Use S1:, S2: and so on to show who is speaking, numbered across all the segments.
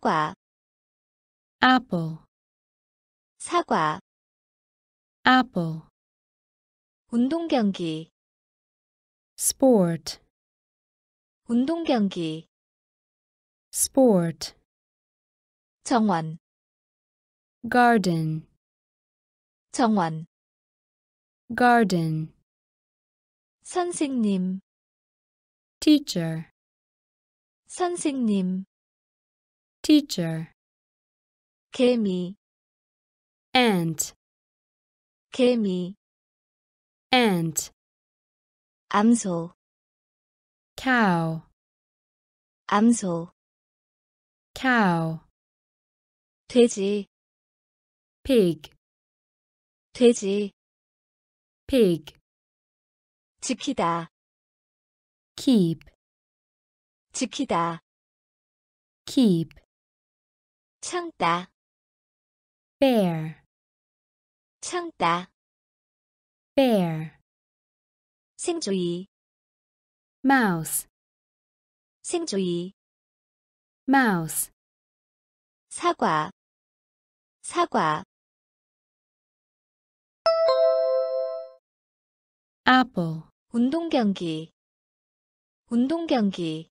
S1: 사과,
S2: apple,
S1: 사과,
S2: apple,
S1: 운동 경기,
S2: sport,
S1: 운동 경기,
S2: sport,
S1: 정원,
S2: garden,
S1: 정원,
S2: garden,
S1: 선생님,
S2: teacher,
S1: 선생님,
S2: teacher,
S1: 개미,
S2: ant,
S1: 개미,
S2: ant,
S1: 암소,
S2: cow,
S1: 암소,
S2: cow,
S1: 돼지,
S2: pig,
S1: 돼지,
S2: pig,
S1: 지키다,
S2: keep,
S1: 지키다,
S2: keep,
S1: 참다,
S2: bear,
S1: 참다,
S2: bear,
S1: 생조이,
S2: mouse,
S1: 생조이,
S2: mouse,
S1: 사과, 사과,
S2: apple,
S1: 운동 경기, 운동 경기,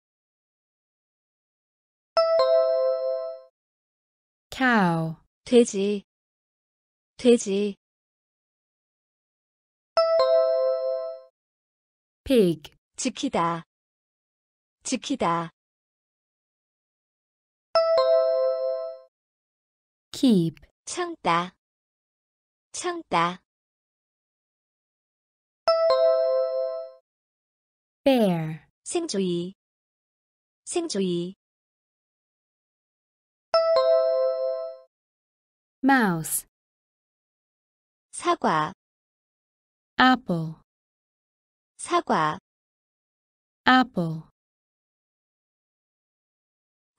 S2: cow,
S1: 돼지, 돼지,
S2: pig,
S1: 지키다, 지키다,
S2: keep,
S1: 참다, 참다,
S2: bear,
S1: 생조이, 생조이,
S2: mouse,
S1: 사과,
S2: apple,
S1: 사과,
S2: apple,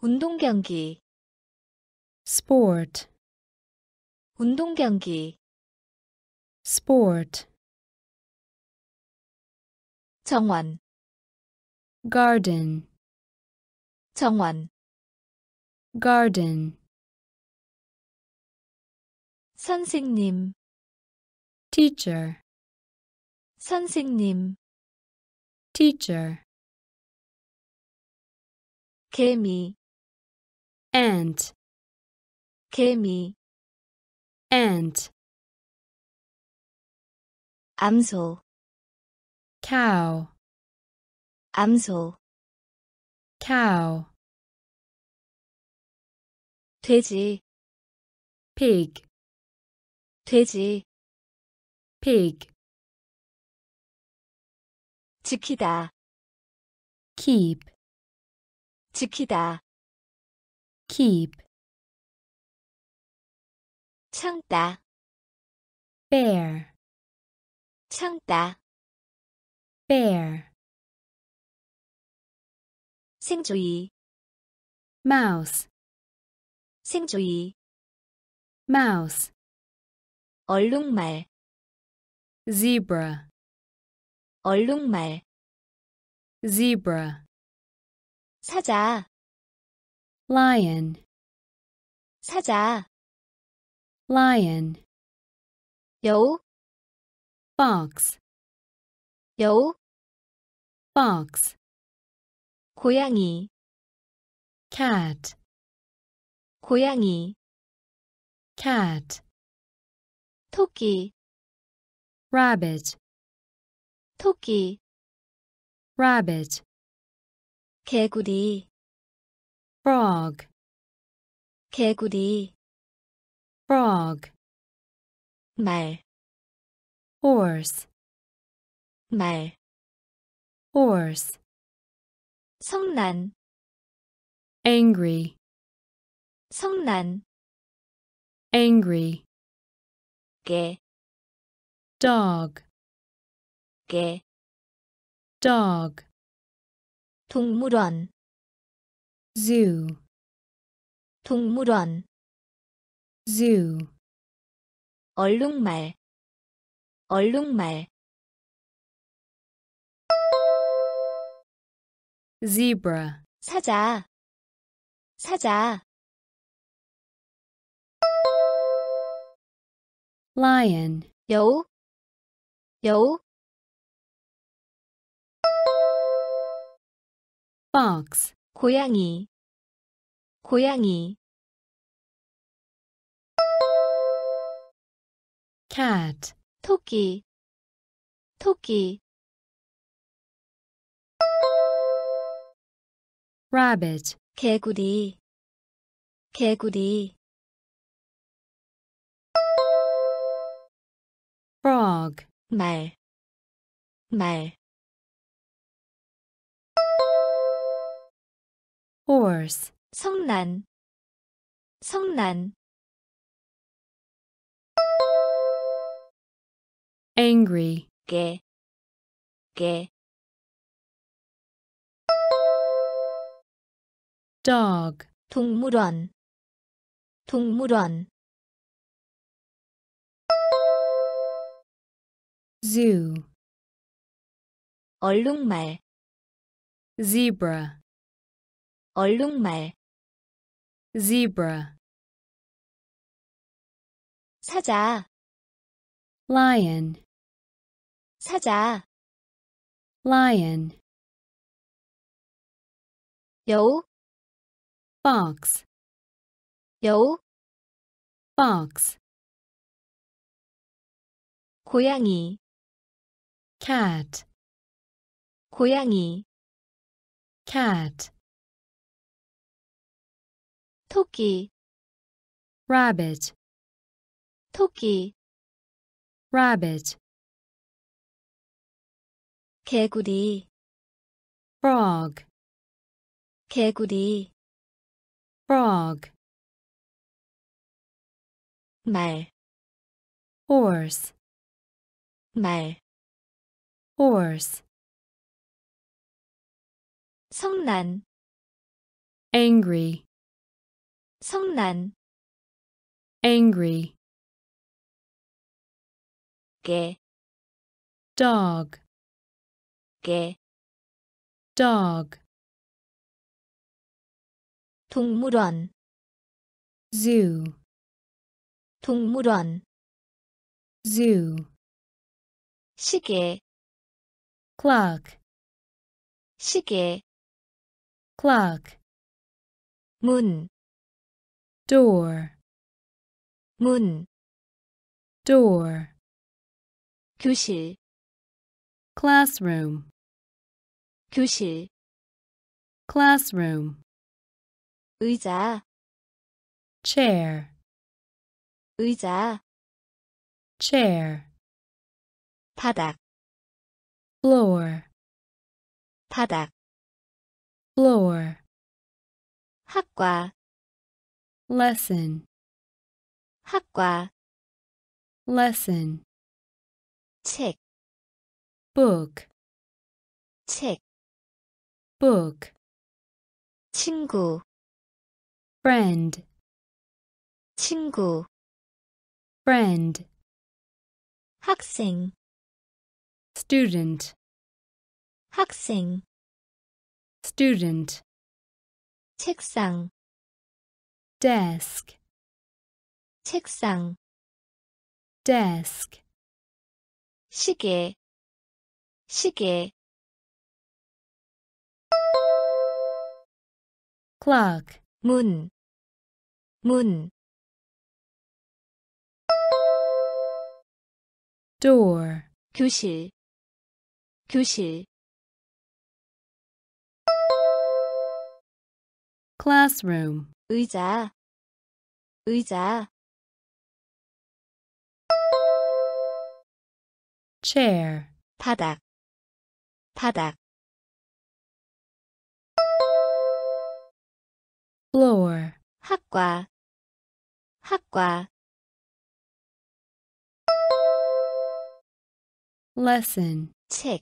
S1: 운동 경기,
S2: sport,
S1: 운동 경기,
S2: sport,
S1: 정원,
S2: garden,
S1: 정원,
S2: garden,
S1: 선생님,
S2: teacher,
S1: 선생님,
S2: teacher,
S1: 개미,
S2: ant,
S1: 개미,
S2: ant,
S1: 암소,
S2: cow,
S1: 암소,
S2: cow,
S1: 돼지,
S2: pig,
S1: 돼지,
S2: pig,
S1: 지키다,
S2: keep,
S1: 지키다,
S2: keep,
S1: 참다,
S2: bear,
S1: 참다,
S2: bear,
S1: 생조이,
S2: mouse,
S1: 생조이,
S2: mouse,
S1: 얼룩말,
S2: zebra,
S1: 얼룩말,
S2: zebra,
S1: 사자,
S2: lion,
S1: 사자,
S2: lion,
S1: 여우,
S2: fox,
S1: 여우,
S2: fox,
S1: 고양이,
S2: cat,
S1: 고양이,
S2: cat,
S1: 토끼,
S2: rabbit,
S1: 토끼,
S2: rabbit,
S1: 개구리,
S2: frog,
S1: 개구리,
S2: frog,
S1: 말,
S2: horse,
S1: 말,
S2: horse,
S1: 성난,
S2: angry,
S1: 성난,
S2: angry,
S1: 개,
S2: dog,
S1: 개,
S2: dog,
S1: 동물원,
S2: zoo,
S1: 동물원,
S2: zoo,
S1: 얼룩말, 얼룩말,
S2: zebra,
S1: 사자, 사자,
S2: lion,
S1: 여우, 여우,
S2: fox,
S1: 고양이, 고양이,
S2: cat,
S1: 토끼, 토끼,
S2: rabbit,
S1: 개구리, 개구리, 말, 말,
S2: horse,
S1: 성난, 성난,
S2: angry,
S1: 개, 개,
S2: dog,
S1: 동물원, 동물원,
S2: zoo,
S1: 얼룩말,
S2: zebra,
S1: 얼룩말,
S2: zebra,
S1: 사자,
S2: lion,
S1: 사자,
S2: lion,
S1: 여우,
S2: fox,
S1: 여우,
S2: fox,
S1: 고양이,
S2: cat,
S1: 고양이,
S2: cat,
S1: 토끼,
S2: rabbit,
S1: 토끼,
S2: rabbit,
S1: 개구리,
S2: frog,
S1: 개구리,
S2: frog,
S1: 말,
S2: horse,
S1: 말,
S2: horse,
S1: 성난,
S2: angry,
S1: 성난,
S2: angry,
S1: 개,
S2: dog,
S1: 개,
S2: dog,
S1: 동물원,
S2: zoo,
S1: 동물원,
S2: zoo,
S1: 시계,
S2: Clock,
S1: 시계,
S2: clock,
S1: 문,
S2: door,
S1: 문,
S2: door,
S1: 교실,
S2: classroom,
S1: 교실,
S2: classroom,
S1: 의자,
S2: chair,
S1: 의자,
S2: chair,
S1: 바닥,
S2: floor,
S1: 바닥,
S2: floor,
S1: 학과,
S2: lesson,
S1: 학과,
S2: lesson,
S1: 책,
S2: book,
S1: 책,
S2: book,
S1: 친구,
S2: friend,
S1: 친구,
S2: friend,
S1: 학생,
S2: student,
S1: 학생,
S2: student,
S1: 책상,
S2: desk,
S1: 책상,
S2: desk,
S1: 시계, 시계,
S2: clock,
S1: 문, 문,
S2: door,
S1: 교실, 교실,
S2: classroom,
S1: 의자, 의자,
S2: chair,
S1: 바닥, 바닥,
S2: floor,
S1: 학과 학과
S2: lesson,
S1: 책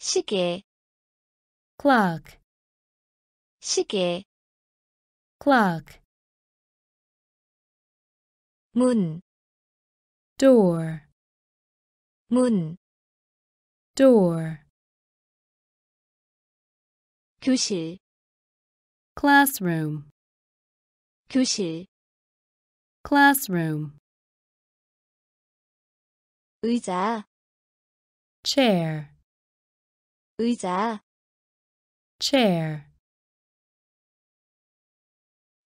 S1: 시계
S2: clock,
S1: 시계
S2: clock,
S1: 문
S2: door,
S1: 문,
S2: door,
S1: 교실,
S2: classroom,
S1: 교실,
S2: classroom,
S1: 의자,
S2: chair,
S1: 의자,
S2: chair,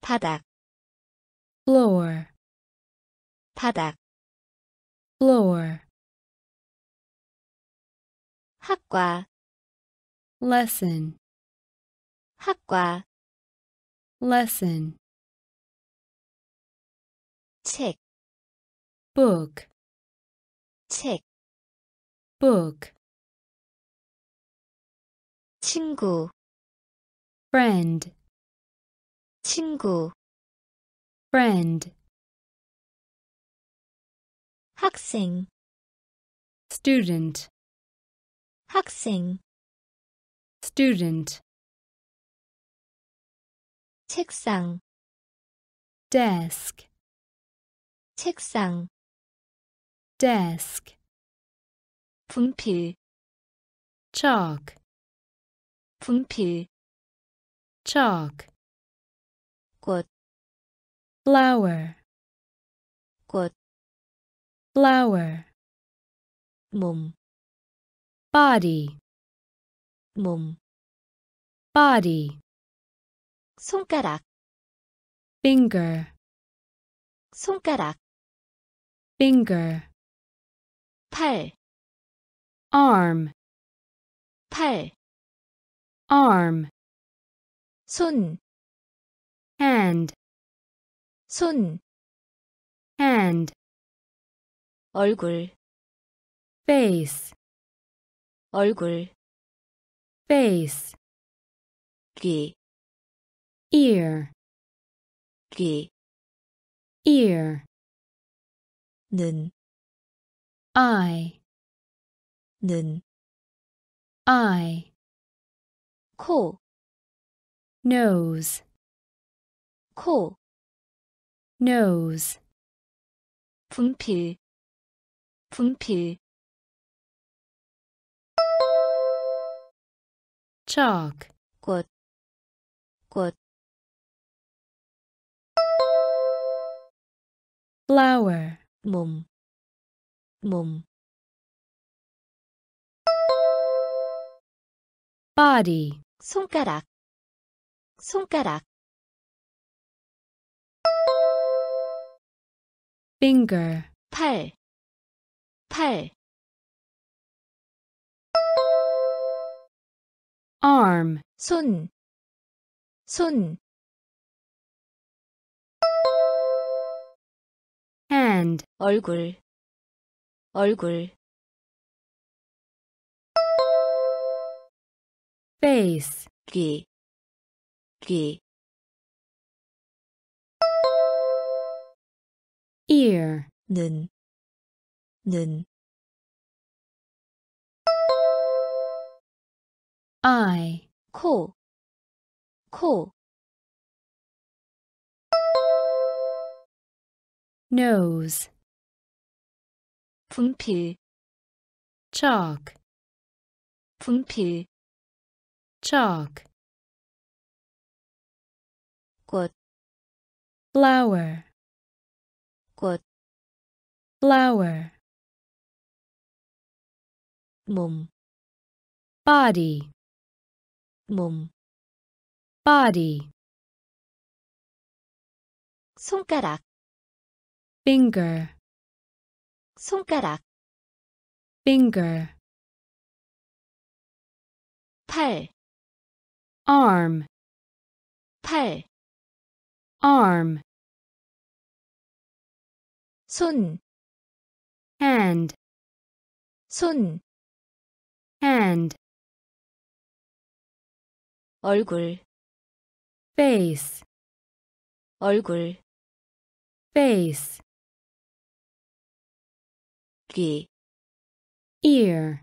S1: 바닥,
S2: floor,
S1: 바닥,
S2: floor,
S1: 학과,
S2: lesson,
S1: 학과,
S2: lesson,
S1: 책,
S2: book,
S1: 책,
S2: book,
S1: 친구,
S2: friend,
S1: 친구,
S2: friend,
S1: 학생,
S2: student,
S1: 학생,
S2: student,
S1: 책상,
S2: desk,
S1: 책상,
S2: desk,
S1: 분필,
S2: chalk,
S1: 분필,
S2: chalk,
S1: 꽃,
S2: flower,
S1: 꽃,
S2: flower,
S1: 몸,
S2: body,
S1: 몸,
S2: body,
S1: 손가락,
S2: finger,
S1: 손가락,
S2: finger,
S1: 팔,
S2: arm,
S1: 팔,
S2: arm,
S1: 손,
S2: hand,
S1: 손,
S2: hand,
S1: 얼굴,
S2: face,
S1: 얼굴,
S2: face,
S1: 귀,
S2: ear,
S1: 귀,
S2: ear,
S1: 눈,
S2: eye,
S1: 눈,
S2: eye,
S1: 코,
S2: nose,
S1: 코,
S2: nose,
S1: 분필, 분필,
S2: chalk,
S1: 꽃, 꽃,
S2: flower,
S1: 몸, 몸,
S2: body,
S1: 손가락, 손가락,
S2: finger,
S1: 팔, 팔,
S2: arm,
S1: 손, 손,
S2: hand,
S1: 얼굴, 얼굴,
S2: face,
S1: 귀, 귀,
S2: ear,
S1: 눈, 눈,
S2: eye,
S1: 코, 코,
S2: nose,
S1: 분필,
S2: chalk,
S1: 분필,
S2: chalk,
S1: 꽃,
S2: flower,
S1: 꽃,
S2: flower,
S1: 몸,
S2: body,
S1: 몸,
S2: body,
S1: 손가락,
S2: finger,
S1: 손가락,
S2: finger,
S1: 팔,
S2: arm,
S1: 팔,
S2: arm,
S1: 손,
S2: hand,
S1: 손,
S2: hand,
S1: 얼굴,
S2: face,
S1: 얼굴,
S2: face,
S1: 귀,
S2: ear,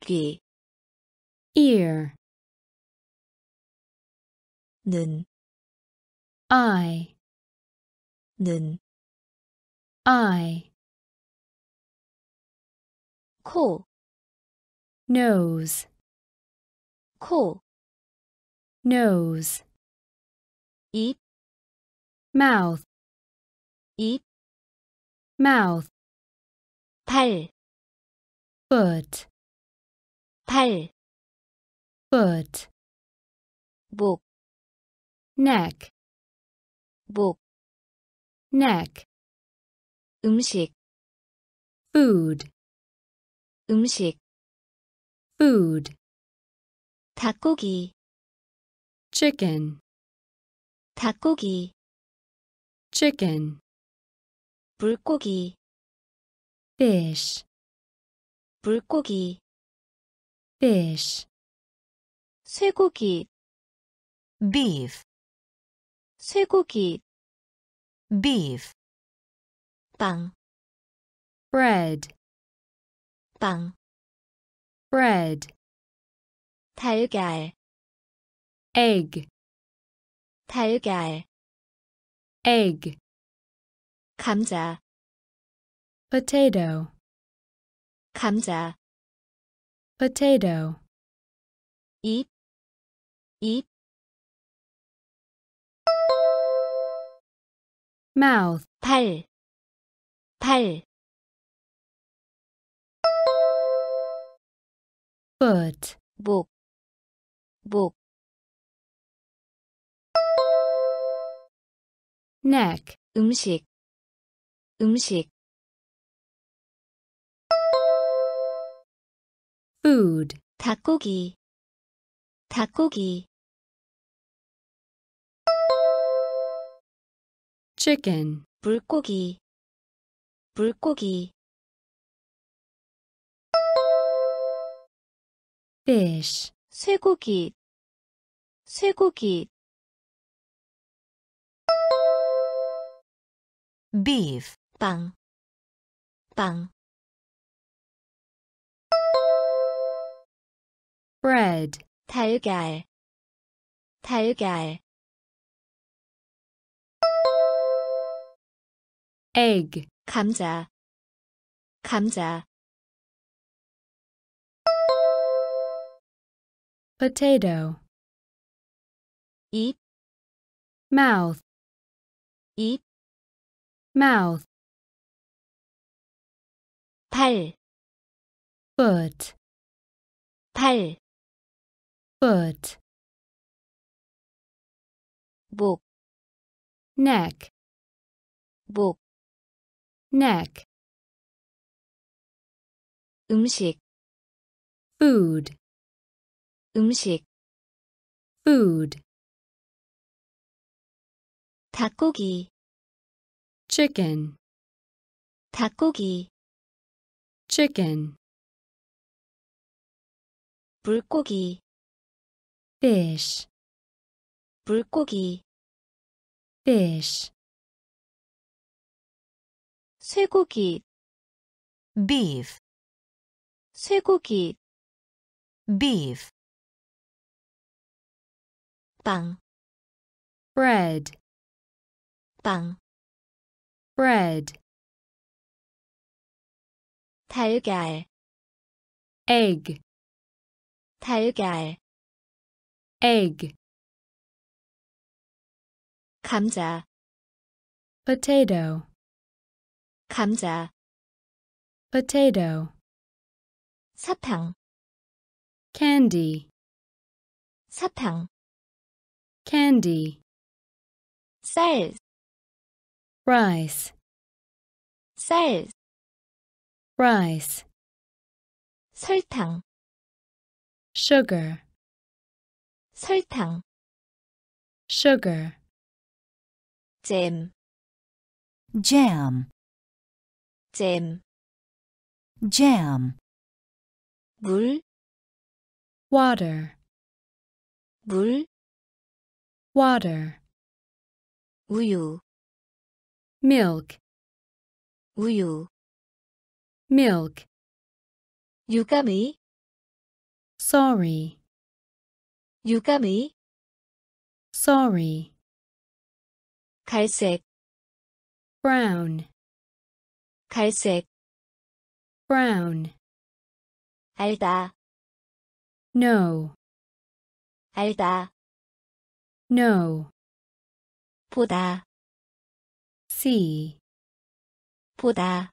S1: 귀,
S2: ear,
S1: 는
S2: eye.
S1: 는
S2: eye.
S1: 코
S2: nose.
S1: 코
S2: nose.
S1: 입
S2: mouth.
S1: 입
S2: mouth.
S1: 발
S2: foot.
S1: 발
S2: foot.
S1: 목
S2: neck,
S1: 목,
S2: neck,
S1: 음식,
S2: food,
S1: 음식,
S2: food,
S1: 닭고기,
S2: chicken,
S1: 닭고기,
S2: chicken,
S1: 물고기,
S2: fish,
S1: 물고기,
S2: fish,
S1: 쇠고기,
S3: beef,
S1: 쇠고기,
S3: beef,
S1: 빵,
S2: bread,
S1: 빵,
S2: bread,
S1: 달걀,
S2: egg,
S1: 달걀,
S2: egg,
S1: 감자,
S2: potato,
S1: 감자,
S2: potato,
S1: 잎, 잎,
S2: mouth,
S1: 발, 발,
S2: foot,
S1: 목, 목,
S2: neck,
S1: 음식, 음식,
S2: food,
S1: 닭고기, 닭고기,
S2: chicken,
S1: 물고기, 물고기,
S2: fish,
S1: 쇠고기, 쇠고기,
S3: beef,
S1: 빵, 빵,
S2: bread,
S1: 달걀, 달걀,
S2: egg,
S1: 감자, 감자,
S2: potato,
S1: 잎,
S2: mouth,
S1: 잎,
S2: mouth,
S1: 발,
S2: foot,
S1: 발,
S2: foot,
S1: 목,
S2: neck,
S1: 목,
S2: neck,
S1: 음식,
S2: food,
S1: 음식,
S2: food,
S1: 닭고기,
S2: chicken,
S1: 닭고기,
S2: chicken,
S1: 물고기,
S2: fish,
S1: 물고기,
S2: fish,
S1: 쇠고기,
S3: beef,
S1: 쇠고기,
S3: beef,
S1: 빵,
S2: bread,
S1: 빵,
S2: bread,
S1: 달걀,
S2: egg,
S1: 달걀,
S2: egg,
S1: 감자,
S2: potato,
S1: 감자,
S2: potato,
S1: 사탕,
S2: candy,
S1: 사탕,
S2: candy,
S1: 쌀,
S2: rice,
S1: 쌀,
S2: rice,
S1: 설탕,
S2: sugar,
S1: 설탕,
S2: sugar,
S1: 잼,
S3: jam,
S1: 잼,
S3: jam,
S1: 물,
S2: water,
S1: 물,
S2: water,
S1: 우유,
S2: milk,
S1: 우유,
S2: milk,
S1: 유감의,
S2: sorry,
S1: 유감의,
S2: sorry,
S1: 갈색,
S2: brown,
S1: 갈색
S2: brown.
S1: 알다
S2: know.
S1: 알다
S2: know.
S1: 보다
S2: see.
S1: 보다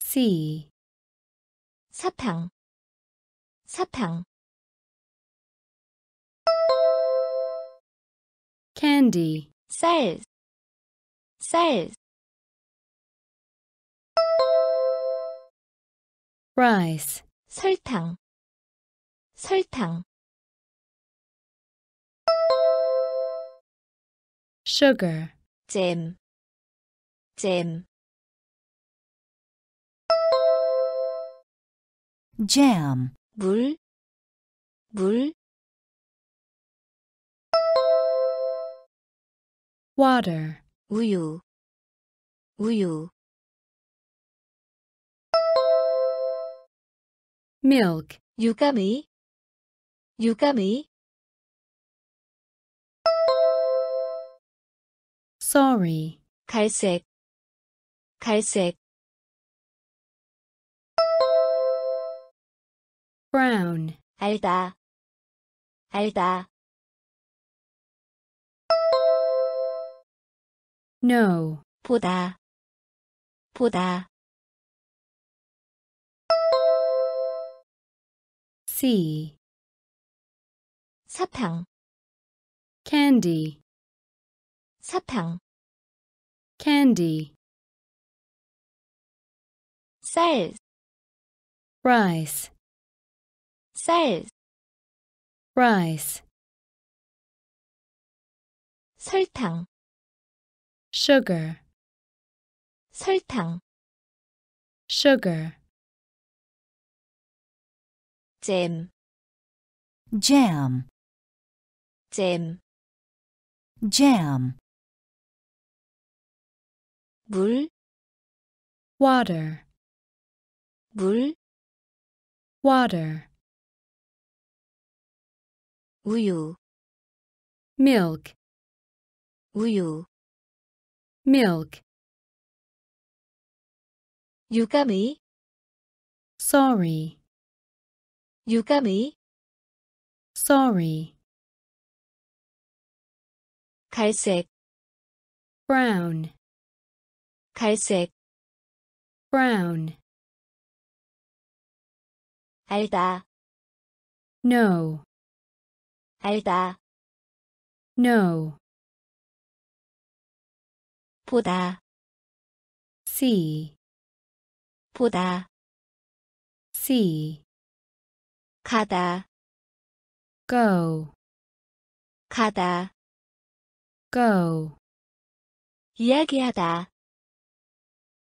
S2: see.
S1: 사탕 사탕.
S2: Candy.
S1: 쌀 쌀.
S2: Rice,
S1: 설탕, 설탕,
S2: sugar,
S1: 잼, 잼,
S3: jam,
S1: 물, 물,
S2: water,
S1: 우유, 우유,
S2: milk.
S1: Yukami. Yukami.
S2: Sorry.
S1: 갈색. 갈색.
S2: Brown.
S1: 알다. 알다.
S2: Know.
S1: 보다. 보다.
S2: see
S1: 사탕.
S2: Candy.
S1: 사탕.
S2: Candy.
S1: 쌀.
S2: Rice.
S1: 쌀.
S2: Rice.
S1: 설탕.
S2: Sugar.
S1: 설탕.
S2: Sugar
S1: 잼,
S3: jam,
S1: 잼,
S3: jam,
S1: 물,
S2: water,
S1: 물,
S2: water,
S1: 우유,
S2: milk,
S1: 우유,
S2: milk,
S1: 유감의,
S2: sorry,
S1: 유감의
S2: sorry.
S1: 갈색.
S2: Brown.
S1: 갈색.
S2: Brown.
S1: 알다.
S2: Know.
S1: 알다.
S2: Know.
S1: 보다.
S2: See.
S1: 보다.
S2: See.
S1: 가다,
S2: go,
S1: 가다,
S2: go,
S1: 이야기하다,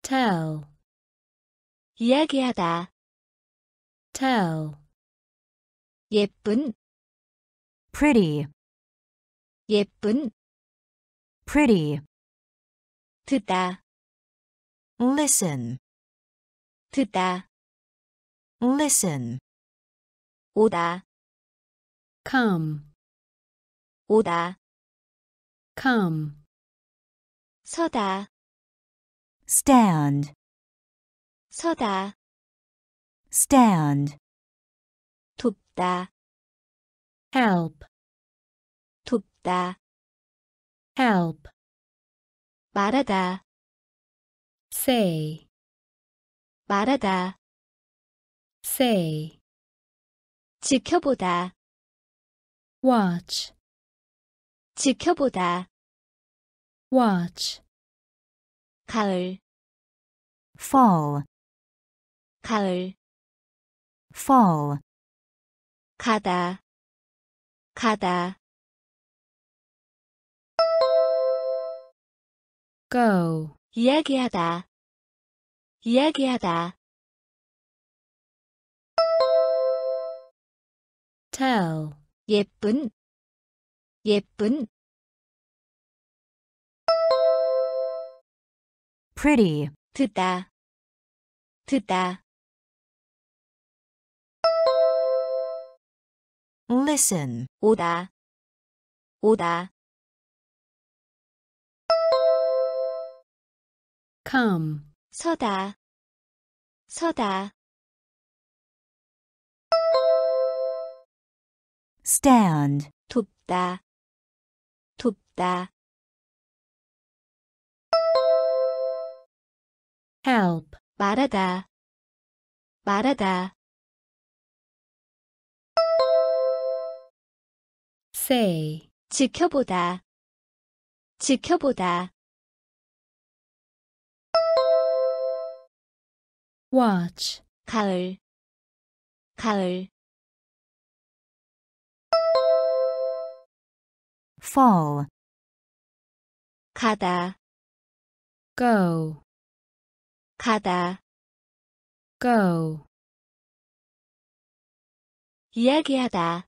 S2: tell,
S1: 이야기하다,
S2: tell,
S1: 예쁜,
S3: pretty,
S1: 예쁜,
S3: pretty,
S1: 듣다,
S3: listen,
S1: 듣다,
S3: listen,
S1: 오다,
S2: come,
S1: 오다,
S2: come,
S1: 서다,
S3: stand,
S1: 서다,
S3: stand,
S1: 돕다,
S2: help,
S1: 돕다,
S2: help,
S1: 말하다,
S2: say,
S1: 말하다,
S2: say,
S1: 지켜보다,
S2: watch,
S1: 지켜보다,
S2: watch,
S1: 가을,
S3: fall,
S1: 가을,
S3: fall,
S1: 가다, 가다,
S2: go,
S1: 이야기하다, 이야기하다,
S2: tell,
S1: 예쁜, 예쁜,
S3: pretty,
S1: 듣다, 듣다,
S3: listen,
S1: 오다, 오다,
S2: come,
S1: 서다, 서다,
S3: stand,
S1: 돕다, 돕다,
S2: help,
S1: 말하다, 말하다,
S2: say,
S1: 지켜보다, 지켜보다,
S2: watch,
S1: 가을, 가을,
S3: fall,
S1: 가다,
S2: go,
S1: 가다,
S2: go,
S1: 이야기하다,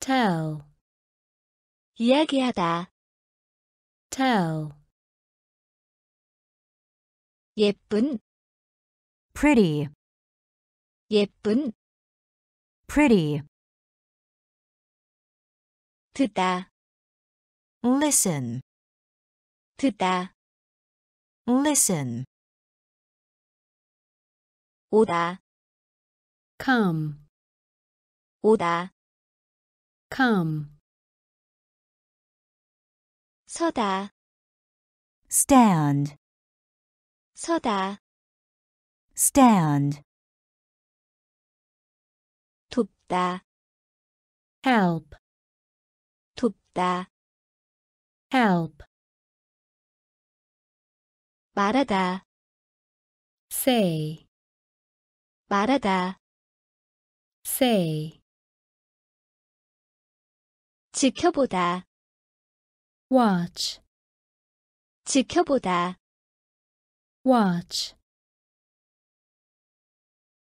S2: tell,
S1: 이야기하다,
S2: tell,
S1: 예쁜,
S3: pretty,
S1: 예쁜,
S3: pretty,
S1: 듣다,
S3: listen,
S1: 듣다,
S3: listen,
S1: 오다,
S2: come,
S1: 오다,
S2: come,
S1: 서다,
S3: stand,
S1: 서다,
S3: stand,
S1: 돕다,
S2: help,
S1: 돕다,
S2: help,
S1: 말하다,
S2: say,
S1: 말하다,
S2: say,
S1: 지켜보다,
S2: watch,
S1: 지켜보다,
S2: watch,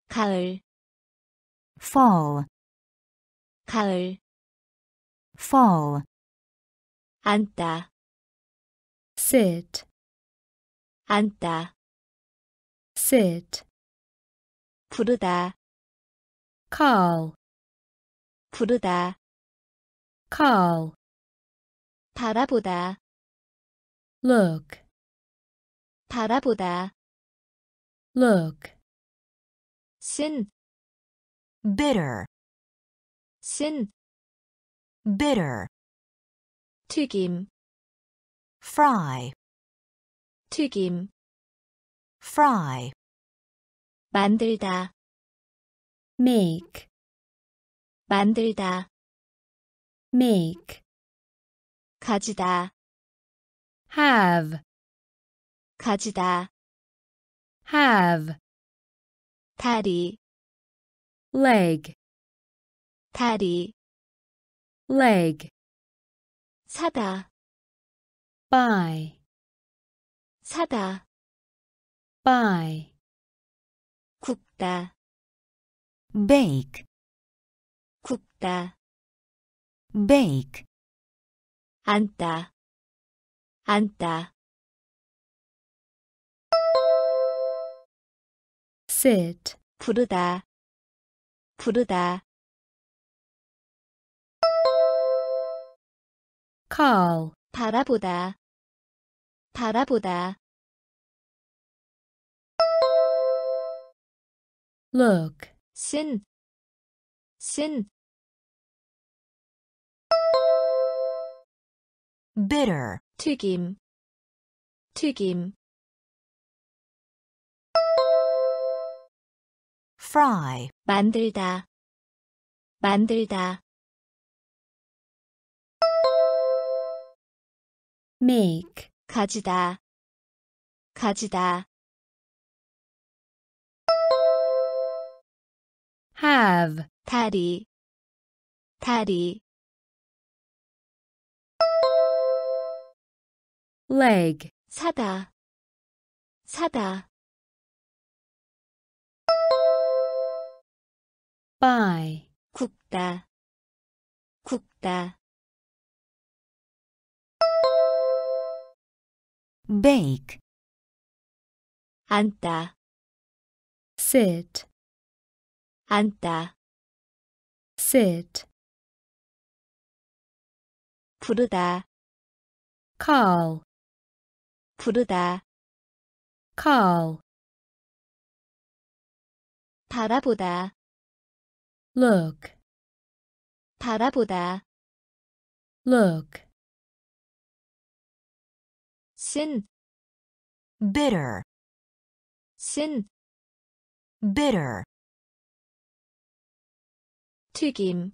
S1: 가을,
S3: fall,
S1: 가을,
S3: fall,
S1: 앉다,
S2: sit,
S1: 앉다,
S2: sit,
S1: 부르다,
S2: call,
S1: 부르다,
S2: call,
S1: 바라보다,
S2: look,
S1: 바라보다,
S2: look,
S1: 쓴,
S3: bitter,
S1: 쓴,
S3: bitter,
S1: 튀김,
S3: fry,
S1: 튀김,
S3: fry,
S1: 만들다,
S2: make,
S1: 만들다,
S2: make,
S1: 가지다,
S2: have,
S1: 가지다,
S2: have,
S1: 다리,
S2: leg,
S1: 다리,
S2: leg,
S1: 사다,
S2: buy,
S1: 사다,
S2: buy,
S1: 굽다,
S3: bake,
S1: 굽다,
S3: bake,
S1: 앉다, 앉다,
S2: sit,
S1: 부르다, 부르다,
S2: call,
S1: 바라보다, 바라보다,
S2: look,
S1: 쓴, 쓴,
S3: bitter,
S1: 튀김, 튀김,
S3: fry,
S1: 만들다, 만들다,
S2: make,
S1: 가지다, 가지다,
S2: have,
S1: 다리, 다리,
S2: leg,
S1: 사다, 사다,
S2: buy,
S1: 굽다, 굽다,
S3: bake,
S1: 앉다,
S2: sit,
S1: 앉다,
S2: sit,
S1: 부르다,
S2: call,
S1: 부르다,
S2: call,
S1: 바라보다,
S2: look,
S1: 바라보다,
S2: look,
S1: 쓴,
S3: bitter,
S1: 쓴,
S3: bitter,
S1: 튀김,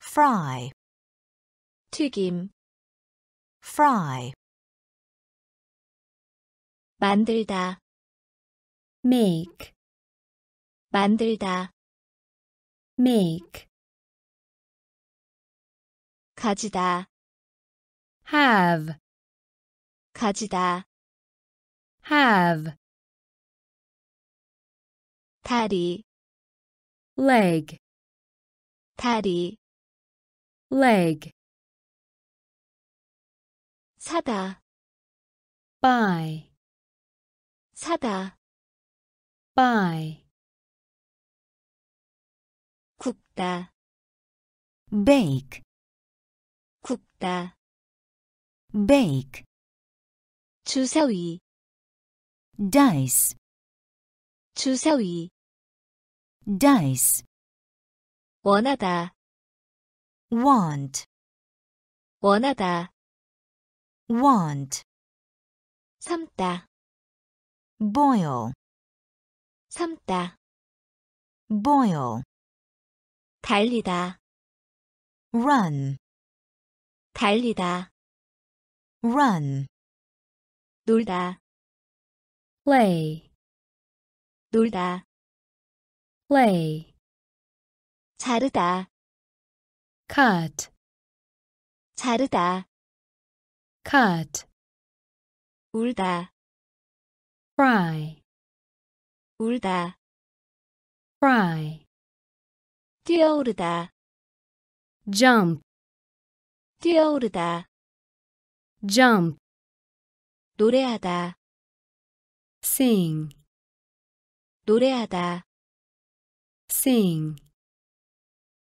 S3: fry,
S1: 튀김,
S3: fry,
S1: 만들다,
S2: make,
S1: 만들다,
S2: make,
S1: 가지다,
S2: have,
S1: 가지다,
S2: have,
S1: 다리,
S2: leg,
S1: 다리,
S2: leg,
S1: 사다,
S2: buy,
S1: 사다,
S2: buy,
S1: 굽다,
S3: bake,
S1: 굽다,
S3: bake,
S1: 주사위,
S3: dice,
S1: 주사위,
S3: dice,
S1: 원하다,
S3: want,
S1: 원하다,
S3: want,
S1: 삶다,
S3: boil,
S1: 삶다,
S3: boil,
S1: 달리다,
S3: run,
S1: 달리다,
S3: run,
S1: 놀다,
S2: play,
S1: 놀다,
S2: play,
S1: 자르다,
S2: cut,
S1: 자르다,
S2: cut,
S1: 울다,
S2: cry,
S1: 울다,
S2: cry,
S1: 뛰어오르다,
S2: jump,
S1: 뛰어오르다,
S2: jump,
S1: 노래하다,
S2: sing,
S1: 노래하다,
S2: sing,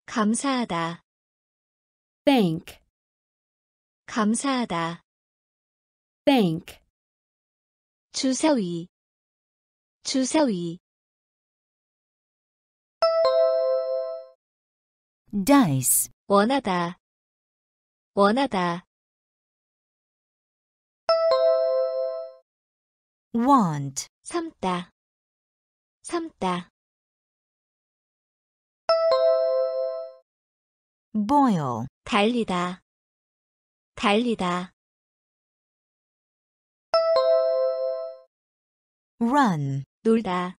S1: 감사하다,
S2: thank,
S1: 감사하다,
S2: thank,
S1: 주사위, 주사위,
S3: dice,
S1: 원하다, 원하다,
S3: want,
S1: 삶다, 삶다,
S3: boil,
S1: 달리다, 달리다,
S3: run,
S1: 놀다,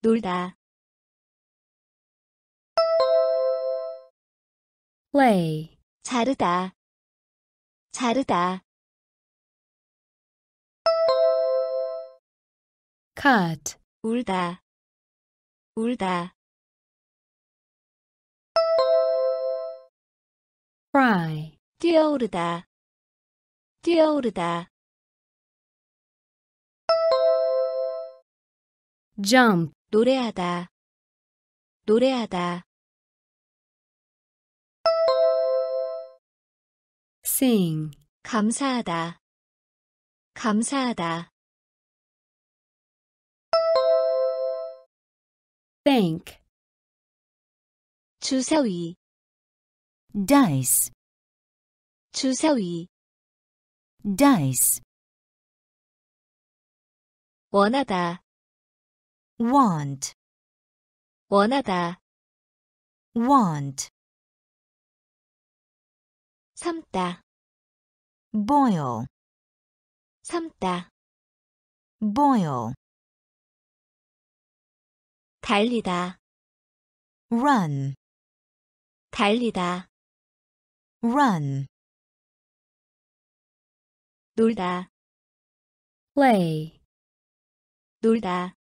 S1: 놀다,
S2: play,
S1: 자르다, 자르다,
S2: cut,
S1: 울다, 울다,
S2: cry,
S1: 뛰어오르다, 뛰어오르다,
S2: jump,
S1: 노래하다, 노래하다,
S2: sing,
S1: 감사하다, 감사하다,
S2: thank,
S1: 주사위,
S3: dice,
S1: 주사위,
S3: dice,
S1: 원하다,
S3: want,
S1: 원하다,
S3: want,
S1: 삶다,
S3: boil,
S1: 삶다,
S3: boil,
S1: 달리다,
S3: run,
S1: 달리다,
S3: run,
S1: 놀다,
S2: play,
S1: 놀다,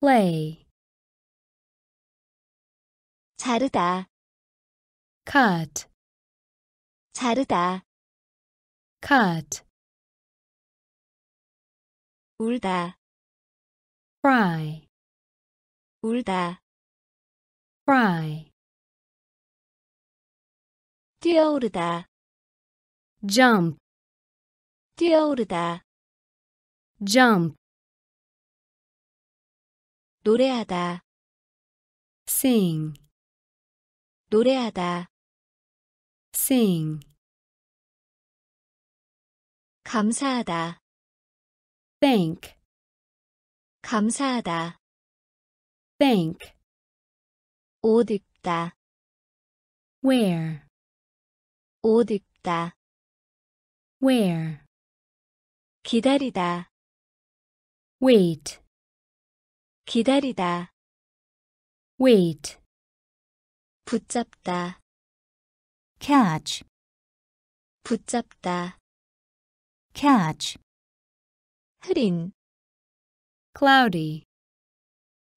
S2: play,
S1: 자르다,
S2: cut,
S1: 자르다,
S2: cut,
S1: 울다,
S2: cry,
S1: 울다,
S2: cry,
S1: 뛰어오르다,
S2: jump,
S1: 뛰어오르다,
S2: jump,
S1: 노래하다,
S2: sing,
S1: 노래하다,
S2: sing,
S1: 감사하다,
S2: thank,
S1: 감사하다,
S2: thank,
S1: 옷 입다,
S2: wear,
S1: 옷 입다,
S2: wear,
S1: 기다리다,
S2: wait,
S1: 기다리다,
S2: wait,
S1: 붙잡다,
S3: catch,
S1: 붙잡다,
S3: catch,
S1: 흐린,
S2: cloudy,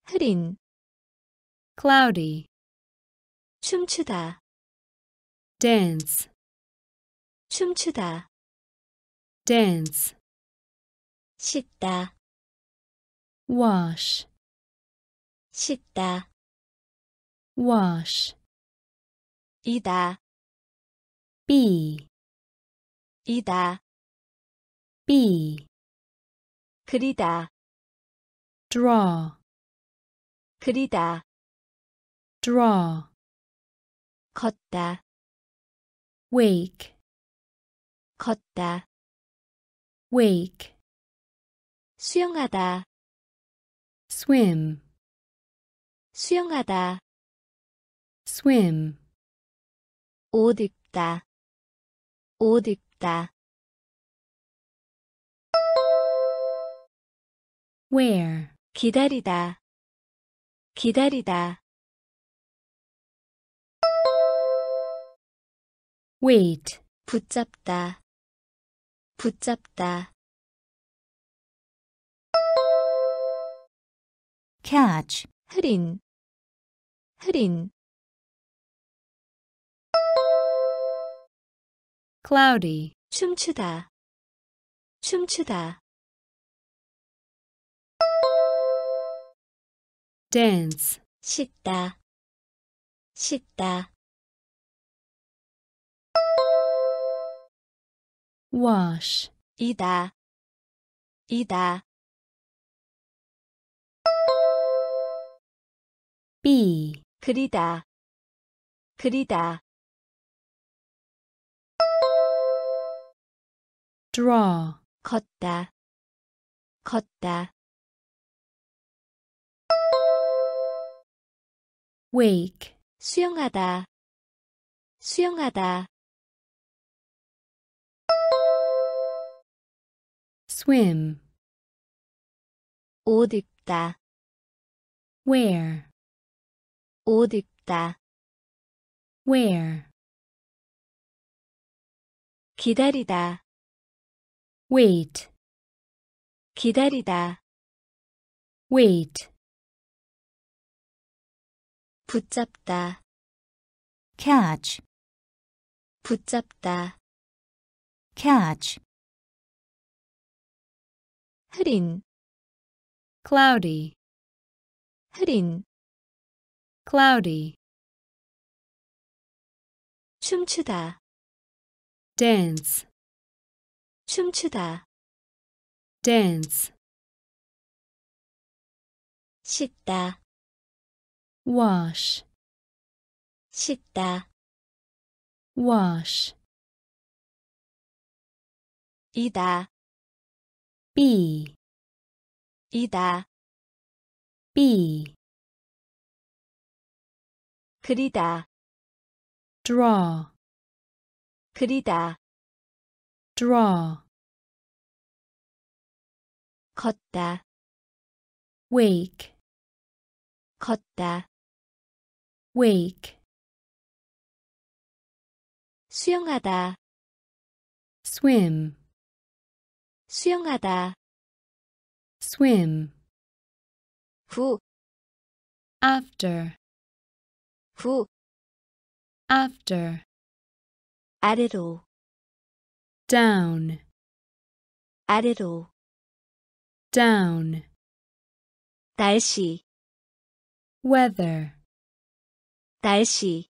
S1: 흐린,
S2: cloudy,
S1: 춤추다,
S2: dance,
S1: 춤추다,
S2: dance,
S1: 씻다,
S2: wash,
S1: 씻다,
S2: wash,
S1: 이다,
S2: be,
S1: 이다,
S2: be,
S1: 그리다,
S2: draw,
S1: 그리다.
S2: draw
S1: 걷다.
S2: wake
S1: 걷다.
S2: wake
S1: 수영하다.
S2: swim
S1: 수영하다.
S2: swim
S1: 옷 입다. 옷 입다.
S2: wear
S1: 기다리다. 기다리다,
S2: wait,
S1: 붙잡다, 붙잡다,
S3: catch,
S1: 흐린, 흐린,
S2: cloudy,
S1: 춤추다, 춤추다,
S2: dance
S1: 씻다 씻다
S2: wash
S1: 이다 이다
S2: be
S1: 그리다 그리다
S2: draw
S1: 걷다 걷다
S2: wake,
S1: 수영하다, 수영하다,
S2: swim,
S1: 옷 입다,
S2: wear,
S1: 옷 입다,
S2: wear,
S1: 기다리다,
S2: wait,
S1: 기다리다,
S2: wait,
S1: 붙잡다,
S3: catch,
S1: 붙잡다,
S3: catch,
S1: 흐린,
S2: cloudy,
S1: 흐린,
S2: cloudy,
S1: 춤추다,
S2: dance,
S1: 춤추다,
S2: dance,
S1: 씻다,
S2: wash,
S1: 씻다,
S2: wash,
S1: 이다,
S2: be,
S1: 이다,
S2: be,
S1: 그리다,
S2: draw,
S1: 그리다,
S2: draw,
S1: 걷다,
S2: wake,
S1: 걷다,
S2: wake,
S1: 수영하다,
S2: swim,
S1: 수영하다,
S2: swim,
S1: 후,
S2: after,
S1: 후,
S2: after,
S1: 아래로,
S2: down,
S1: 아래로,
S2: down,
S1: 날씨,
S2: weather,
S1: 날씨,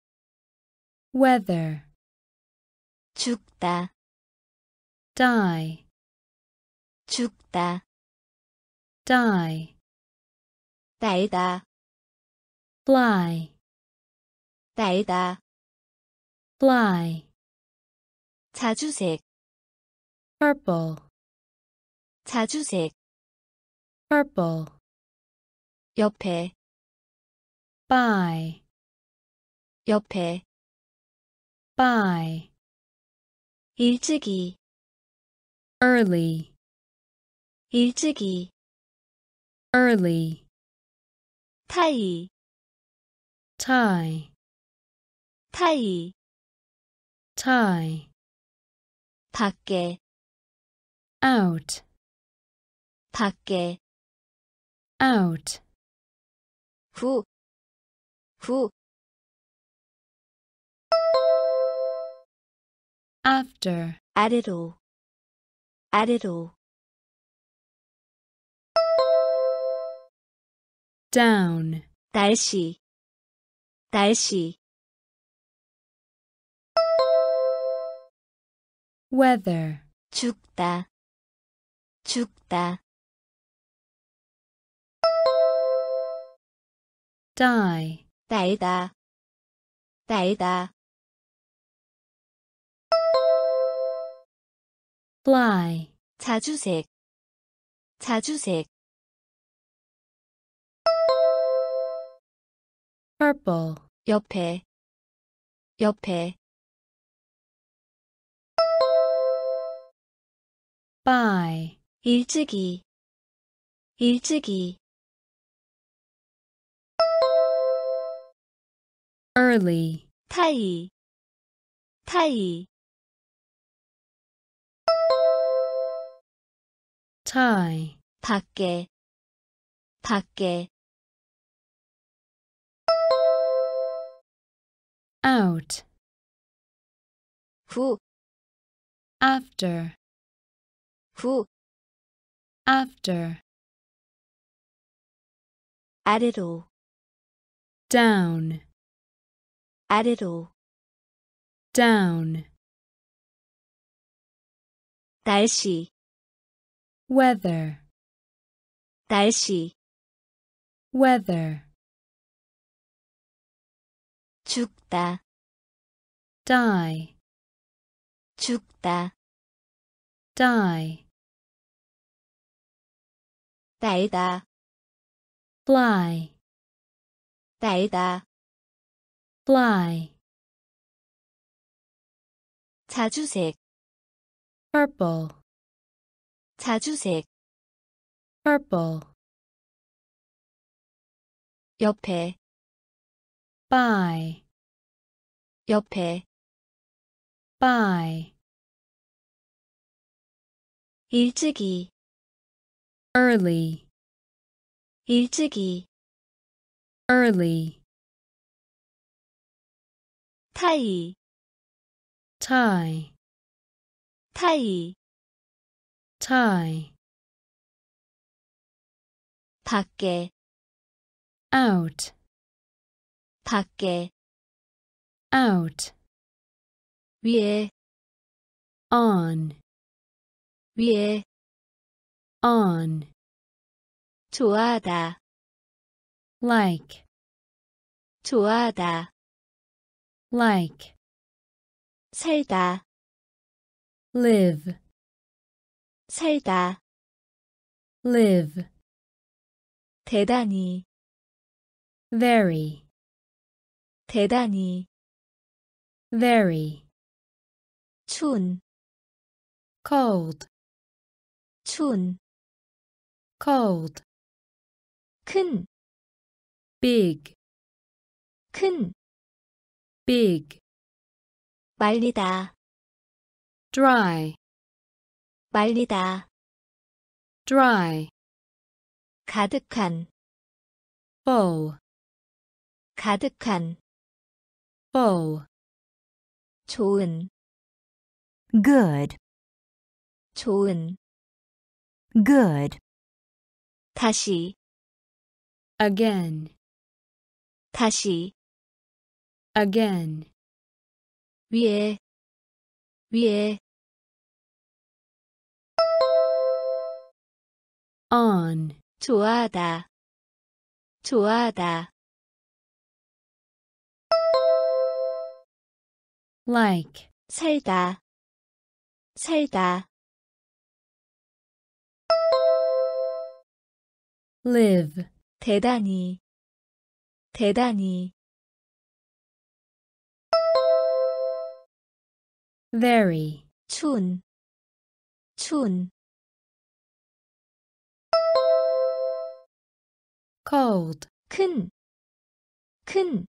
S2: weather,
S1: 죽다,
S2: die,
S1: 죽다,
S2: die,
S1: 날다,
S2: fly,
S1: 날다,
S2: fly,
S1: 자주색,
S2: purple,
S1: 자주색,
S2: purple,
S1: 옆에,
S2: by,
S1: 옆에,
S2: by,
S1: 일찍이,
S2: early,
S1: 일찍이,
S2: early,
S1: 타이,
S2: tie,
S1: 타이,
S2: tie,
S1: 밖에,
S2: out,
S1: 밖에,
S2: out,
S1: 후, 후,
S2: after,
S1: 아래로, 아래로,
S2: down,
S1: 날씨, 날씨,
S2: weather,
S1: 죽다, 죽다,
S2: die,
S1: 날다, 날다,
S2: Fly,
S1: 자주색, 자주색,
S2: purple,
S1: 옆에, 옆에,
S2: by,
S1: 일찍이, 일찍이,
S2: early,
S1: 타이, 타이,
S2: tie,
S1: 밖에, 밖에,
S2: out,
S1: 후,
S2: after,
S1: 후,
S2: after,
S1: 아래로,
S2: down,
S1: 아래로,
S2: down,
S1: 날씨,
S2: weather,
S1: 날씨,
S2: weather,
S1: 죽다,
S2: die,
S1: 죽다,
S2: die,
S1: 날다,
S2: fly,
S1: 날다,
S2: fly,
S1: 자주색,
S2: purple,
S1: 자주색,
S2: purple,
S1: 옆에,
S2: by,
S1: 옆에,
S2: by,
S1: 일찍이,
S2: early,
S1: 일찍이,
S2: early,
S1: 타이,
S2: tie,
S1: 타이,
S2: tie,
S1: 밖에,
S2: out,
S1: 밖에,
S2: out,
S1: 위에,
S2: on,
S1: 위에,
S2: on,
S1: 좋아하다,
S2: like,
S1: 좋아하다,
S2: like,
S1: 살다,
S2: live,
S1: 살다,
S2: live,
S1: 대단히,
S2: very,
S1: 대단히,
S2: very,
S1: 춘,
S2: cold,
S1: 추운,
S2: cold,
S1: 큰,
S2: big,
S1: 큰,
S2: big,
S1: 말리다,
S2: dry,
S1: 말리다,
S2: dry,
S1: 가득한,
S2: full,
S1: 가득한,
S2: full,
S1: 좋은,
S3: good,
S1: 좋은,
S3: good,
S1: 다시,
S2: again,
S1: 다시,
S2: again,
S1: 위에, 위에,
S2: on,
S1: 좋아하다, 좋아하다,
S2: like,
S1: 살다, 살다,
S2: live,
S1: 대단히, 대단히,
S2: very,
S1: 추운,
S2: cold,
S1: 큰, 큰,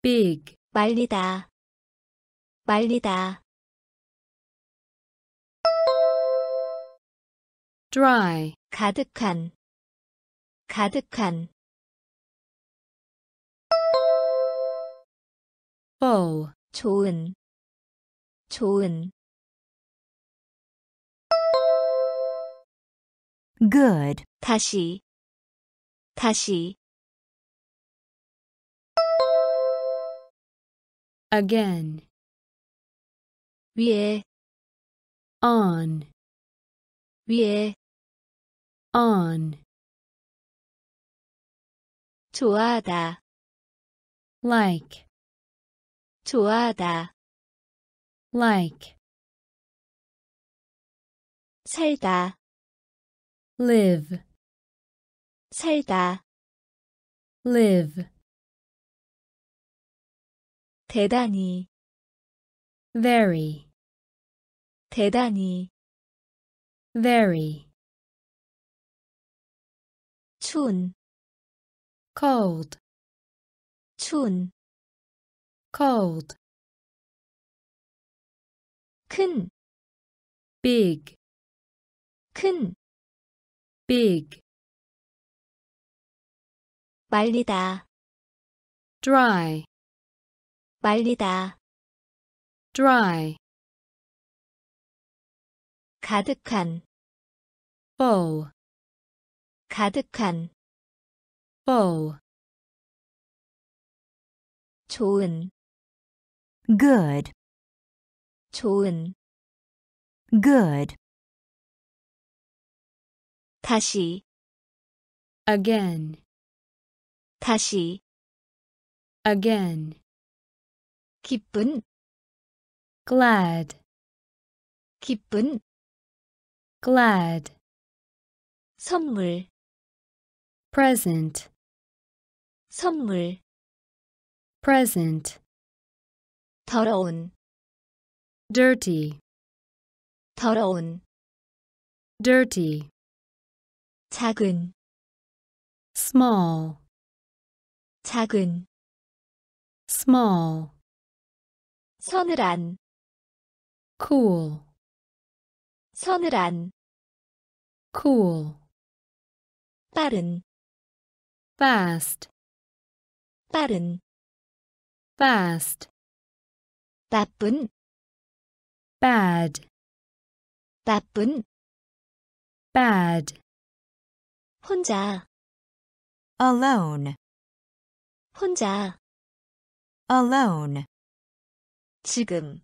S2: big,
S1: 말리다, 말리다,
S2: dry,
S1: 가득한, 가득한,
S2: full,
S1: 좋은, 좋은,
S3: good,
S1: 다시, 다시,
S2: again,
S1: 위에,
S2: on,
S1: 위에,
S2: on,
S1: 좋아하다,
S2: like,
S1: 좋아하다,
S2: like,
S1: 살다,
S2: live,
S1: 살다,
S2: live,
S1: 대단히,
S2: very,
S1: 대단히,
S2: very,
S1: 추운,
S2: cold,
S1: 추운,
S2: cold,
S1: 큰,
S2: big,
S1: 큰,
S2: big,
S1: 말리다,
S2: dry,
S1: 말리다,
S2: dry,
S1: 가득한,
S2: full,
S1: 가득한,
S2: full,
S1: 좋은,
S3: good,
S1: 좋은,
S3: good,
S1: 다시,
S2: again,
S1: 다시,
S2: again,
S1: 기쁜,
S2: glad,
S1: 기쁜,
S2: glad,
S1: 선물,
S2: present,
S1: 선물,
S2: present,
S1: 더러운,
S2: dirty,
S1: 더러운,
S2: dirty,
S1: 작은,
S2: small,
S1: 작은,
S2: small,
S1: 서늘한,
S2: cool,
S1: 서늘한,
S2: cool,
S1: 빠른,
S2: fast,
S1: 빠른,
S2: fast,
S1: 나쁜,
S2: bad,
S1: 나쁜,
S2: bad,
S1: 혼자,
S3: alone,
S1: 혼자,
S3: alone,
S1: 지금,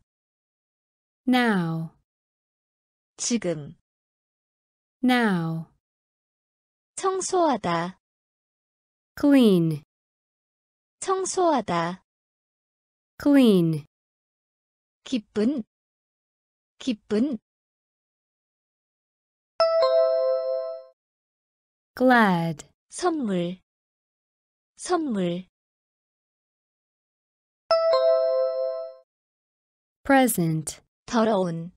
S2: now,
S1: 지금,
S2: now,
S1: 청소하다,
S2: clean,
S1: 청소하다,
S2: clean,
S1: 기쁜, 기쁜,
S2: glad,
S1: 선물, 선물,
S2: present,
S1: 더러운,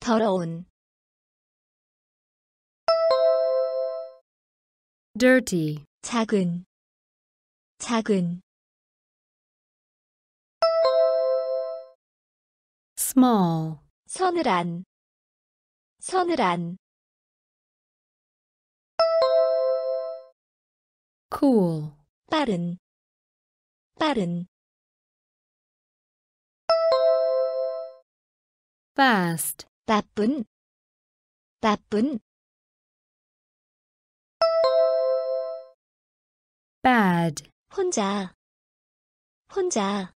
S1: 더러운,
S2: dirty,
S1: 작은, 작은,
S2: small,
S1: 서늘한, 서늘한,
S2: Cool,
S1: 빠른, 빠른,
S2: fast,
S1: 나쁜, 나쁜,
S2: bad,
S1: 혼자, 혼자,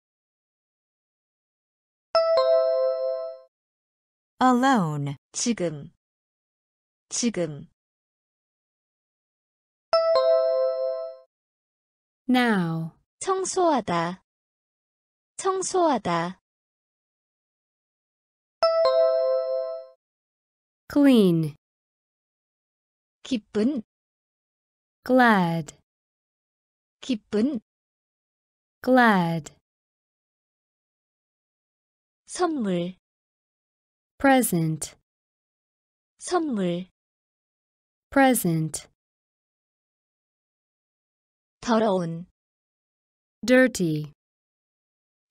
S3: alone,
S1: 지금, 지금,
S2: now,
S1: 청소하다, 청소하다,
S2: clean,
S1: 기쁜,
S2: glad,
S1: 기쁜,
S2: glad,
S1: 선물,
S2: present,
S1: 선물,
S2: present,
S1: 더러운,
S2: dirty,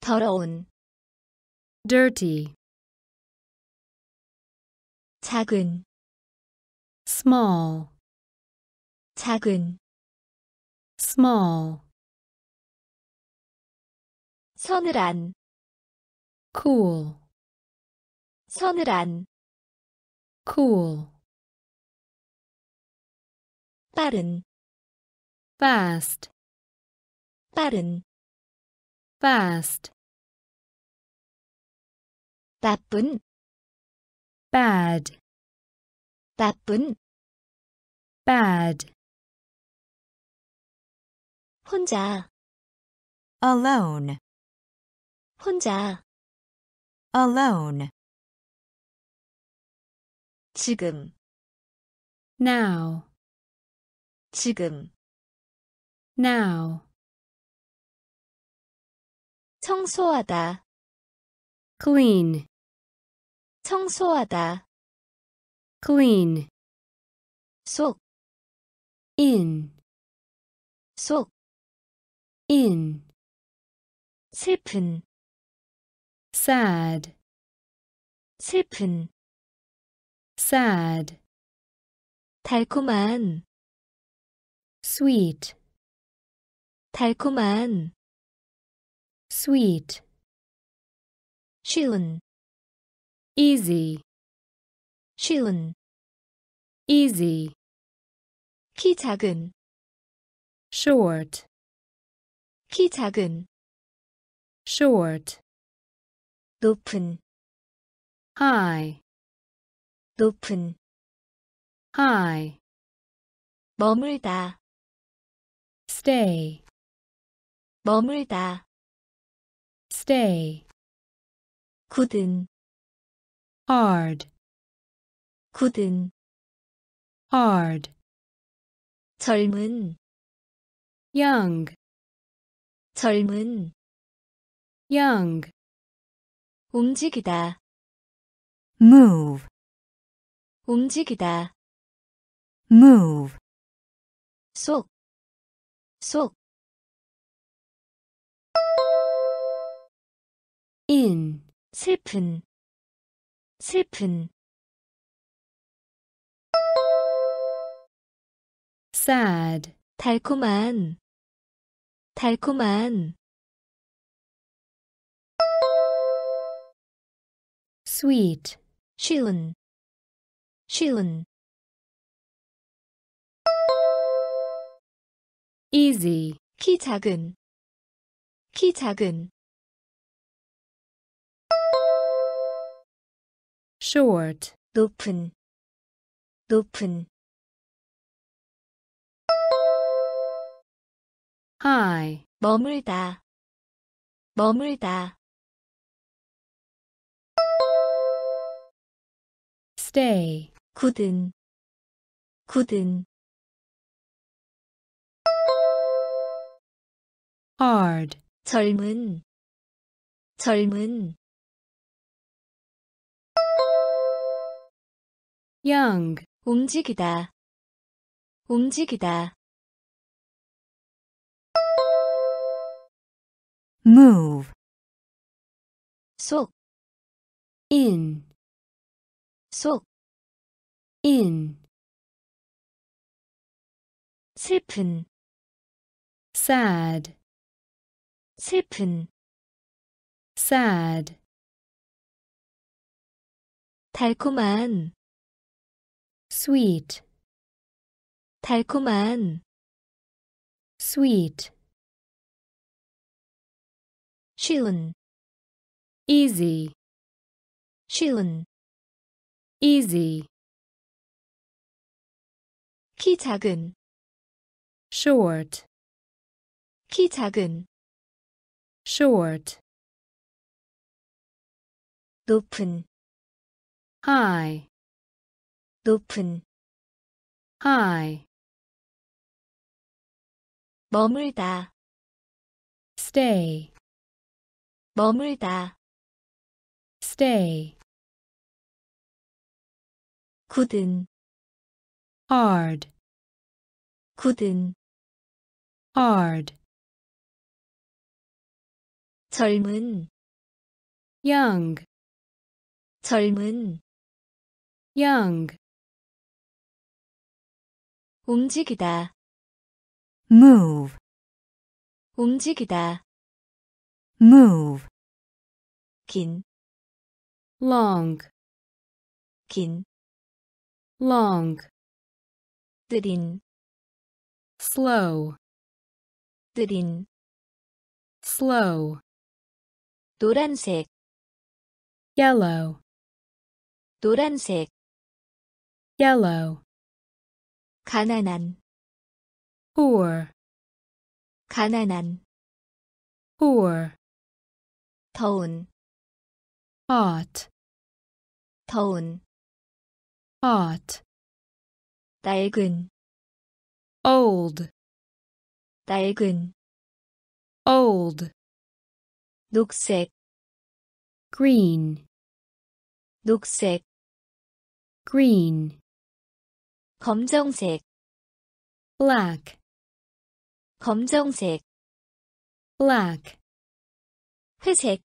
S1: 더러운,
S2: dirty,
S1: 작은,
S2: small,
S1: 작은,
S2: small,
S1: 서늘한,
S2: cool,
S1: 서늘한,
S2: cool,
S1: 빠른,
S2: fast,
S1: 빠른,
S2: fast,
S1: 나쁜,
S2: bad,
S1: 나쁜,
S2: bad,
S1: 혼자,
S3: alone,
S1: 혼자,
S3: alone,
S1: 지금,
S2: now,
S1: 지금,
S2: now,
S1: 청소하다,
S2: clean,
S1: 청소하다,
S2: clean,
S1: 속,
S2: in,
S1: 속,
S2: in,
S1: 슬픈,
S2: sad,
S1: 슬픈,
S2: sad,
S1: 달콤한,
S2: sweet,
S1: 달콤한,
S2: sweet,
S1: 쉬운,
S2: easy,
S1: 쉬운,
S2: easy,
S1: 키 작은,
S2: short,
S1: 키 작은,
S2: short,
S1: 높은,
S2: high,
S1: 높은,
S2: high,
S1: 머물다,
S2: stay,
S1: 머물다,
S2: stay,
S1: 굳은,
S2: hard,
S1: 굳은,
S2: hard,
S1: 젊은,
S2: young,
S1: 젊은,
S2: young,
S1: 움직이다,
S3: move,
S1: 움직이다,
S3: move,
S1: 속, 속,
S2: in,
S1: 슬픈, 슬픈,
S2: sad,
S1: 달콤한, 달콤한,
S2: sweet,
S1: 쉬운, 쉬운,
S2: easy,
S1: 키 작은, 키 작은,
S2: short,
S1: 높은, 높은,
S2: high,
S1: 머물다, 머물다,
S2: stay,
S1: 굳은, 굳은,
S2: hard,
S1: 젊은, 젊은,
S2: young,
S1: 움직이다, 움직이다,
S3: move,
S1: 속,
S2: in,
S1: 속,
S2: in,
S1: 슬픈,
S2: sad,
S1: 슬픈,
S2: sad,
S1: 달콤한,
S2: sweet,
S1: 달콤한,
S2: sweet,
S1: 쉬운,
S2: easy,
S1: 쉬운,
S2: easy,
S1: 키 작은,
S2: short,
S1: 키 작은,
S2: short,
S1: 높은,
S2: high,
S1: 높은,
S2: high,
S1: 머물다,
S2: stay,
S1: 머물다,
S2: stay,
S1: 굳은,
S2: hard,
S1: 굳은,
S2: hard,
S1: 젊은,
S2: young,
S1: 젊은,
S2: young,
S1: 움직이다,
S3: move,
S1: 움직이다,
S3: move,
S1: 긴,
S2: long,
S1: 긴,
S2: long,
S1: 느린,
S2: slow,
S1: 느린,
S2: slow,
S1: 노란색,
S2: yellow,
S1: 노란색,
S2: yellow,
S1: 가난한,
S2: poor,
S1: 가난한,
S2: poor,
S1: 더운,
S2: hot,
S1: 더운,
S2: hot,
S1: 낡은,
S2: old,
S1: 낡은,
S2: old,
S1: 녹색,
S2: green,
S1: 녹색,
S2: green,
S1: 검정색,
S2: black,
S1: 검정색,
S2: black,
S1: 회색,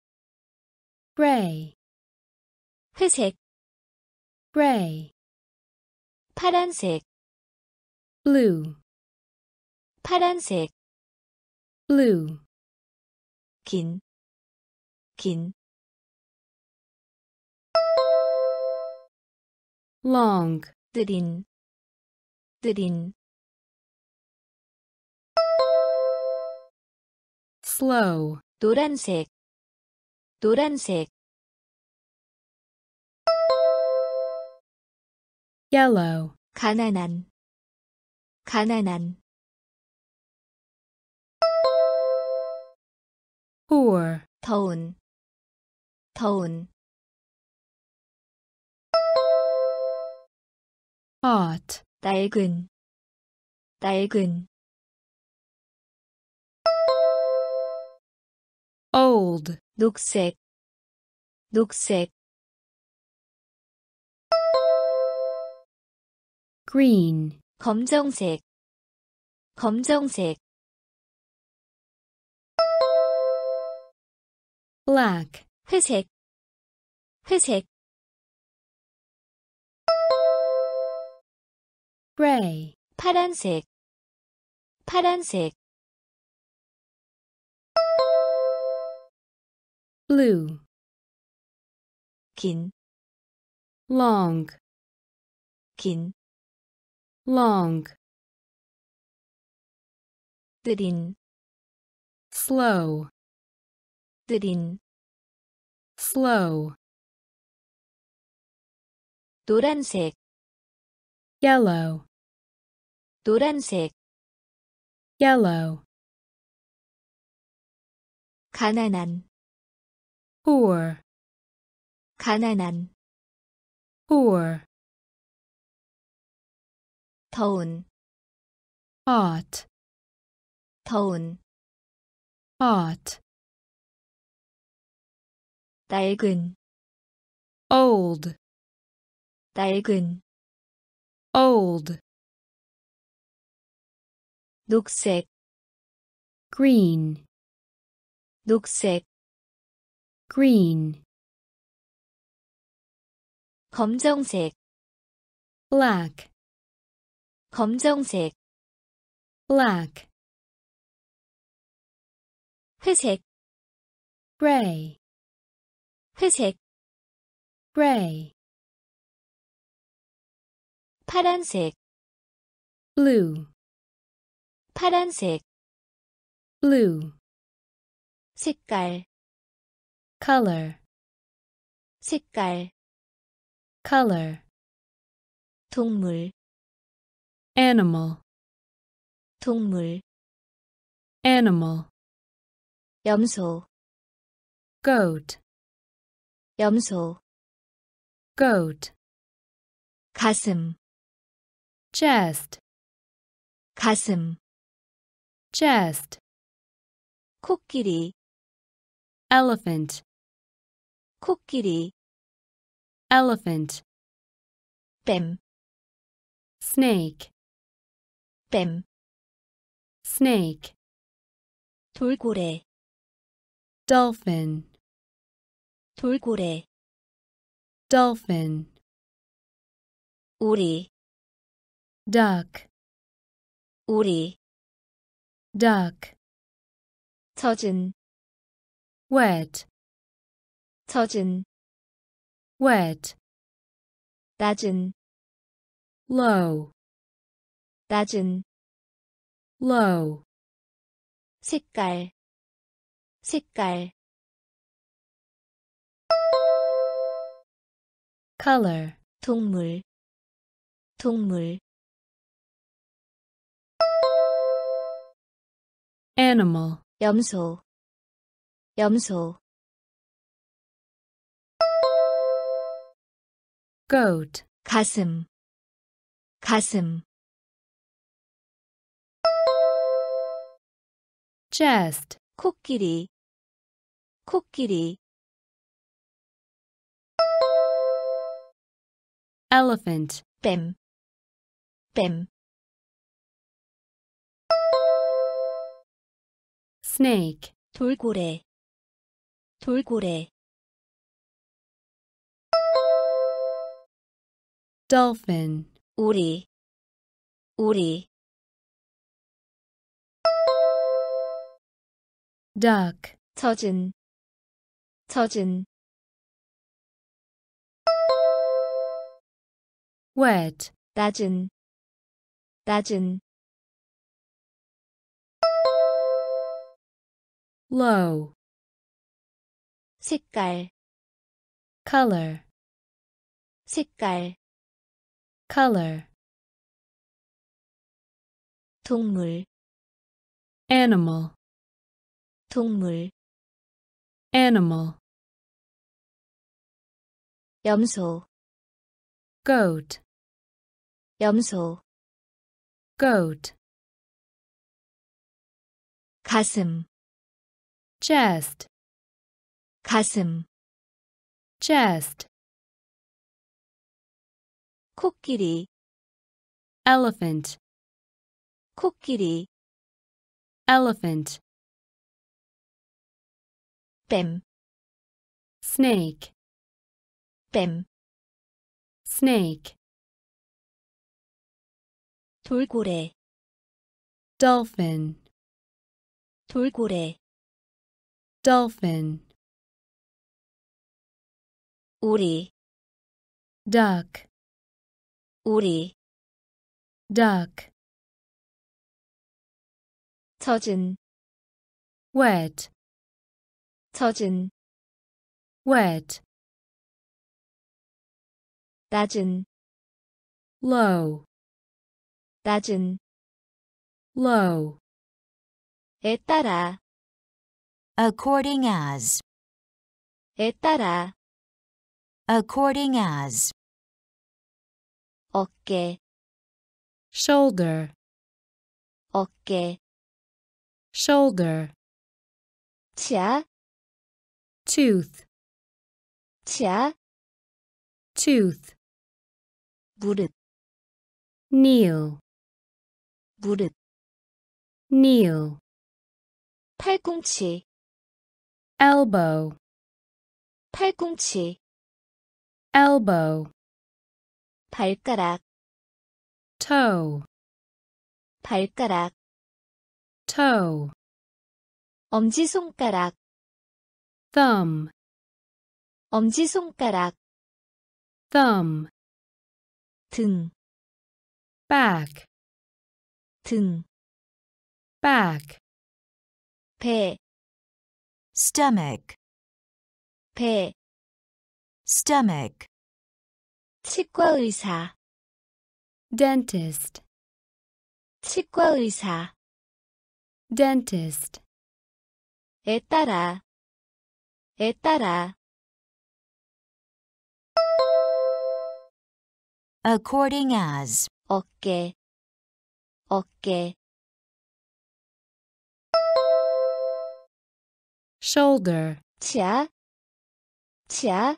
S2: gray,
S1: 회색,
S2: gray,
S1: 파란색,
S2: blue,
S1: 파란색,
S2: blue,
S1: 긴, 긴,
S2: long,
S1: 느린, 느린,
S2: slow,
S1: 노란색, 노란색,
S2: yellow,
S1: 가난한, 가난한,
S2: poor,
S1: 더운, 더운,
S2: hot,
S1: 낡은, 낡은,
S2: old,
S1: 녹색, 녹색,
S2: green,
S1: 검정색, 검정색,
S2: black,
S1: 회색, 회색,
S2: gray,
S1: 파란색, 파란색,
S2: blue,
S1: 긴,
S2: long,
S1: 긴,
S2: long,
S1: 느린,
S2: slow,
S1: 느린,
S2: slow,
S1: 노란색,
S2: yellow,
S1: 노란색,
S2: yellow,
S1: 가난한,
S2: poor,
S1: 가난한,
S2: poor,
S1: 더운,
S2: hot,
S1: 더운,
S2: hot,
S1: 낡은,
S2: old,
S1: 낡은,
S2: old,
S1: 녹색,
S2: green,
S1: 녹색,
S2: green,
S1: 검정색,
S2: black,
S1: 검정색,
S2: black,
S1: 회색,
S2: gray,
S1: 회색,
S2: gray,
S1: 파란색,
S2: blue,
S1: 파란색,
S2: blue,
S1: 색깔,
S2: color,
S1: 색깔,
S2: color,
S1: 동물,
S2: animal,
S1: 동물,
S2: animal,
S1: 염소,
S2: goat,
S1: 염소,
S2: goat,
S1: 가슴,
S2: chest,
S1: 가슴,
S2: chest,
S1: 코끼리,
S2: elephant,
S1: 코끼리,
S2: elephant,
S1: 뱀,
S2: snake,
S1: 뱀,
S2: snake,
S1: 돌고래,
S2: dolphin,
S1: 돌고래,
S2: dolphin,
S1: 오리,
S2: duck,
S1: 오리,
S2: duck,
S1: 젖은,
S2: wet,
S1: 젖은,
S2: wet,
S1: 낮은,
S2: low,
S1: 낮은,
S2: low,
S1: 색깔, 색깔,
S2: color,
S1: 동물, 동물,
S2: animal,
S1: 염소, 염소,
S2: goat,
S1: 가슴, 가슴,
S2: chest,
S1: 코끼리, 코끼리,
S2: elephant,
S1: 뱀, 뱀,
S2: snake,
S1: 돌고래, 돌고래,
S2: dolphin,
S1: 오리, 오리,
S2: duck,
S1: 젖은, 젖은,
S2: wet,
S1: 낮은, 낮은,
S2: low,
S1: 색깔,
S2: color,
S1: 색깔,
S2: color,
S1: 동물,
S2: animal,
S1: 동물,
S2: animal,
S1: 염소,
S2: goat,
S1: 염소,
S2: goat,
S1: 가슴,
S2: chest,
S1: 가슴,
S2: chest,
S1: 코끼리,
S2: elephant,
S1: 코끼리,
S2: elephant,
S1: 뱀,
S2: snake,
S1: 뱀,
S2: snake,
S1: 돌고래,
S2: dolphin,
S1: 돌고래,
S2: dolphin,
S1: 오리,
S2: duck,
S1: 오리,
S2: duck,
S1: 젖은,
S2: wet,
S1: 젖은,
S2: wet,
S1: 낮은,
S2: low,
S1: 낮은,
S2: low,
S1: 에 따라,
S3: according as,
S1: 에 따라,
S3: according as,
S1: 어깨,
S2: shoulder,
S1: 어깨,
S2: shoulder,
S1: 치아,
S2: tooth,
S1: 치아,
S2: tooth,
S1: 무릎,
S2: kneel,
S1: 무릎,
S2: kneel,
S1: 팔꿈치,
S2: elbow,
S1: 팔꿈치,
S2: elbow,
S1: 발가락,
S2: toe,
S1: 발가락,
S2: toe,
S1: 엄지손가락,
S2: thumb,
S1: 엄지손가락,
S2: thumb,
S1: 등,
S2: back,
S1: 등,
S2: back,
S1: 배,
S3: stomach,
S1: 배,
S3: stomach,
S1: 치과의사,
S2: dentist,
S1: 치과의사,
S2: dentist,
S1: 에 따라, 에 따라,
S3: according as,
S1: 어깨, 어깨,
S2: Shoulder,
S1: 치아, 치아,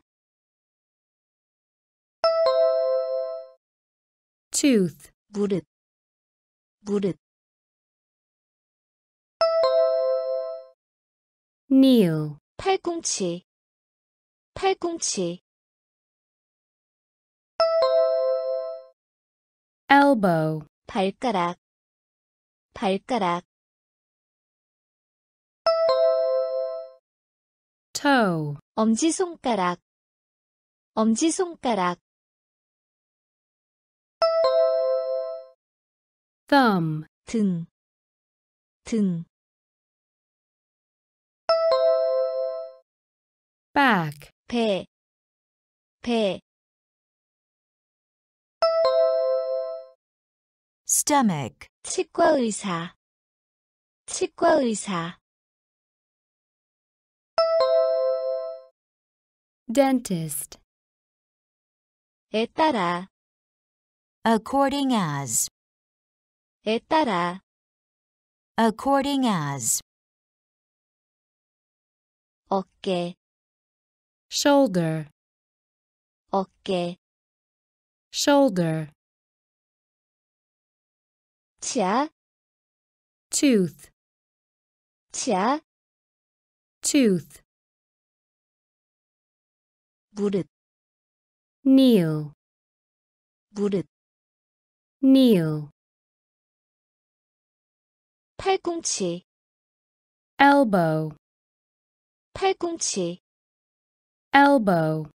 S2: tooth,
S1: 무릎, 무릎,
S2: kneel,
S1: 팔꿈치, 팔꿈치,
S2: elbow,
S1: 발가락, 발가락,
S2: toe,
S1: 엄지손가락, 엄지손가락,
S2: thumb,
S1: 등, 등,
S2: back,
S1: 배, 배,
S3: stomach,
S1: 치과의사, 치과의사,
S2: dentist,
S1: 에 따라,
S3: according as,
S1: 에 따라,
S3: according as,
S1: 어깨,
S2: shoulder,
S1: 어깨,
S2: shoulder,
S1: 치아,
S2: tooth,
S1: 치아,
S2: tooth,
S1: 무릎,
S2: kneel,
S1: 무릎,
S2: kneel,
S1: 팔꿈치,
S2: elbow,
S1: 팔꿈치,
S2: elbow,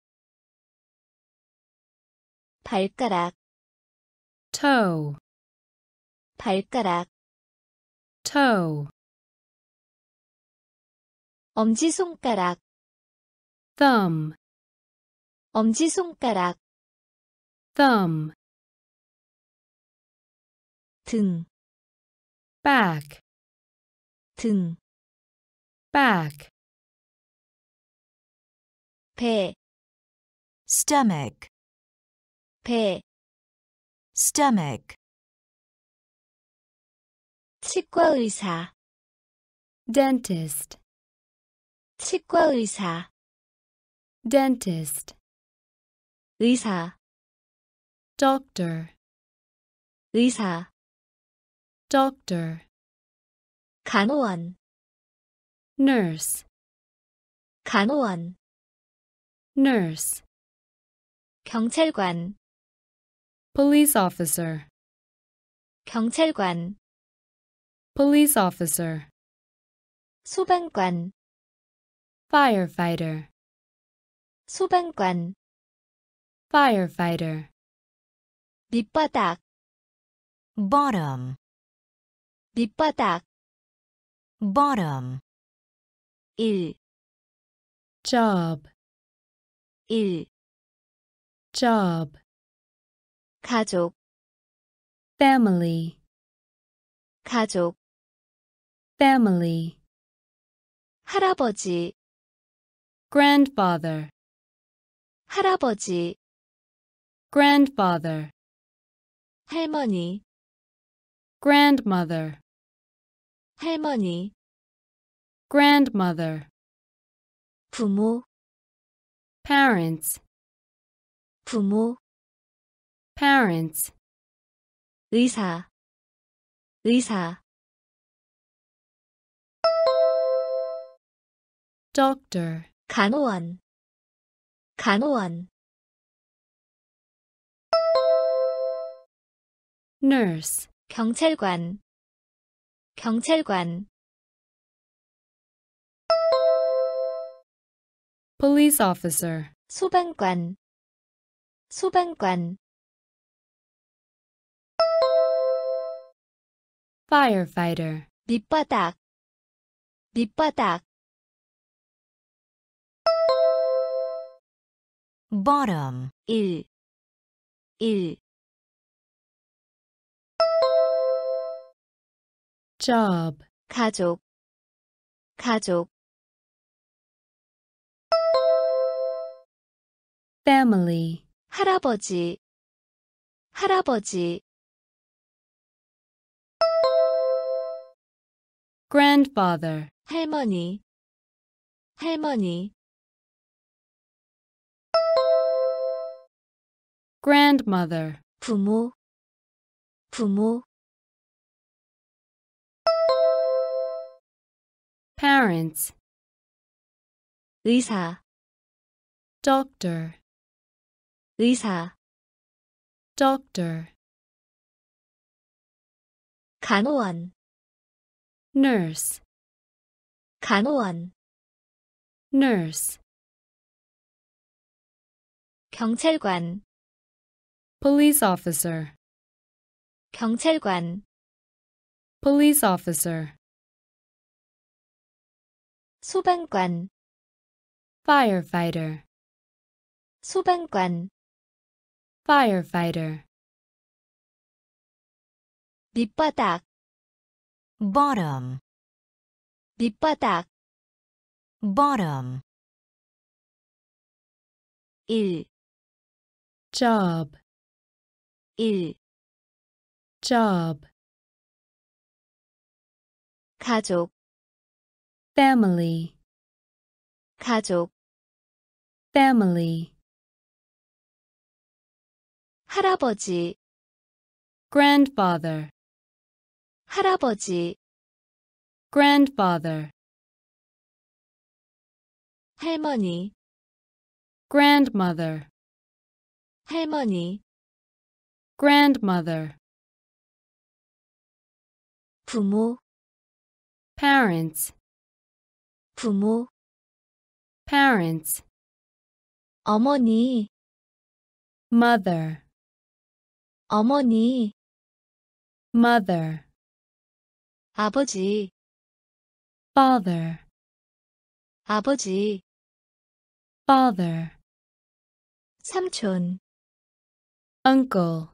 S1: 발가락,
S2: toe,
S1: 발가락,
S2: toe,
S1: 엄지손가락,
S2: thumb,
S1: 엄지손가락,
S2: thumb,
S1: 등,
S2: back,
S1: 등,
S2: back,
S1: 배,
S3: stomach,
S1: 배,
S3: stomach,
S1: 치과 의사,
S2: dentist,
S1: 치과 의사,
S2: dentist,
S1: 의사,
S2: doctor,
S1: 의사,
S2: doctor,
S1: 간호원,
S2: nurse,
S1: 간호원,
S2: nurse,
S1: 경찰관,
S2: police officer,
S1: 경찰관,
S2: police officer,
S1: 소방관,
S2: firefighter,
S1: 소방관,
S2: firefighter,
S1: 밑바닥,
S3: bottom,
S1: 밑바닥,
S3: bottom,
S1: 일,
S2: job,
S1: 일,
S2: job,
S1: 가족,
S2: family,
S1: 가족,
S2: family,
S1: 할아버지,
S2: grandfather,
S1: 할아버지,
S2: grandfather,
S1: 할머니,
S2: grandmother,
S1: 할머니,
S2: grandmother,
S1: 부모,
S2: parents,
S1: 부모,
S2: parents,
S1: 의사, 의사,
S2: doctor,
S1: 간호원, 간호원,
S2: Nurse,
S1: 경찰관, 경찰관,
S2: police officer,
S1: 소방관, 소방관,
S2: firefighter,
S1: 밑바닥, 밑바닥,
S3: bottom,
S1: 1, 1,
S2: job,
S1: 가족, 가족,
S2: family,
S1: 할아버지, 할아버지,
S2: grandfather,
S1: 할머니, 할머니,
S2: grandmother,
S1: 부모, 부모,
S2: parents,
S1: 의사,
S2: doctor,
S1: 의사,
S2: doctor,
S1: 간호원,
S2: nurse,
S1: 간호원,
S2: nurse,
S1: 경찰관,
S2: police officer,
S1: 경찰관,
S2: police officer,
S1: 소방관,
S2: firefighter,
S1: 소방관,
S2: firefighter,
S1: 밑바닥,
S3: bottom,
S1: 밑바닥,
S3: bottom,
S1: 1,
S2: job,
S1: 1,
S2: job,
S1: 가족,
S2: family,
S1: 가족,
S2: family,
S1: 할아버지,
S2: grandfather,
S1: 할아버지,
S2: grandfather,
S1: 할머니,
S2: grandmother,
S1: 할머니,
S2: grandmother,
S1: 부모,
S2: parents,
S1: 부모,
S2: parents,
S1: 어머니,
S2: mother,
S1: 어머니,
S2: mother,
S1: 아버지,
S2: father,
S1: 아버지,
S2: father,
S1: 삼촌,
S2: uncle,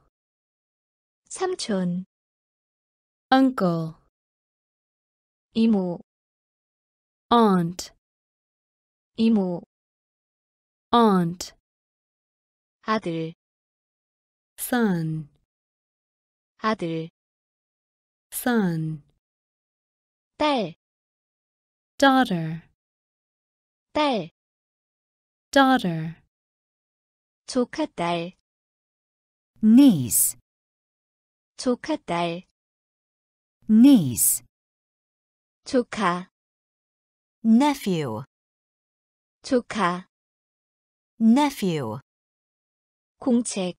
S1: 삼촌,
S2: uncle,
S1: 이모,
S2: aunt,
S1: 이모,
S2: aunt,
S1: 아들,
S2: son,
S1: 아들,
S2: son,
S1: 딸,
S2: daughter,
S1: 딸,
S2: daughter,
S1: 조카딸,
S3: niece,
S1: 조카딸,
S3: niece,
S1: 조카,
S3: nephew,
S1: 조카,
S3: nephew,
S1: 공책,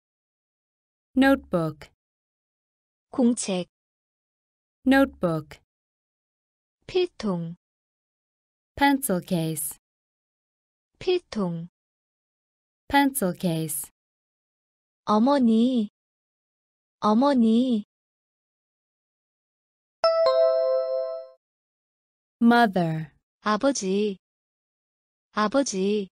S2: notebook,
S1: 공책,
S2: notebook,
S1: 필통,
S2: pencil case,
S1: 필통,
S2: pencil case,
S1: 어머니, 어머니,
S2: mother,
S1: 아버지, 아버지,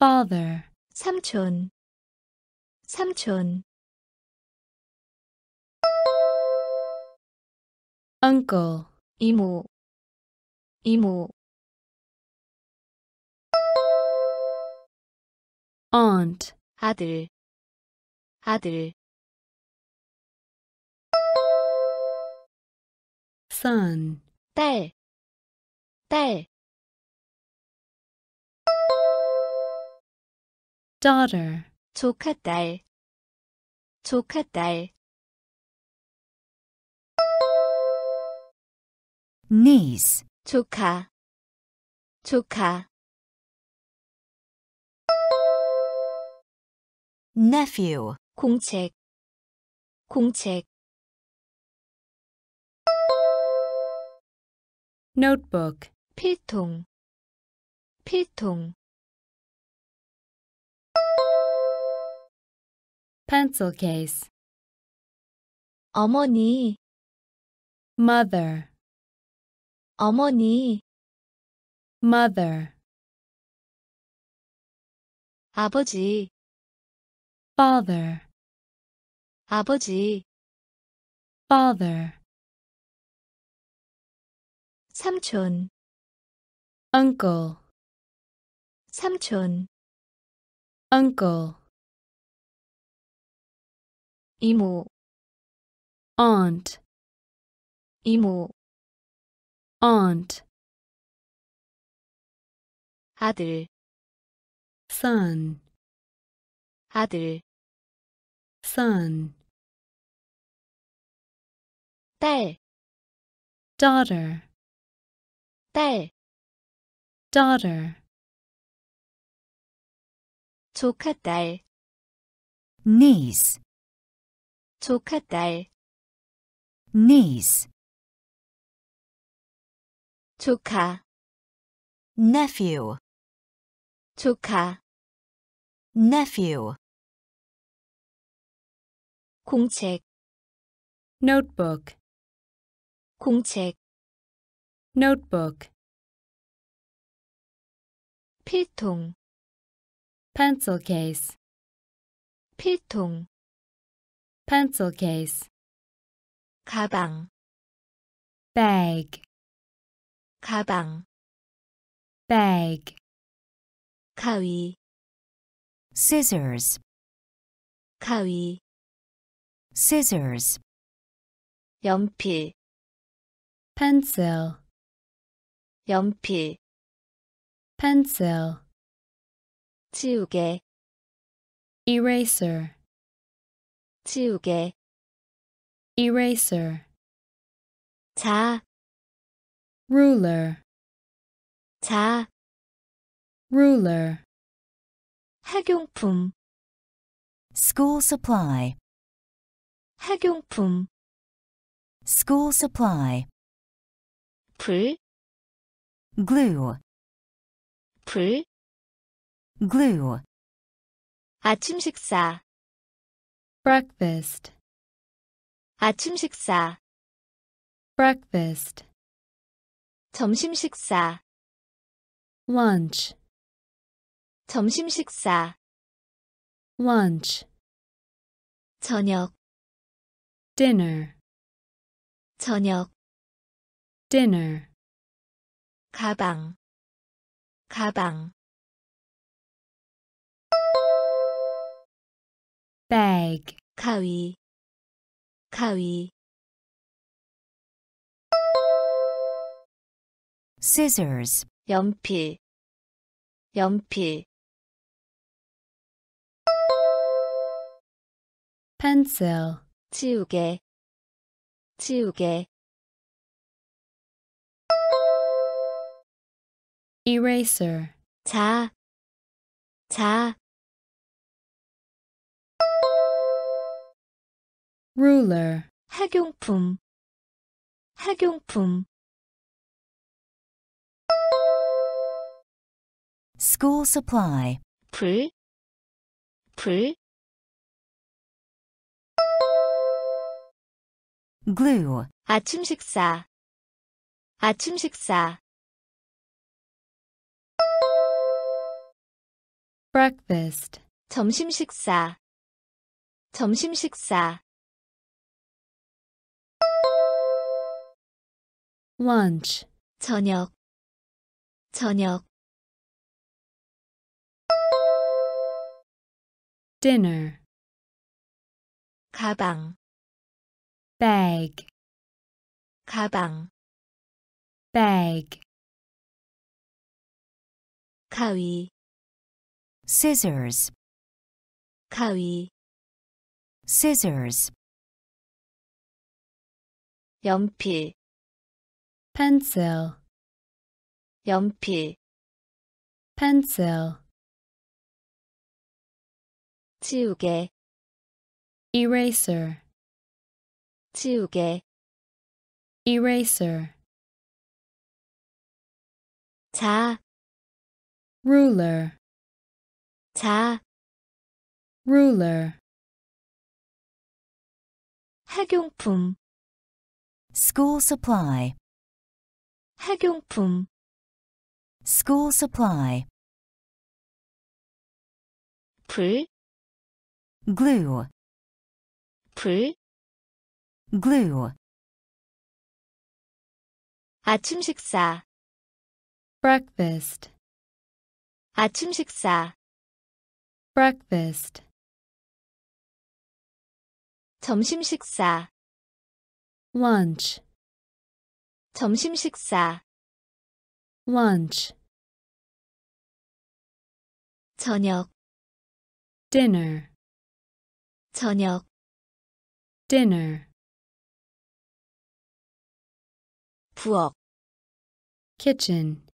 S2: father,
S1: 삼촌, 삼촌,
S2: uncle,
S1: 이모, 이모,
S2: aunt,
S1: 아들, 아들,
S2: son,
S1: 딸, 딸,
S2: daughter,
S1: 조카딸 조카딸
S3: niece,
S1: 조카 조카
S3: nephew,
S1: 공책 공책
S2: notebook,
S1: 필통 필통
S2: pencil case,
S1: 어머니
S2: mother,
S1: 어머니
S2: mother,
S1: 아버지
S2: father,
S1: 아버지
S2: father,
S1: 삼촌
S2: uncle,
S1: 삼촌
S2: uncle,
S1: 이모
S2: aunt,
S1: 이모
S2: aunt,
S1: 아들
S2: son,
S1: 아들
S2: son,
S1: 딸
S2: daughter,
S1: 딸
S2: daughter,
S1: 조카딸
S3: niece,
S1: 조카딸
S3: niece,
S1: 조카
S3: nephew,
S1: 조카
S3: nephew,
S1: 공책
S2: notebook,
S1: 공책
S2: notebook,
S1: 필통
S2: pencil case,
S1: 필통
S2: pencil case,
S1: 가방
S2: bag,
S1: 가방
S2: bag,
S1: 가위
S3: scissors,
S1: 가위
S3: scissors,
S1: 연필
S2: pencil,
S1: 연필
S2: pencil,
S1: 지우개
S2: eraser,
S1: 지우개
S2: eraser,
S1: 자
S2: ruler,
S1: 자
S2: ruler,
S1: 학용품
S3: school supply,
S1: 학용품
S3: school supply,
S1: 불,
S3: glue,
S1: 불,
S3: glue,
S1: 아침 식사,
S2: breakfast,
S1: 아침 식사,
S2: breakfast,
S1: 점심 식사,
S2: lunch,
S1: 점심 식사,
S2: lunch,
S1: 저녁,
S2: dinner,
S1: 저녁,
S2: dinner,
S1: 가방, 가방,
S2: bag,
S1: 가위, 가위,
S3: scissors,
S1: 연필, 연필,
S2: pencil,
S1: 지우개, 지우개,
S2: eraser,
S1: 자, 자,
S2: ruler,
S1: 학용품, 학용품,
S3: school supply,
S1: 불, 불,
S3: glue,
S1: 아침 식사, 아침 식사,
S2: Breakfast,
S1: 점심 식사, 점심 식사,
S2: lunch,
S1: 저녁, 저녁,
S2: dinner,
S1: 가방,
S2: bag,
S1: 가방,
S2: bag,
S1: 가위,
S3: scissors,
S1: 가위,
S3: scissors,
S1: 연필,
S2: pencil,
S1: 연필,
S2: pencil,
S1: 지우개,
S2: eraser,
S1: 지우개,
S2: eraser,
S1: 자,
S2: ruler,
S1: 자,
S2: ruler,
S1: 학용품,
S3: school supply,
S1: 학용품,
S3: school supply,
S1: 불,
S3: glue,
S1: 불,
S3: glue,
S1: 아침 식사,
S2: breakfast,
S1: 아침 식사,
S2: breakfast,
S1: 점심 식사,
S2: lunch,
S1: 점심 식사,
S2: lunch,
S1: 저녁,
S2: dinner,
S1: 저녁,
S2: dinner,
S1: 부엌,
S2: kitchen,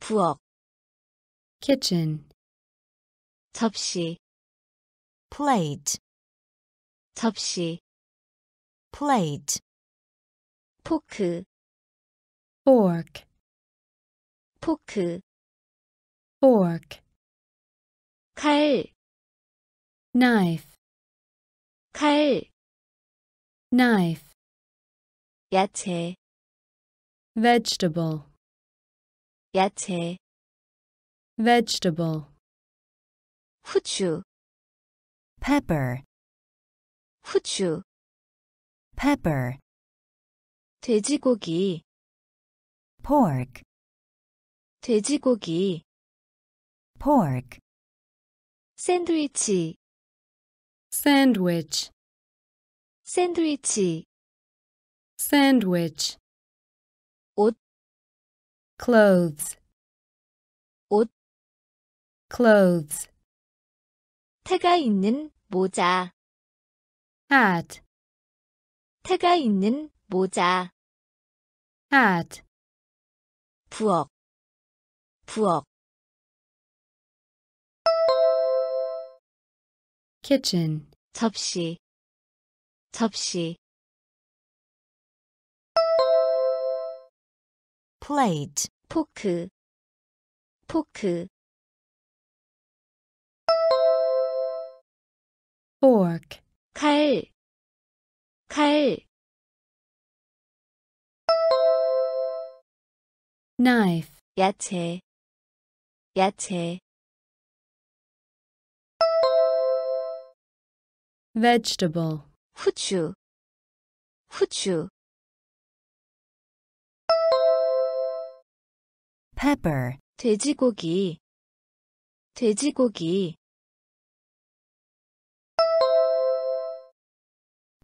S1: 부엌,
S2: kitchen,
S1: 접시,
S3: plate,
S1: 접시,
S3: plate,
S1: 포크,
S2: fork,
S1: 포크,
S2: fork,
S1: 칼,
S2: knife,
S1: 칼,
S2: knife,
S1: 야채,
S2: vegetable,
S1: 야채,
S2: vegetable,
S1: 후추,
S3: pepper,
S1: 후추,
S3: pepper,
S1: 돼지고기,
S3: pork,
S1: 돼지고기,
S3: pork,
S1: 샌드위치,
S2: sandwich,
S1: 샌드위치,
S2: sandwich,
S1: 옷,
S2: clothes,
S1: 옷,
S2: clothes,
S1: 태가 있는 모자,
S2: hat,
S1: 태가 있는 모자,
S2: hat,
S1: 부엌, 부엌,
S2: kitchen,
S1: 접시, 접시,
S3: plate,
S1: 포크, 포크,
S2: fork,
S1: 칼, 칼,
S2: knife,
S1: 야채, 야채,
S2: vegetable,
S1: 후추, 후추,
S3: pepper,
S1: 돼지고기, 돼지고기,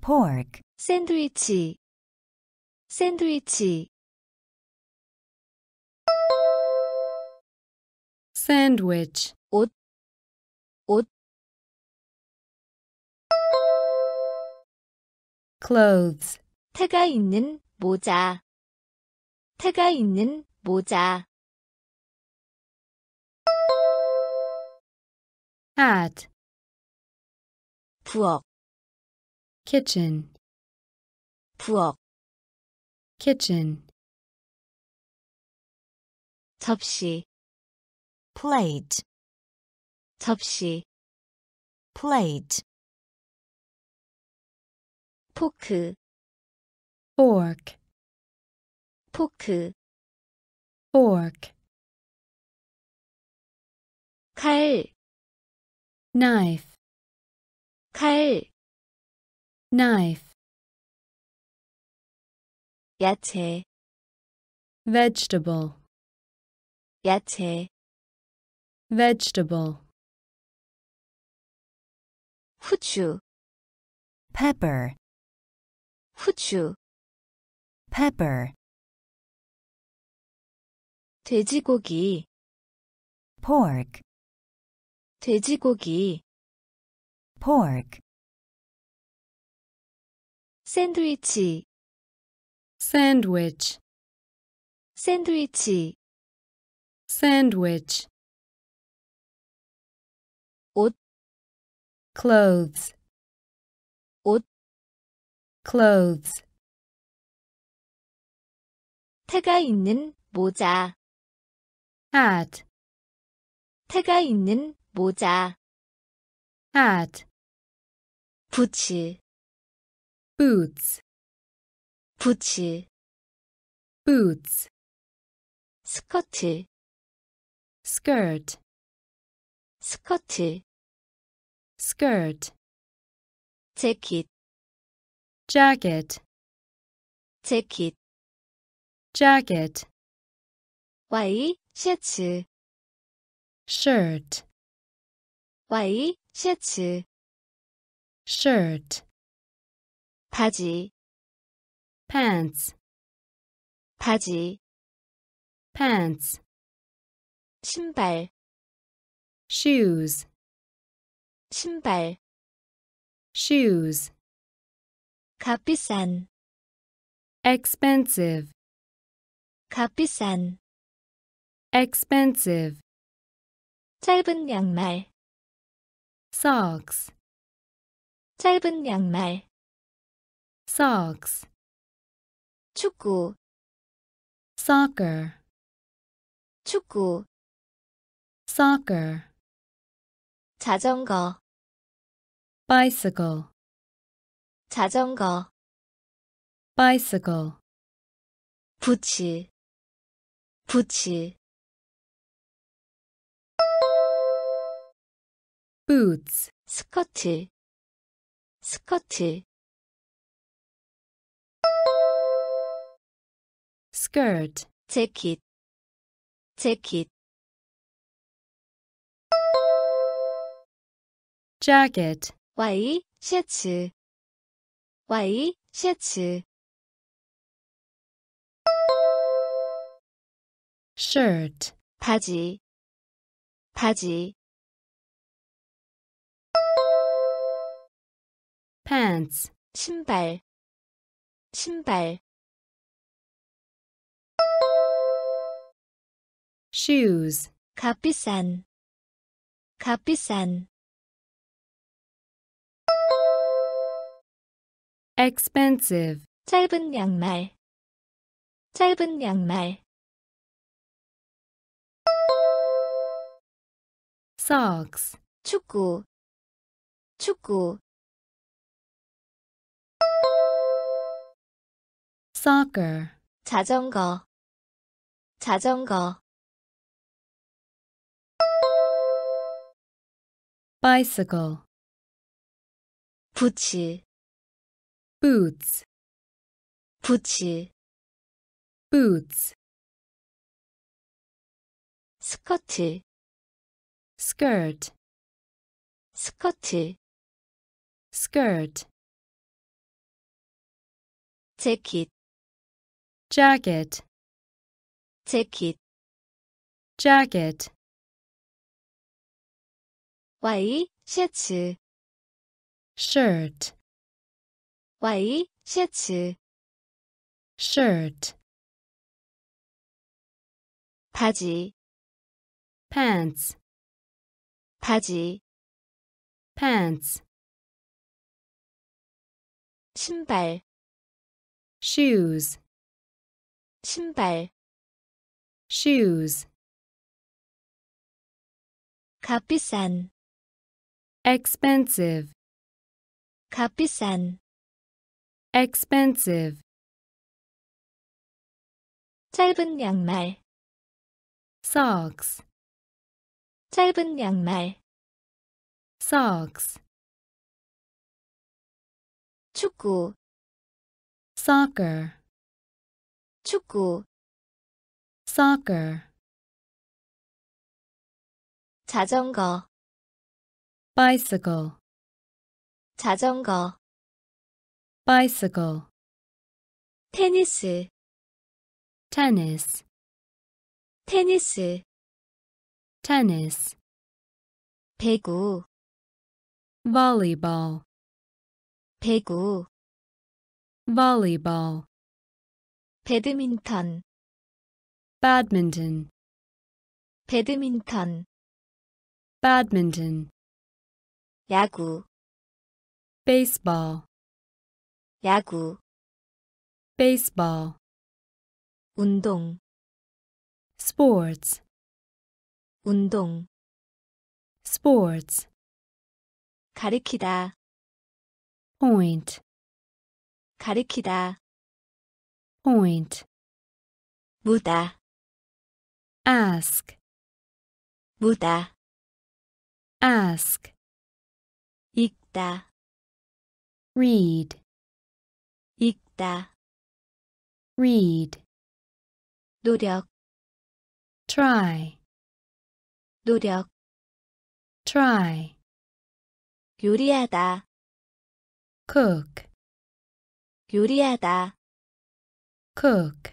S3: pork,
S1: 샌드위치, 샌드위치,
S2: sandwich,
S1: 옷, 옷,
S2: clothes,
S1: 태가 있는 모자, 태가 있는 모자,
S2: hat,
S1: 부엌,
S2: kitchen,
S1: 부엌,
S2: kitchen,
S1: 접시,
S3: plate,
S1: 접시,
S3: plate,
S1: 포크,
S2: fork,
S1: 포크,
S2: fork,
S1: 칼,
S2: knife,
S1: 칼,
S2: knife,
S1: 야채,
S2: vegetable,
S1: 야채,
S2: vegetable,
S1: 후추,
S3: pepper,
S1: 후추,
S3: pepper,
S1: 돼지고기,
S3: pork,
S1: 돼지고기,
S3: pork,
S1: 샌드위치,
S2: sandwich,
S1: 샌드위치,
S2: sandwich.
S1: 옷.
S2: clothes,
S1: 옷.
S2: clothes,
S1: 태가 있는 모자,
S2: hat,
S1: 태가 있는 모자,
S2: hat,
S1: 부츠,
S2: boots,
S1: 부츠,
S2: boots,
S1: 스커트,
S2: skirt,
S1: 스커트,
S2: skirt,
S1: 재킷,
S2: jacket,
S1: 재킷,
S2: jacket,
S1: 와이, 셔츠,
S2: shirt,
S1: 와이, 셔츠,
S2: shirt,
S1: 바지,
S2: pants,
S1: 바지,
S2: pants,
S1: 신발,
S2: shoes,
S1: 신발,
S2: shoes,
S1: 값비싼,
S2: expensive,
S1: 값비싼,
S2: expensive,
S1: 짧은 양말,
S2: socks,
S1: 짧은 양말,
S2: socks,
S1: 축구,
S2: soccer,
S1: 축구,
S2: soccer,
S1: 자전거,
S2: bicycle,
S1: 자전거,
S2: bicycle,
S1: 부츠, 부츠,
S2: boots,
S1: 스커트, 스커트,
S2: skirt,
S1: 재킷, 재킷,
S2: jacket,
S1: 와이, 셔츠, 와이, 셔츠,
S2: shirt,
S1: 바지, 바지,
S2: pants,
S1: 신발, 신발,
S2: Shoes,
S1: 값비싼, 값비싼,
S2: expensive,
S1: 짧은 양말, 짧은 양말,
S2: socks,
S1: 축구, 축구,
S2: soccer,
S1: 자전거, 자전거,
S2: bicycle,
S1: 부츠,
S2: boots,
S1: 부츠,
S2: boots,
S1: 스커트,
S2: skirt,
S1: 스커트,
S2: skirt,
S1: 재킷,
S2: jacket,
S1: 재킷,
S2: jacket,
S1: 와이, 셔츠,
S2: shirt,
S1: 와이, 셔츠,
S2: shirt,
S1: 바지,
S2: pants,
S1: 바지,
S2: pants,
S1: 신발,
S2: shoes,
S1: 신발,
S2: shoes,
S1: 값비싼,
S2: expensive,
S1: 값비싼,
S2: expensive,
S1: 짧은 양말,
S2: socks,
S1: 짧은 양말,
S2: socks,
S1: 축구,
S2: soccer,
S1: 축구,
S2: soccer,
S1: 자전거,
S2: Bicycle,
S1: 자전거,
S2: bicycle,
S1: 테니스,
S2: tennis,
S1: 테니스,
S2: tennis,
S1: 배구,
S2: volleyball,
S1: 배구,
S2: volleyball,
S1: 배드민턴,
S2: badminton,
S1: 배드민턴,
S2: badminton,
S1: 야구,
S2: baseball,
S1: 야구,
S2: baseball,
S1: 운동,
S2: sports,
S1: 운동,
S2: sports,
S1: 가리키다,
S2: point,
S1: 가리키다,
S2: point,
S1: 무다,
S2: ask,
S1: 무다,
S2: ask,
S1: 읽다,
S2: read,
S1: 읽다,
S2: read,
S1: 노력,
S2: try,
S1: 노력,
S2: try,
S1: 요리하다,
S2: cook,
S1: 요리하다,
S2: cook,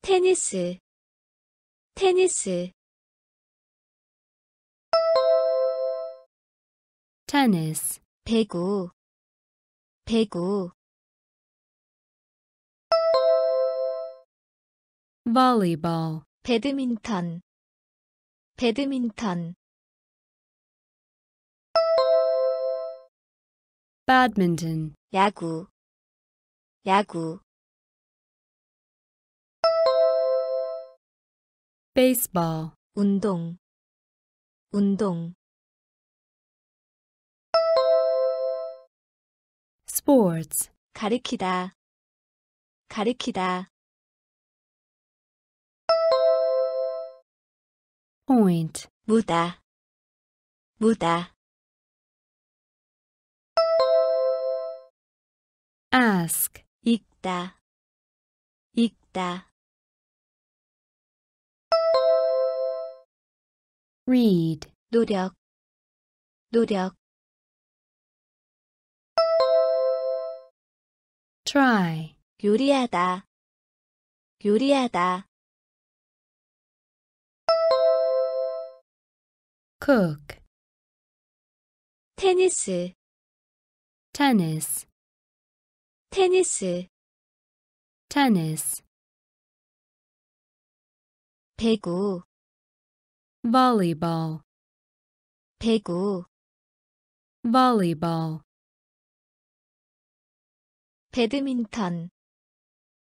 S1: 테니스, 테니스,
S2: tennis,
S1: 배구, 배구,
S2: volleyball,
S1: 배드민턴, 배드민턴,
S2: badminton,
S1: 야구, 야구,
S2: baseball,
S1: 운동, 운동,
S2: sports,
S1: 가리키다, 가리키다,
S2: point,
S1: 무다, 무다,
S2: ask,
S1: 읽다, 읽다,
S2: read,
S1: 노력, 노력,
S2: try,
S1: 요리하다, 요리하다,
S2: cook,
S1: 테니스,
S2: tennis,
S1: 테니스,
S2: tennis,
S1: 배구,
S2: volleyball,
S1: 배구,
S2: volleyball,
S1: 배드민턴,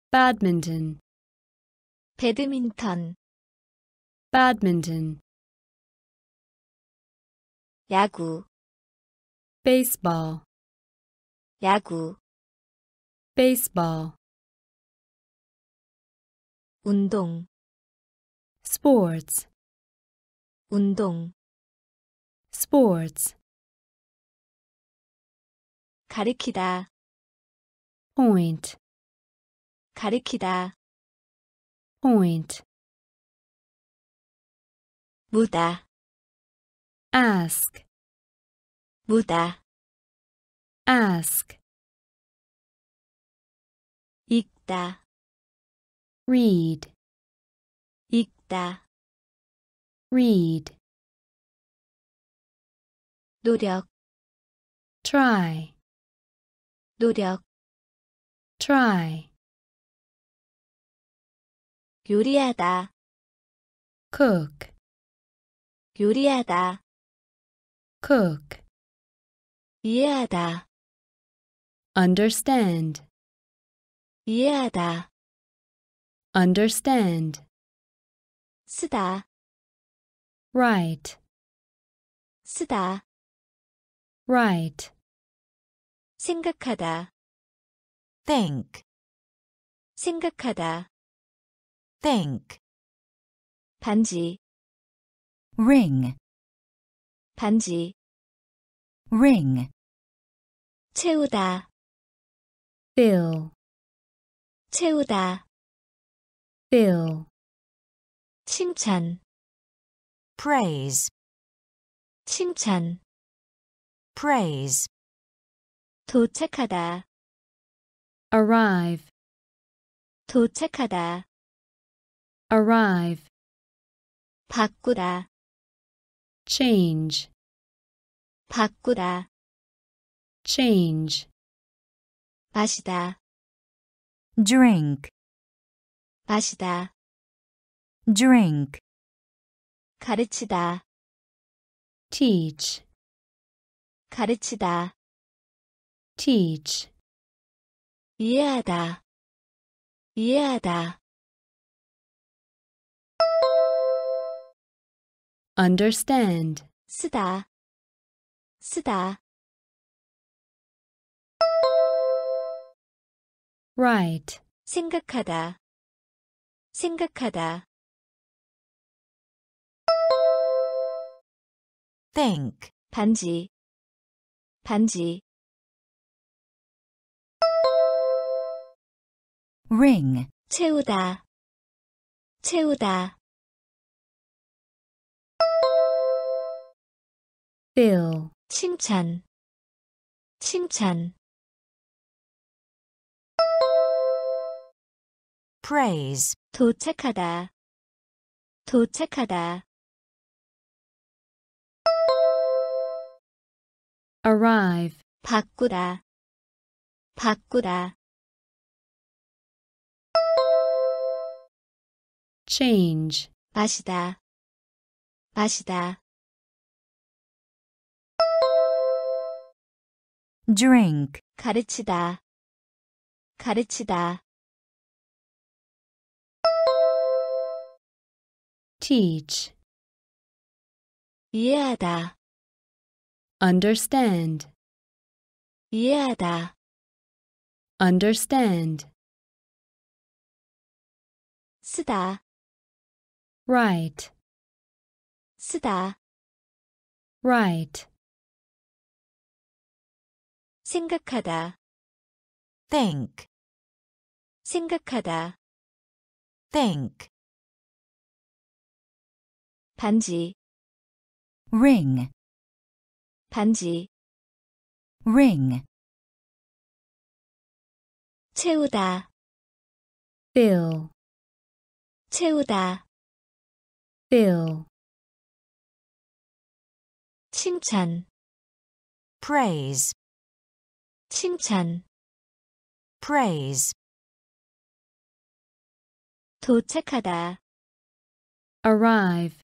S2: badminton,
S1: 배드민턴,
S2: badminton,
S1: 야구,
S2: baseball,
S1: 야구,
S2: baseball,
S1: 운동,
S2: sports,
S1: 운동,
S2: sports,
S1: 가리키다,
S2: point,
S1: 가리키다,
S2: point,
S1: 무다,
S2: ask,
S1: 무다,
S2: ask,
S1: 읽다,
S2: read,
S1: 읽다,
S2: read,
S1: 노력,
S2: try,
S1: 노력,
S2: try,
S1: 요리하다,
S2: cook,
S1: 요리하다,
S2: cook,
S1: 이해하다,
S2: understand,
S1: 이해하다,
S2: understand,
S1: 쓰다,
S2: write,
S1: 쓰다,
S2: write,
S1: 생각하다,
S3: Think,
S1: 생각하다,
S3: think,
S1: 반지,
S3: ring,
S1: 반지,
S3: ring,
S1: 채우다,
S2: fill,
S1: 채우다,
S2: fill,
S1: 칭찬,
S3: praise,
S1: 칭찬,
S3: praise,
S1: 도착하다,
S2: arrive,
S1: 도착하다,
S2: arrive,
S1: 바꾸다,
S2: change,
S1: 바꾸다,
S2: change,
S1: 마시다,
S3: drink,
S1: 마시다,
S3: drink,
S1: 가르치다,
S2: teach,
S1: 가르치다,
S2: teach,
S1: 이해하다 이해하다
S2: understand
S1: 쓰다 쓰다
S2: write
S1: 생각하다 생각하다
S3: think
S1: 반지 반지
S3: ring,
S1: 채우다, 채우다,
S2: fill,
S1: 칭찬, 칭찬,
S3: praise,
S1: 도착하다, 도착하다,
S2: arrive,
S1: 바꾸다, 바꾸다,
S2: change,
S1: 마시다, 마시다,
S3: drink,
S1: 가르치다, 가르치다,
S2: teach,
S1: 이해하다,
S2: understand,
S1: 이해하다,
S2: understand,
S1: 쓰다,
S2: Write.
S1: 쓰다.
S2: Write.
S1: 생각하다.
S3: Think.
S1: 생각하다.
S3: Think.
S1: 반지.
S3: Ring.
S1: 반지.
S3: Ring.
S1: 채우다.
S2: Fill.
S1: 채우다.
S2: fill,
S1: 칭찬,
S3: praise,
S1: 칭찬,
S3: praise,
S1: 도착하다,
S2: arrive,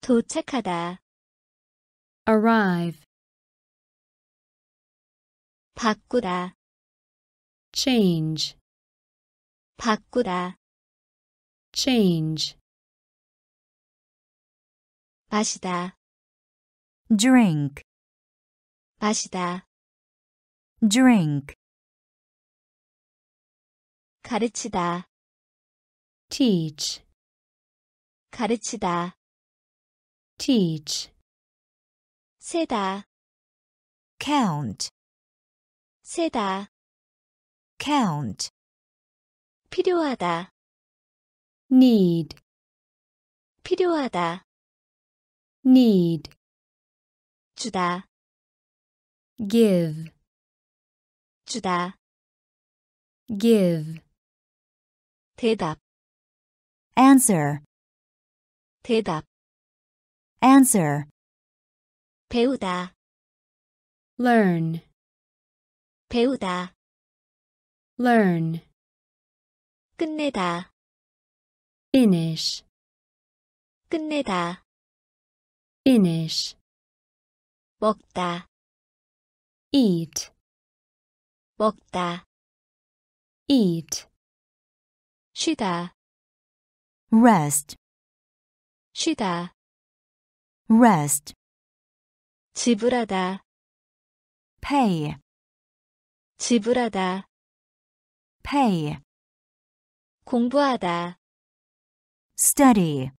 S1: 도착하다,
S2: arrive,
S1: 바꾸다,
S2: change,
S1: 바꾸다,
S2: change,
S1: 마시다,
S3: drink,
S1: 마시다,
S3: drink,
S1: 가르치다,
S2: teach,
S1: 가르치다,
S2: teach,
S1: 세다,
S3: count,
S1: 세다,
S3: count,
S1: 필요하다,
S2: need,
S1: 필요하다,
S2: need,
S1: 주다,
S2: give,
S1: 주다,
S2: give,
S1: 대답,
S3: answer,
S1: 대답,
S3: answer,
S1: 배우다,
S2: learn,
S1: 배우다,
S2: learn,
S1: 끝내다,
S2: finish,
S1: 끝내다,
S2: finish,
S1: 먹다,
S2: eat,
S1: 먹다,
S2: eat,
S1: 쉬다,
S3: rest,
S1: 쉬다,
S3: rest,
S1: 지불하다,
S3: pay,
S1: 지불하다,
S3: pay,
S1: 공부하다,
S3: study,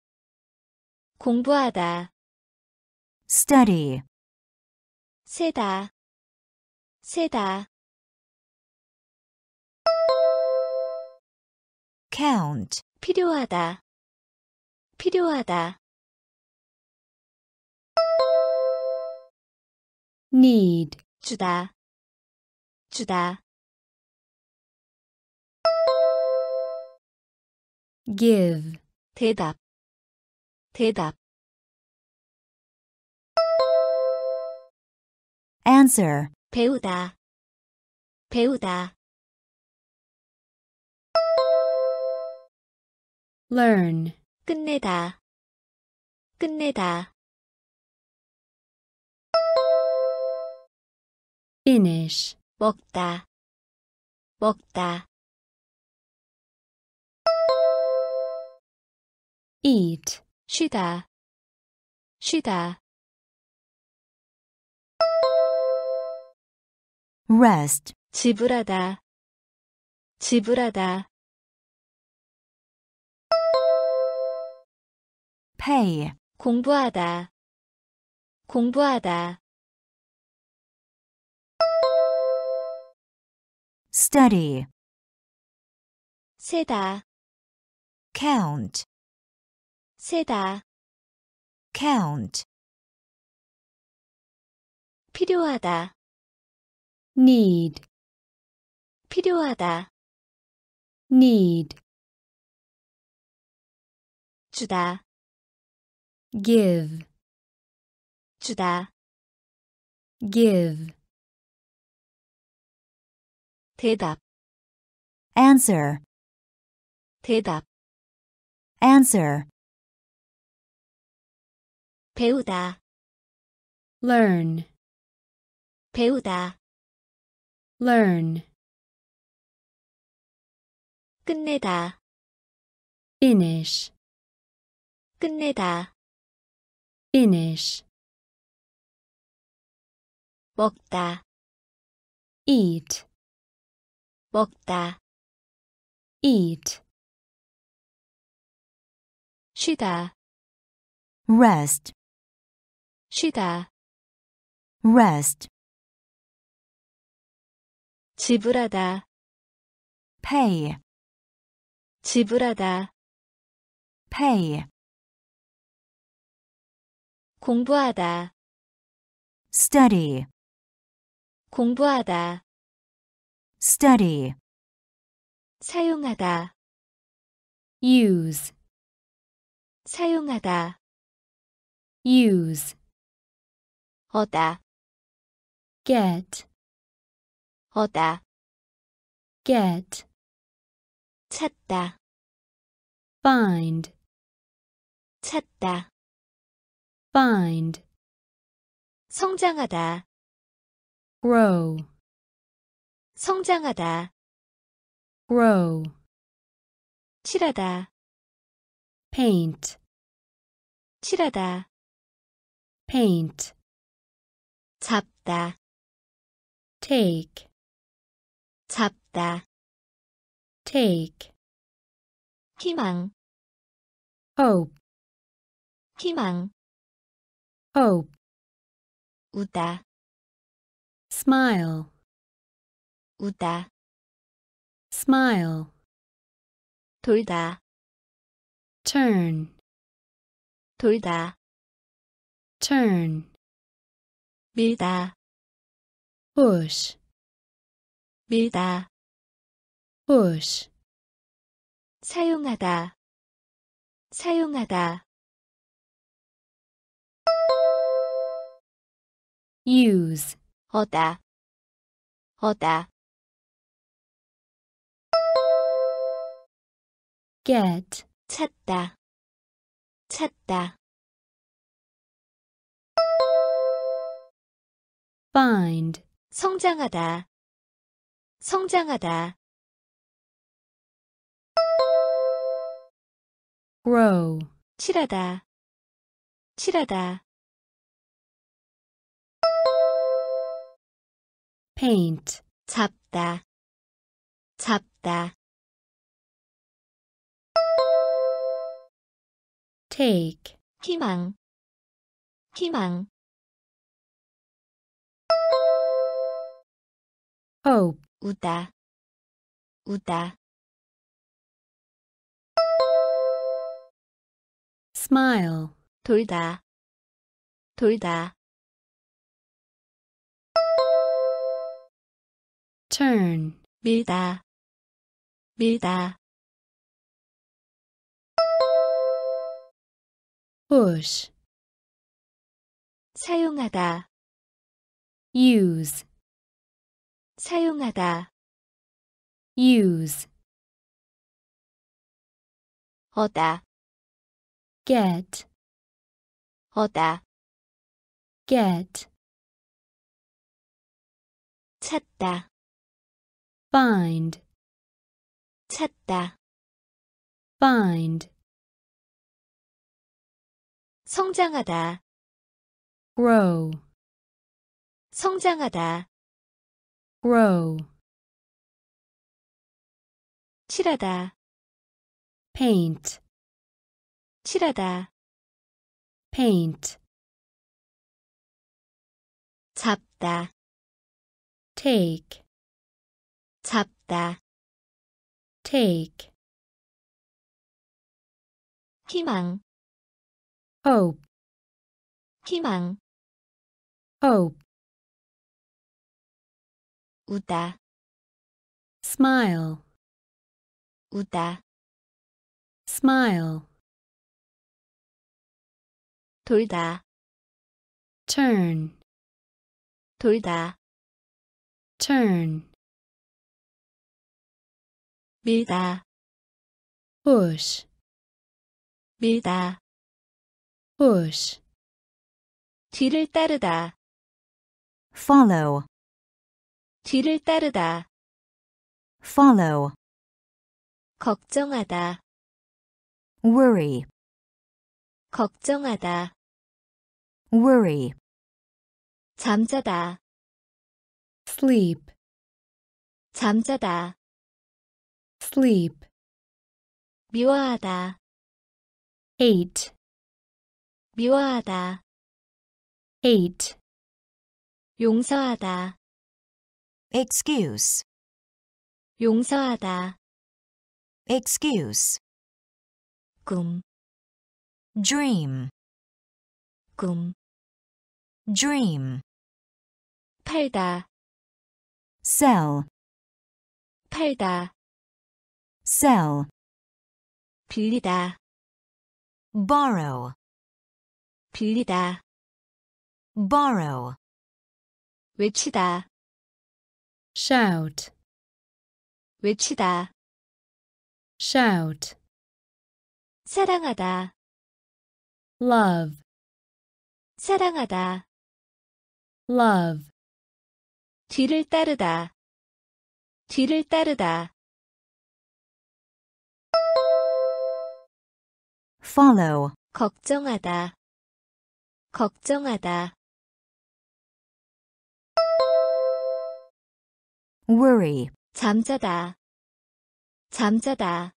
S1: 공부하다,
S3: study,
S1: 세다, 세다,
S3: count,
S1: 필요하다, 필요하다,
S2: need,
S1: 주다, 주다,
S2: give,
S1: 대답, 대답,
S3: answer,
S1: 배우다, 배우다,
S2: learn,
S1: 끝내다, 끝내다,
S2: finish,
S1: 먹다, 먹다,
S2: eat,
S1: 쉬다, 쉬다,
S3: Rest,
S1: 지불하다, 지불하다,
S3: pay,
S1: 공부하다, 공부하다,
S3: study,
S1: 세다,
S3: count,
S1: 세다,
S3: count,
S1: 필요하다,
S2: need,
S1: 필요하다,
S2: need,
S1: 주다,
S2: give,
S1: 주다,
S2: give,
S1: 대답,
S3: answer,
S1: 대답,
S3: answer,
S1: 배우다,
S2: learn,
S1: 배우다,
S2: learn,
S1: 끝내다,
S2: finish,
S1: 끝내다,
S2: finish,
S1: 먹다,
S2: eat,
S1: 먹다,
S2: eat,
S1: 쉬다,
S3: rest,
S1: 쉬다,
S3: rest,
S1: 지불하다,
S3: pay,
S1: 지불하다,
S3: pay,
S1: 공부하다,
S3: study,
S1: 공부하다,
S3: study,
S1: 사용하다,
S2: use,
S1: 사용하다,
S2: use,
S1: 얻다,
S2: get,
S1: 얻다,
S2: get,
S1: 찾다,
S2: find,
S1: 찾다,
S2: find,
S1: 성장하다,
S2: grow,
S1: 성장하다,
S2: grow,
S1: 칠하다,
S2: paint,
S1: 칠하다,
S2: paint,
S1: 잡다,
S2: take,
S1: 잡다,
S2: take,
S1: 희망,
S2: hope,
S1: 희망,
S2: hope,
S1: 우다,
S2: smile,
S1: 우다,
S2: smile,
S1: 돌다,
S2: turn,
S1: 돌다,
S2: turn,
S1: 밀다,
S2: push,
S1: 밀다,
S2: push,
S1: 사용하다, 사용하다,
S2: use,
S1: 얻다, 얻다,
S2: get,
S1: 찾다, 찾다,
S2: find,
S1: 성장하다, 성장하다,
S2: grow,
S1: 칠하다, 칠하다,
S2: paint,
S1: 잡다, 잡다,
S2: take,
S1: 희망, 희망,
S2: hope,
S1: 우다, 우다,
S2: smile,
S1: 돌다, 돌다,
S2: turn,
S1: 밀다, 밀다,
S2: push,
S1: 사용하다,
S2: use,
S1: 사용하다,
S2: use,
S1: 어다,
S2: get,
S1: 어다,
S2: get,
S1: 찾다,
S2: find,
S1: 찾다,
S2: find,
S1: 성장하다,
S2: grow,
S1: 성장하다,
S2: grow,
S1: 칠하다,
S2: paint,
S1: 칠하다,
S2: paint,
S1: 잡다,
S2: take,
S1: 잡다,
S2: take,
S1: 희망,
S2: hope,
S1: 희망,
S2: hope,
S1: 우다,
S2: smile,
S1: 우다,
S2: smile,
S1: 돌다,
S2: turn,
S1: 돌다,
S2: turn,
S1: 밀다,
S2: push,
S1: 밀다,
S2: push,
S1: 뒤를 따르다,
S3: follow,
S1: 뒤를 따르다,
S3: follow,
S1: 걱정하다,
S3: worry,
S1: 걱정하다,
S3: worry,
S1: 잠자다,
S2: sleep,
S1: 잠자다,
S2: sleep,
S1: 미워하다,
S2: hate,
S1: 미워하다,
S2: hate,
S1: 용서하다,
S3: excuse,
S1: 용서하다,
S3: excuse,
S1: 꿈,
S3: dream,
S1: 꿈,
S3: dream,
S1: 팔다,
S3: sell,
S1: 팔다,
S3: sell,
S1: 빌리다,
S3: borrow,
S1: 빌리다,
S3: borrow,
S1: 외치다,
S2: shout,
S1: 외치다,
S2: shout,
S1: 사랑하다,
S2: love,
S1: 사랑하다,
S2: love,
S1: 뒤를 따르다, 뒤를 따르다,
S3: follow,
S1: 걱정하다, 걱정하다,
S3: worry,
S1: 잠자다, 잠자다,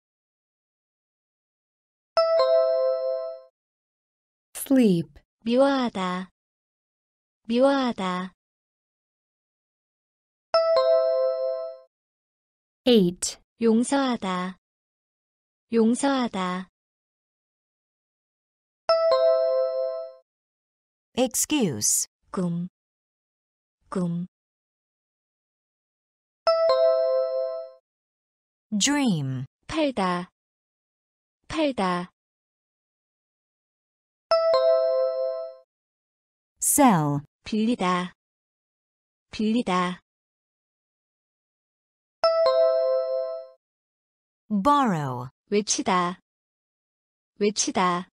S2: sleep,
S1: 미워하다, 미워하다,
S2: hate,
S1: 용서하다, 용서하다,
S3: excuse,
S1: 꿈, 꿈,
S3: dream,
S1: 팔다, 팔다,
S3: sell,
S1: 빌리다, 빌리다,
S3: borrow,
S1: 외치다, 외치다,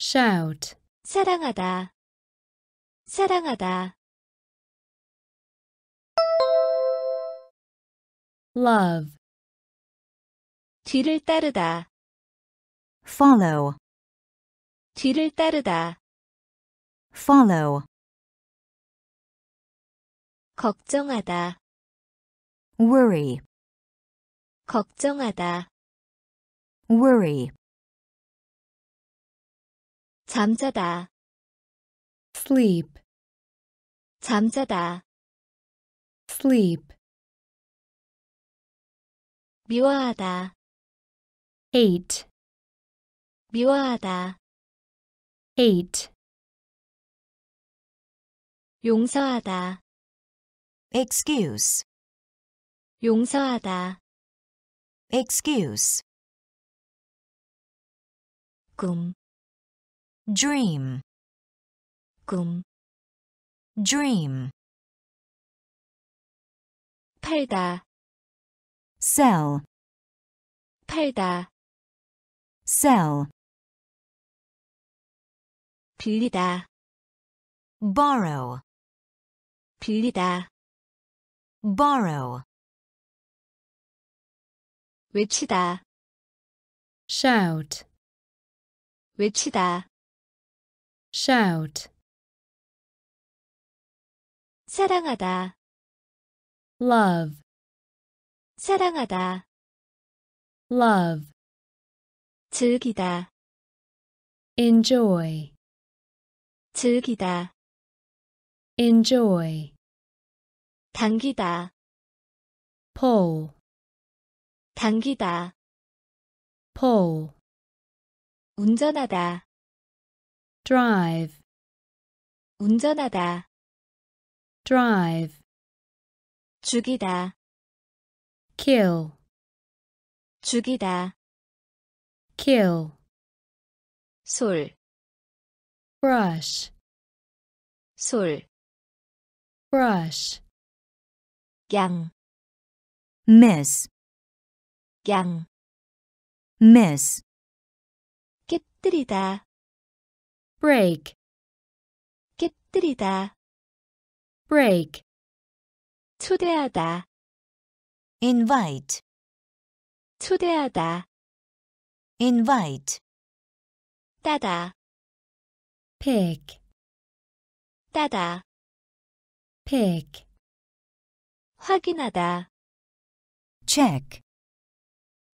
S2: shout,
S1: 사랑하다, 사랑하다,
S2: love,
S1: 뒤를 따르다,
S3: follow,
S1: 뒤를 따르다,
S3: follow,
S1: 걱정하다,
S3: worry,
S1: 걱정하다,
S3: worry,
S1: 잠자다,
S2: sleep,
S1: 잠자다,
S2: sleep,
S1: 미워하다,
S2: hate,
S1: 미워하다,
S2: hate,
S1: 용서하다,
S3: excuse,
S1: 용서하다,
S3: excuse,
S1: 꿈,
S3: dream,
S1: 꿈,
S3: dream,
S1: 팔다,
S3: sell,
S1: 팔다,
S3: sell,
S1: 빌리다,
S3: borrow,
S1: 빌리다,
S3: borrow,
S1: 외치다,
S2: shout,
S1: 외치다,
S2: shout,
S1: 사랑하다,
S2: love,
S1: 사랑하다,
S2: love,
S1: 즐기다,
S2: enjoy,
S1: 즐기다,
S2: enjoy,
S1: 당기다,
S2: pull,
S1: 당기다,
S2: pull,
S1: 운전하다,
S2: drive,
S1: 운전하다,
S2: drive,
S1: 죽이다,
S2: kill,
S1: 죽이다,
S2: kill,
S1: 솔,
S2: brush,
S1: 솔,
S2: brush,
S1: 양,
S3: miss,
S1: 양,
S3: miss,
S1: 깨뜨리다,
S2: break,
S1: 깨뜨리다,
S2: break,
S1: 초대하다,
S3: invite,
S1: 초대하다,
S3: invite,
S1: 따다,
S2: pick,
S1: 따다,
S2: pick,
S1: 확인하다,
S3: check,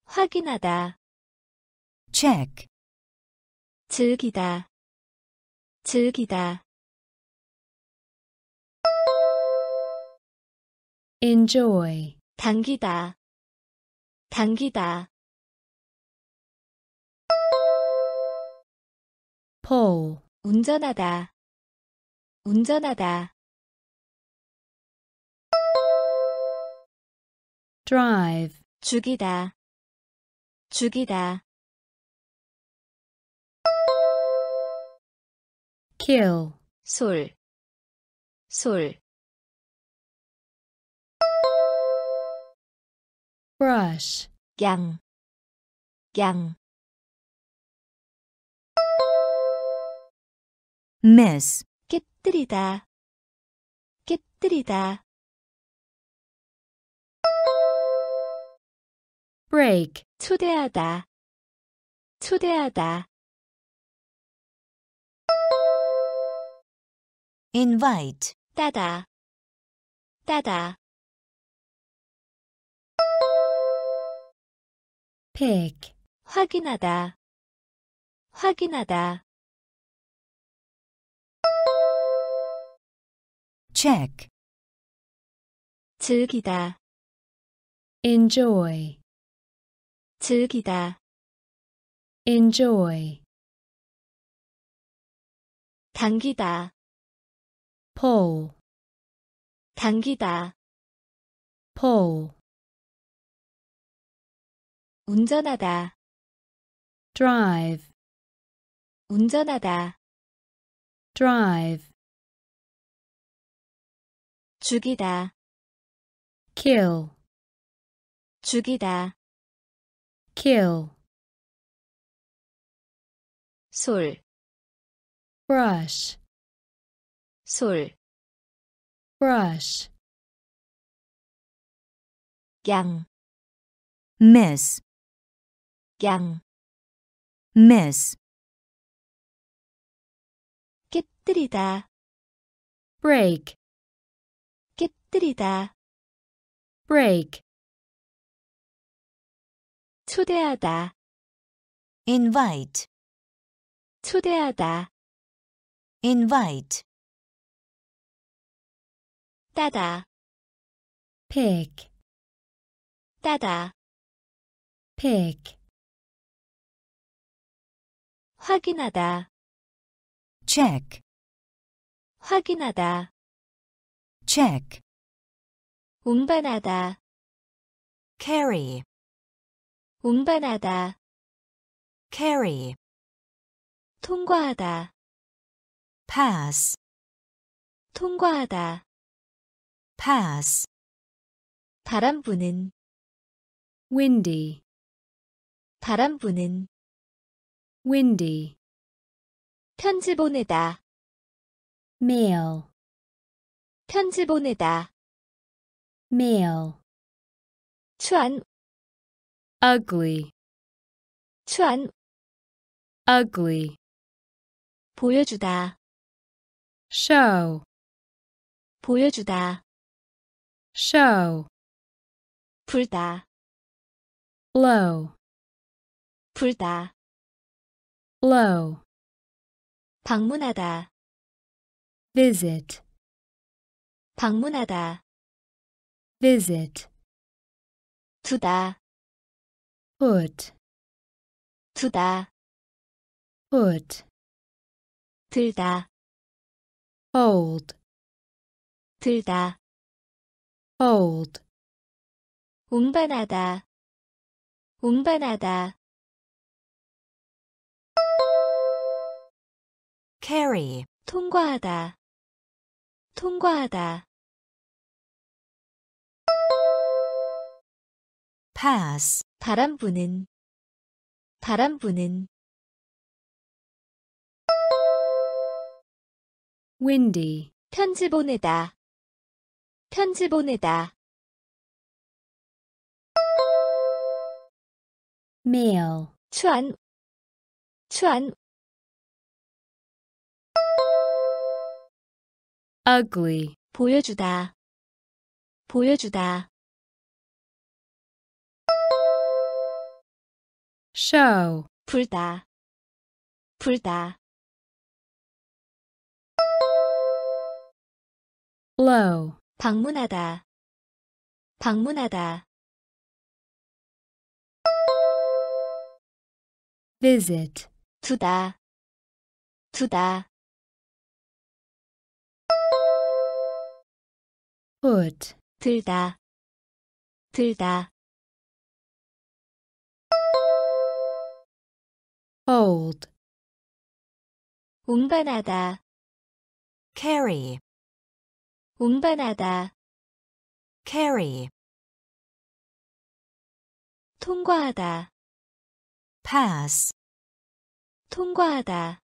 S1: 확인하다,
S3: check,
S1: 즐기다, 즐기다,
S2: enjoy,
S1: 당기다, 당기다,
S2: pull,
S1: 운전하다, 운전하다,
S2: drive,
S1: 죽이다, 죽이다,
S2: kill,
S1: 솔, 솔,
S2: brush,
S1: 양, 양,
S3: miss,
S1: 깨뜨리다, 깨뜨리다,
S2: break,
S1: 초대하다, 초대하다,
S3: invite,
S1: 따다, 따다,
S2: pick,
S1: 확인하다, 확인하다,
S3: check,
S1: 즐기다,
S2: enjoy,
S1: 즐기다,
S2: enjoy,
S1: 당기다,
S2: pull,
S1: 당기다,
S2: pull,
S1: 운전하다,
S2: drive,
S1: 운전하다,
S2: drive,
S1: 죽이다,
S2: kill,
S1: 죽이다,
S2: kill,
S1: 솔,
S2: brush,
S1: 솔,
S2: brush,
S1: 양,
S3: miss,
S1: 양,
S3: miss,
S1: 깨뜨리다,
S2: break,
S1: 깨뜨리다,
S2: break,
S1: 초대하다,
S3: invite,
S1: 초대하다,
S3: invite,
S1: 따다,
S2: pick,
S1: 따다,
S2: pick,
S1: 확인하다,
S3: check,
S1: 확인하다,
S3: check,
S1: 운반하다,
S3: carry,
S1: 운반하다,
S3: carry,
S1: 통과하다,
S3: pass,
S1: 통과하다.
S3: pass,
S1: 바람 부는,
S2: windy,
S1: 바람 부는,
S2: windy,
S1: 편지 보내다.
S2: mail,
S1: 편지 보내다.
S2: mail,
S1: 추한,
S2: ugly,
S1: 추한,
S2: ugly,
S1: 보여주다.
S2: show,
S1: 보여주다.
S2: show,
S1: 불다.
S2: blow,
S1: 불다.
S2: blow,
S1: 방문하다.
S2: visit,
S1: 방문하다.
S2: visit,
S1: 두다.
S2: put,
S1: 두다.
S2: put,
S1: 들다.
S2: hold,
S1: 들다.
S2: hold,
S1: 운반하다. 운반하다.
S3: Carry,
S1: 통과하다. 통과하다.
S3: pass,
S1: 바람 부는. 바람 부는.
S2: windy,
S1: 편지 보내다. 편지 보내다.
S2: mail,
S1: 추한. 추한.
S2: Ugly,
S1: 보여주다. 보여주다.
S2: show,
S1: 불다. 불다.
S2: blow,
S1: 방문하다. 방문하다.
S2: visit,
S1: 두다. 두다.
S2: Put,
S1: 들다. 들다.
S2: hold,
S1: 운반하다.
S3: carry,
S1: 운반하다.
S3: carry,
S1: 통과하다.
S3: pass,
S1: 통과하다.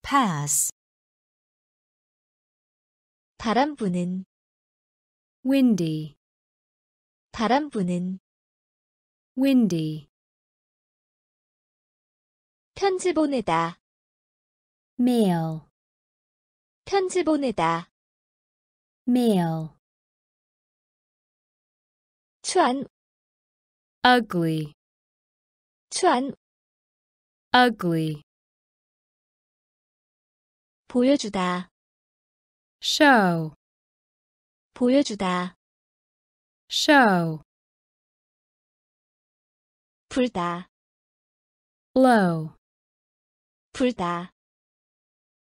S3: pass,
S1: 바람 부는.
S2: Windy,
S1: 바람 부는.
S2: windy,
S1: 편지 보내다.
S2: mail,
S1: 편지 보내다.
S2: mail,
S1: 추한.
S2: ugly,
S1: 추한.
S2: ugly,
S1: 보여주다.
S2: show,
S1: 보여주다.
S2: show,
S1: 불다.
S2: blow,
S1: 불다.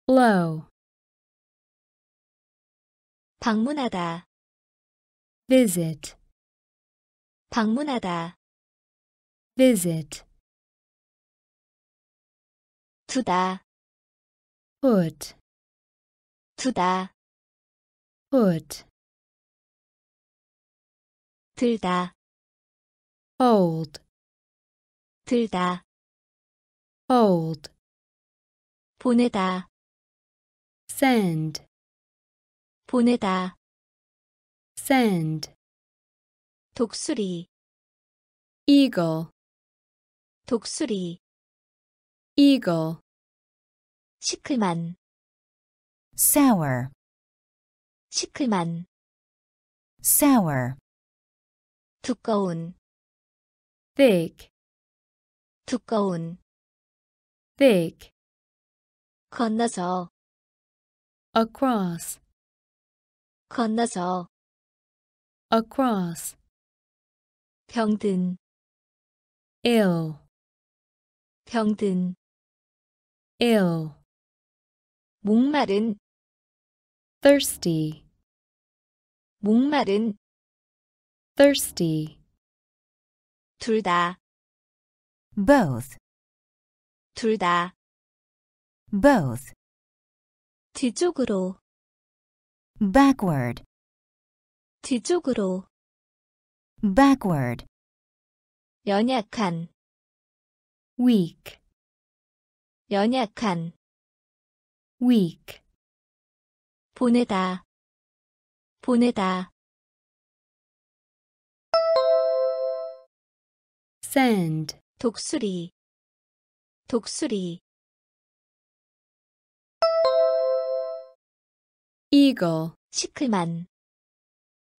S2: blow,
S1: 방문하다.
S2: visit,
S1: 방문하다.
S2: visit,
S1: 두다.
S2: put,
S1: 두다.
S2: put,
S1: 들다.
S2: hold,
S1: 들다.
S2: hold,
S1: 보내다.
S2: send,
S1: 보내다.
S2: send,
S1: 독수리.
S2: eagle,
S1: 독수리.
S2: eagle,
S1: 시클만.
S3: sour,
S1: 시클만.
S3: sour,
S1: 두꺼운.
S2: thick,
S1: 두꺼운.
S2: thick,
S1: 건너서.
S2: across,
S1: 건너서.
S2: across,
S1: 병든.
S2: ill,
S1: 병든.
S2: ill,
S1: 목마른.
S2: thirsty,
S1: 목마른.
S2: Thirsty,
S1: 둘 다.
S3: both,
S1: 둘 다.
S3: both,
S1: 뒤쪽으로.
S3: backward,
S1: 뒤쪽으로
S3: backward,
S1: 연약한
S2: weak,
S1: 연약한
S2: weak,
S1: 보내다 보내다
S2: send,
S1: 독수리. 독수리.
S2: Eagle,
S1: 시클만.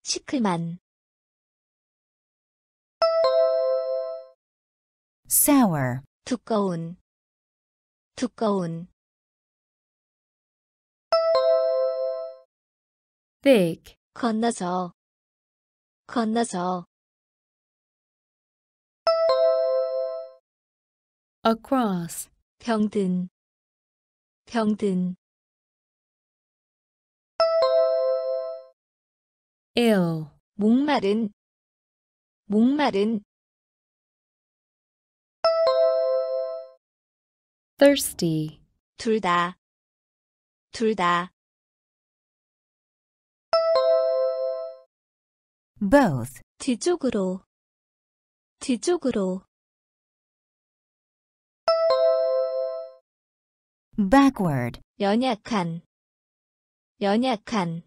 S1: 시클만.
S3: Sour,
S1: 두꺼운. 두꺼운.
S2: Thick,
S1: 건너서. 건너서
S2: across,
S1: 병든 병든.
S2: ill,
S1: 목마른 목마른.
S2: thirsty,
S1: 둘다 둘 다.
S3: Both,
S1: 뒤쪽으로 뒤쪽으로
S3: backward,
S1: 연약한 연약한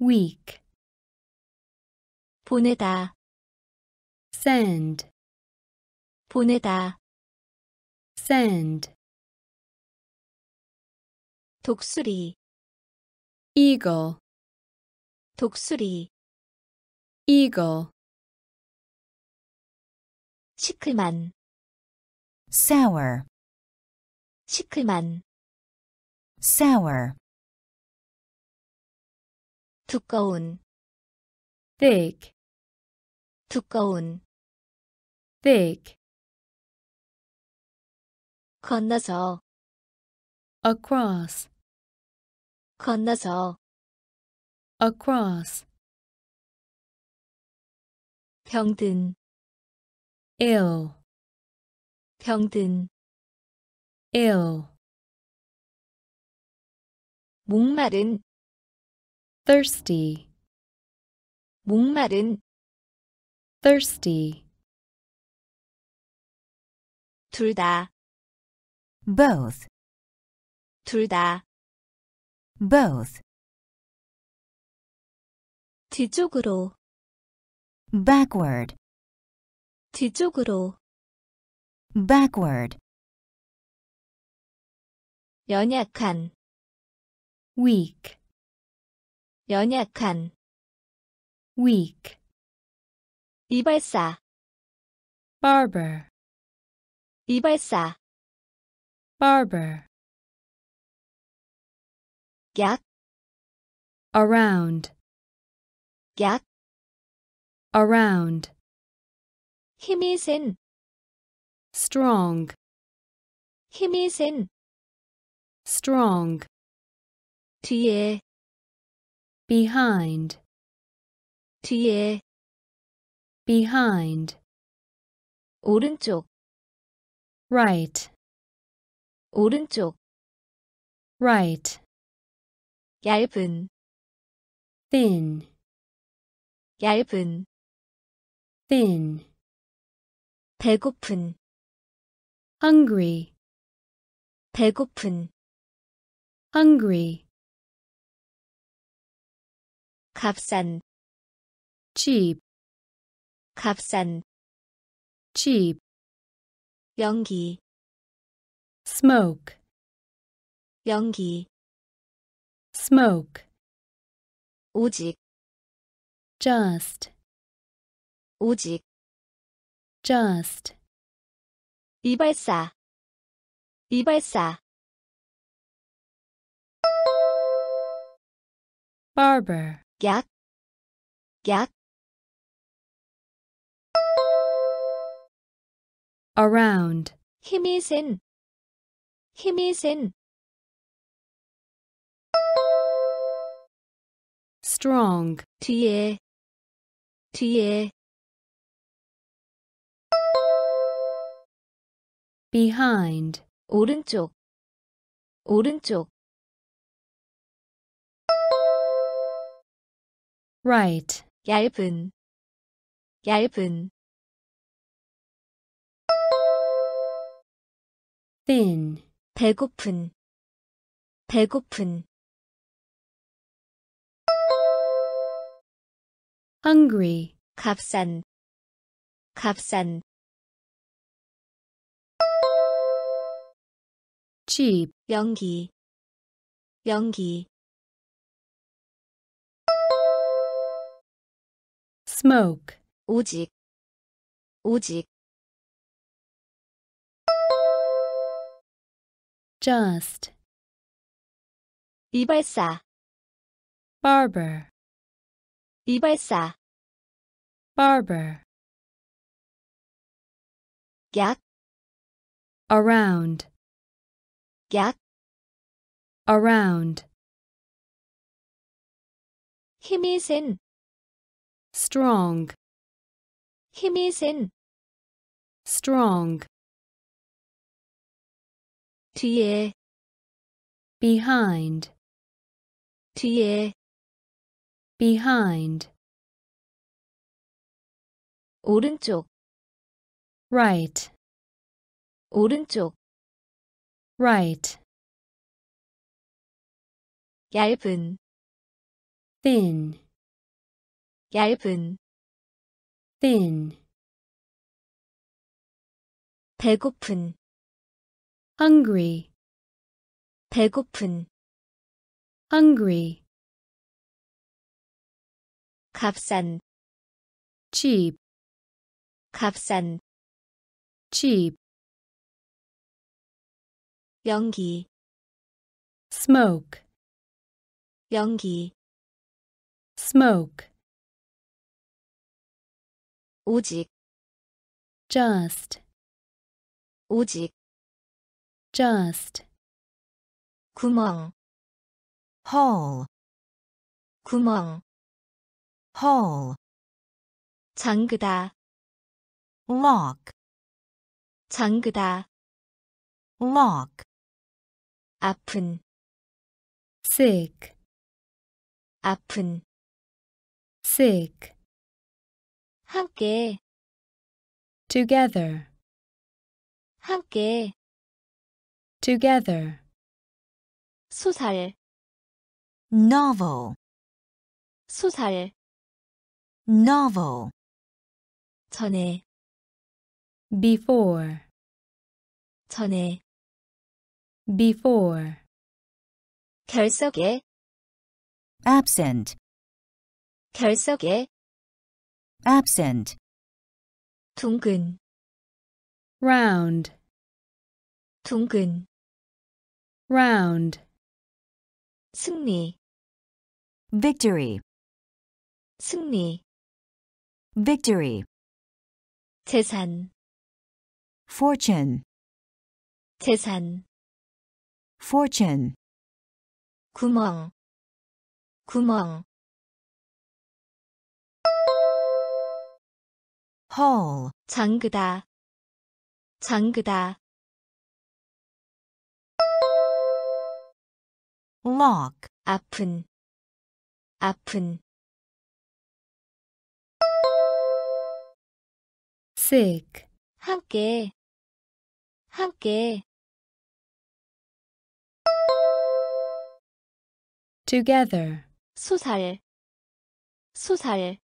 S2: weak,
S1: 보내다
S2: send,
S1: 보내다
S2: send,
S1: 독수리
S2: eagle,
S1: 독수리
S2: eagle,
S1: 시클만
S3: sour,
S1: 시클만
S3: sour,
S1: 두꺼운
S2: thick,
S1: 두꺼운
S2: thick,
S1: 건너서
S2: across,
S1: 건너서
S2: across,
S1: 병든
S2: ill,
S1: 병든
S2: ill,
S1: 목마른
S2: thirsty,
S1: 목마른
S2: thirsty,
S1: 둘 다
S3: both,
S1: 둘 다
S3: both,
S1: 뒤쪽으로
S3: backward,
S1: 뒤쪽으로
S3: backward,
S1: 연약한
S2: weak,
S1: 연약한
S2: weak,
S1: 이발사
S2: barber,
S1: 이발사
S2: barber,
S1: 약,
S2: around,
S1: 약,
S2: around,
S1: 힘이 센,
S2: strong,
S1: 힘이 센,
S2: strong,
S1: 뒤에,
S2: behind,
S1: 뒤에,
S2: behind,
S1: 오른쪽,
S2: right,
S1: 오른쪽,
S2: right,
S1: 얇은,
S2: thin,
S1: 얇은,
S2: thin,
S1: 배고픈,
S2: Hungry,
S1: 배고픈,
S2: hungry,
S1: 값싼,
S2: cheap,
S1: 값싼,
S2: cheap,
S1: 연기,
S2: smoke,
S1: 연기,
S2: smoke,
S1: 오직,
S2: just,
S1: 오직,
S2: just,
S1: 이발사, 이발사,
S2: barber,
S1: 약, 약,
S2: around,
S1: 힘이 센, 힘이 센,
S2: strong,
S1: 뒤에, 뒤에,
S2: Behind,
S1: 오른쪽, 오른쪽
S2: right,
S1: 얇은 얇은
S2: thin,
S1: 배고픈 배고픈
S2: hungry,
S1: 값싼 값싼
S2: cheap,
S1: 연기 연기
S2: smoke,
S1: 오직 오직
S2: just,
S1: 이발사
S2: barber,
S1: 이발사
S2: barber,
S1: 약
S2: around,
S1: 약
S2: around,
S1: 힘이 센
S2: strong,
S1: 힘이 센
S2: strong,
S1: 뒤에
S2: behind,
S1: 뒤에
S2: behind,
S1: 오른쪽
S2: right,
S1: 오른쪽
S2: right,
S1: 얇은
S2: thin,
S1: 얇은
S2: thin,
S1: 배고픈
S2: hungry,
S1: 배고픈
S2: hungry,
S1: 값싼
S2: cheap,
S1: 값싼
S2: cheap,
S1: 연기
S2: smoke,
S1: 연기
S2: smoke,
S1: 오직
S2: just,
S1: 오직
S2: just,
S1: 구멍
S3: hole,
S1: 구멍
S3: hole,
S1: 잠그다
S3: lock,
S1: 잠그다
S3: lock,
S1: 아픈
S2: sick,
S1: 아픈
S2: sick,
S1: 함께
S2: together,
S1: 함께
S2: together,
S1: 소살
S3: novel,
S1: 소살
S3: novel,
S1: 전에
S2: before,
S1: 전에
S2: before,
S1: 결석에
S3: absent,
S1: 결석에
S3: absent,
S1: 둥근
S2: round,
S1: 둥근
S2: round,
S1: 승리
S3: victory,
S1: 승리
S3: victory,
S1: 재산
S3: fortune,
S1: 재산
S3: Fortune,
S1: 구멍 구멍
S3: hole,
S1: 잠그다 잠그다
S3: lock,
S1: 아픈 아픈
S2: sick,
S1: 함께 함께
S2: together,
S1: 소살 소살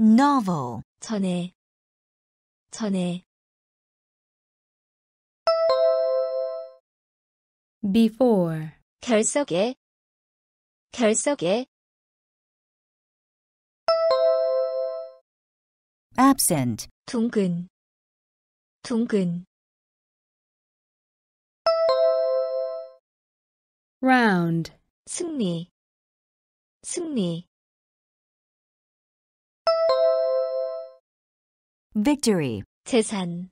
S3: novel,
S1: 전에 전에
S2: before,
S1: 결석에 결석에
S3: absent,
S1: 둥근 둥근
S2: round,
S1: 승리 승리
S3: victory,
S1: 재산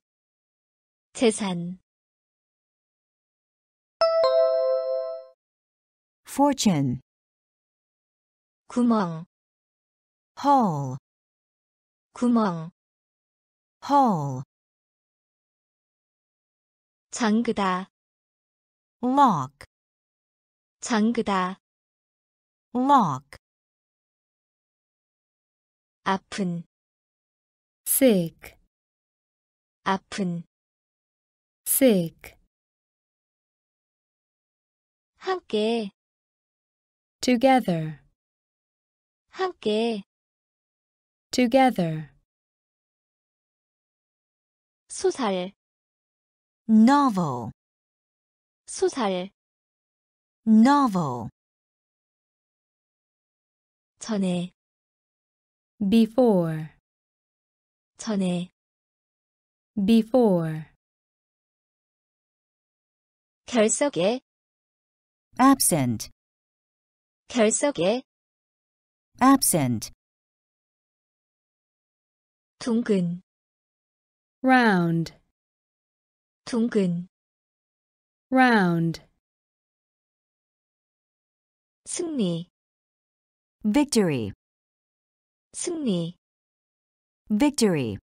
S1: 재산
S3: fortune,
S1: 구멍
S3: hole,
S1: 구멍
S3: hole,
S1: 잠그다,
S3: lock,
S1: 잠그다,
S3: lock,
S1: 아픈,
S2: sick,
S1: 아픈,
S2: sick,
S1: 함께,
S2: together,
S1: 함께,
S2: together,
S1: 소살,
S3: novel,
S1: 소살,
S3: novel,
S1: 전에,
S2: before,
S1: 전에,
S2: before,
S1: 결석에,
S3: absent,
S1: 결석에,
S3: absent,
S1: 둥근,
S2: round,
S1: 둥근,
S2: round,
S1: 승리,
S3: victory,
S1: 승리,
S3: victory,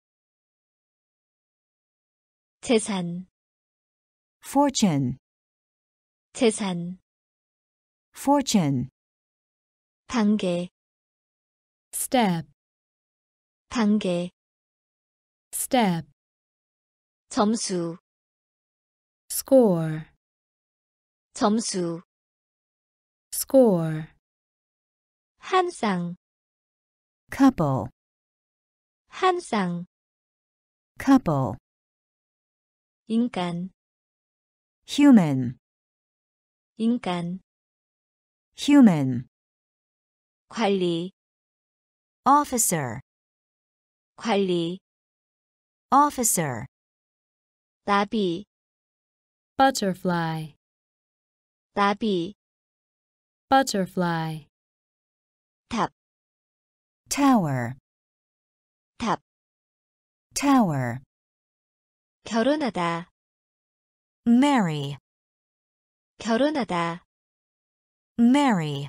S1: 재산,
S3: fortune,
S1: 재산,
S3: fortune,
S1: 단계,
S2: step,
S1: 단계,
S2: step,
S1: 점수,
S2: score,
S1: 점수,
S2: score,
S1: 한 쌍,
S3: couple,
S1: 한 쌍,
S3: couple,
S1: 인간,
S3: human,
S1: 인간,
S3: human,
S1: 관리,
S3: officer,
S1: 관리,
S3: officer,
S1: 나비,
S2: butterfly,
S1: 나비,
S2: butterfly,
S1: 탑,
S3: tower,
S1: 탑,
S3: tower,
S1: 결혼하다,
S3: marry,
S1: 결혼하다,
S3: marry,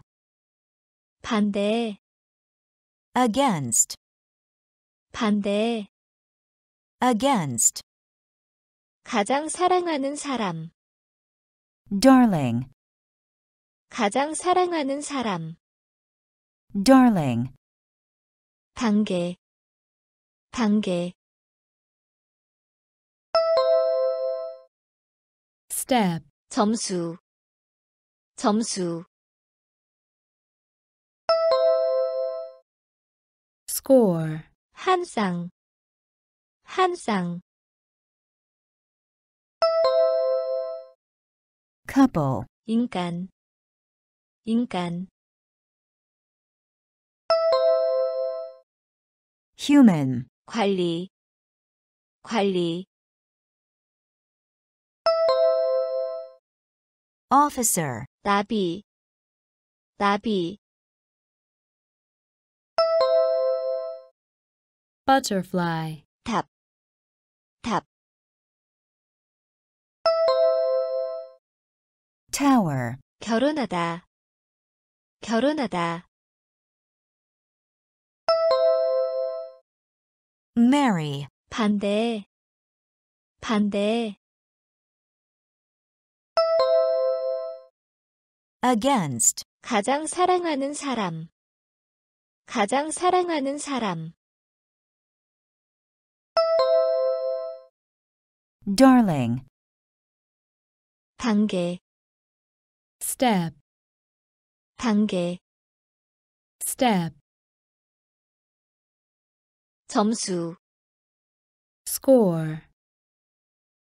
S1: 반대,
S3: against,
S1: 반대,
S3: against,
S1: 가장 사랑하는 사람,
S3: darling,
S1: 가장 사랑하는 사람,
S3: darling,
S1: 단계, 단계,
S2: step,
S1: 점수, 점수,
S2: score,
S1: 한 쌍, 한 쌍,
S3: couple,
S1: 인간, 인간,
S3: human,
S1: 관리, 관리,
S3: officer,
S1: 나비, 나비,
S2: butterfly,
S1: 탑, 탑,
S3: tower,
S1: 결혼하다, 결혼하다,
S3: marry,
S1: 반대, 반대,
S3: against,
S1: 가장 사랑하는 사람, 가장 사랑하는 사람,
S3: darling,
S1: 단계,
S2: step,
S1: 단계,
S2: step,
S1: 점수,
S2: score,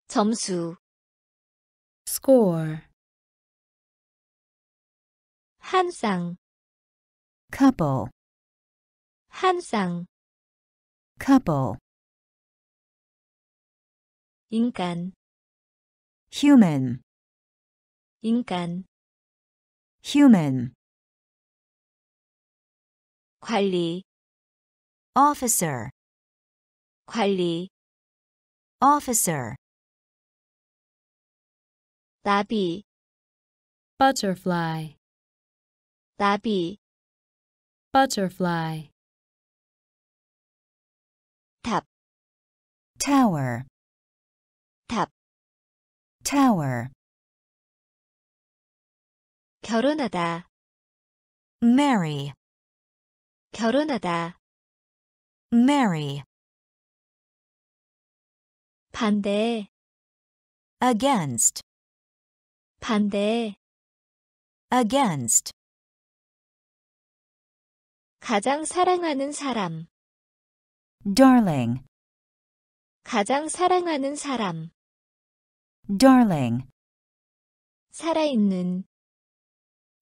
S1: 점수,
S2: score,
S1: 한 쌍,
S3: couple,
S1: 한 쌍,
S3: couple,
S1: 인간,
S3: human,
S1: 인간,
S3: human,
S1: 관리,
S3: officer,
S1: 관리,
S3: officer,
S1: 나비,
S2: butterfly,
S1: 나비,
S2: butterfly,
S1: 탑,
S3: tower,
S1: 탑,
S3: tower,
S1: 결혼하다,
S3: marry,
S1: 결혼하다,
S3: marry,
S1: 반대,
S3: against,
S1: 반대,
S3: against,
S1: 가장 사랑하는 사람,
S3: darling,
S1: 가장 사랑하는 사람,
S3: darling,
S1: 살아있는,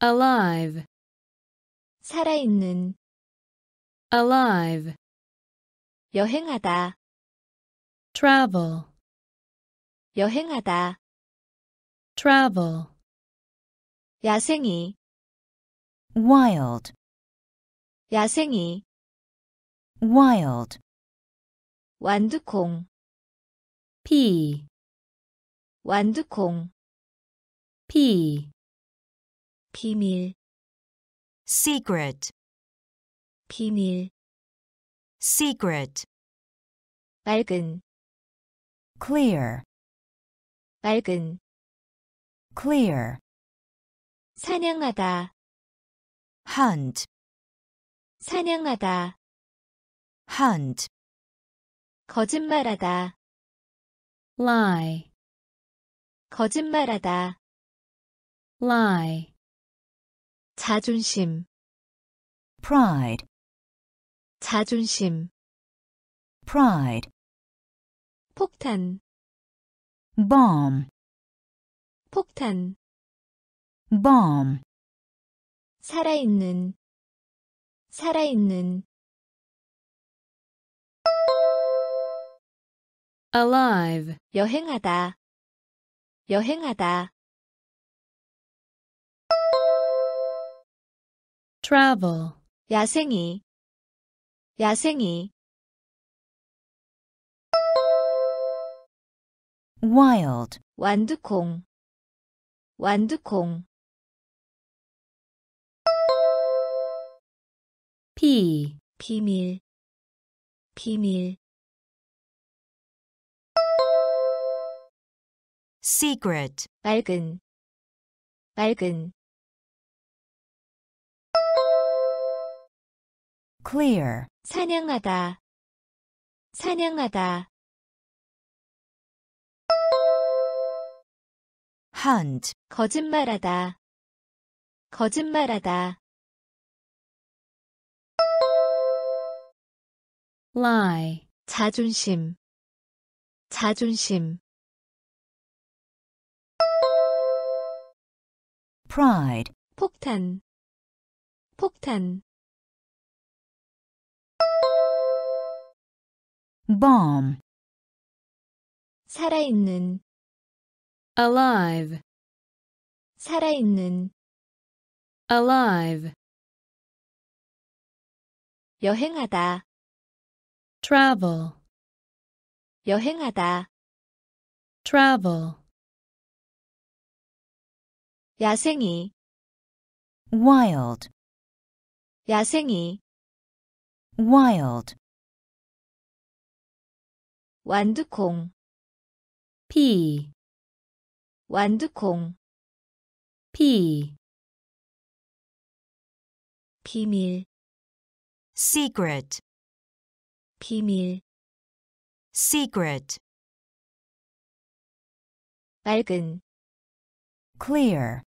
S2: alive,
S1: 살아있는,
S2: alive.
S1: 여행하다.
S2: Travel.
S1: 여행하다.
S2: Travel.
S1: 야생이.
S3: Wild.
S1: 야생이.
S3: Wild.
S1: 완두콩.
S2: pea.
S1: 완두콩.
S2: pea.
S1: 비밀.
S3: Secret.
S1: 비밀,
S3: secret,
S1: 맑은,
S3: clear,
S1: 맑은,
S3: clear,
S1: 사냥하다,
S3: hunt,
S1: 사냥하다,
S3: hunt,
S1: 거짓말하다,
S2: lie,
S1: 거짓말하다,
S2: lie,
S1: 자존심,
S3: pride,
S1: 자존심,
S3: pride,
S1: 폭탄,
S3: bomb,
S1: 폭탄,
S3: bomb,
S1: 살아있는, 살아있는,
S2: alive,
S1: 여행하다, 여행하다,
S2: travel,
S1: 야생이, 야생이,
S3: wild,
S1: 완두콩, 완두콩,
S2: pea,
S1: 비밀, 비밀,
S3: secret,
S1: 맑은, 맑은,
S3: clear,
S1: 사냥하다, 사냥하다,
S3: hunt,
S1: 거짓말하다, 거짓말하다,
S2: lie,
S1: 자존심, 자존심,
S3: pride,
S1: 폭탄, 폭탄,
S3: bomb,
S1: 살아있는,
S2: alive,
S1: 살아있는,
S2: alive,
S1: 여행하다,
S2: travel,
S1: 여행하다,
S2: travel,
S1: 야생이,
S3: wild,
S1: 야생이,
S3: wild,
S1: 완두콩,
S2: pea,
S1: 완두콩,
S2: pea,
S1: 비밀,
S3: secret,
S1: 비밀,
S3: secret,
S1: 맑은,
S3: clear,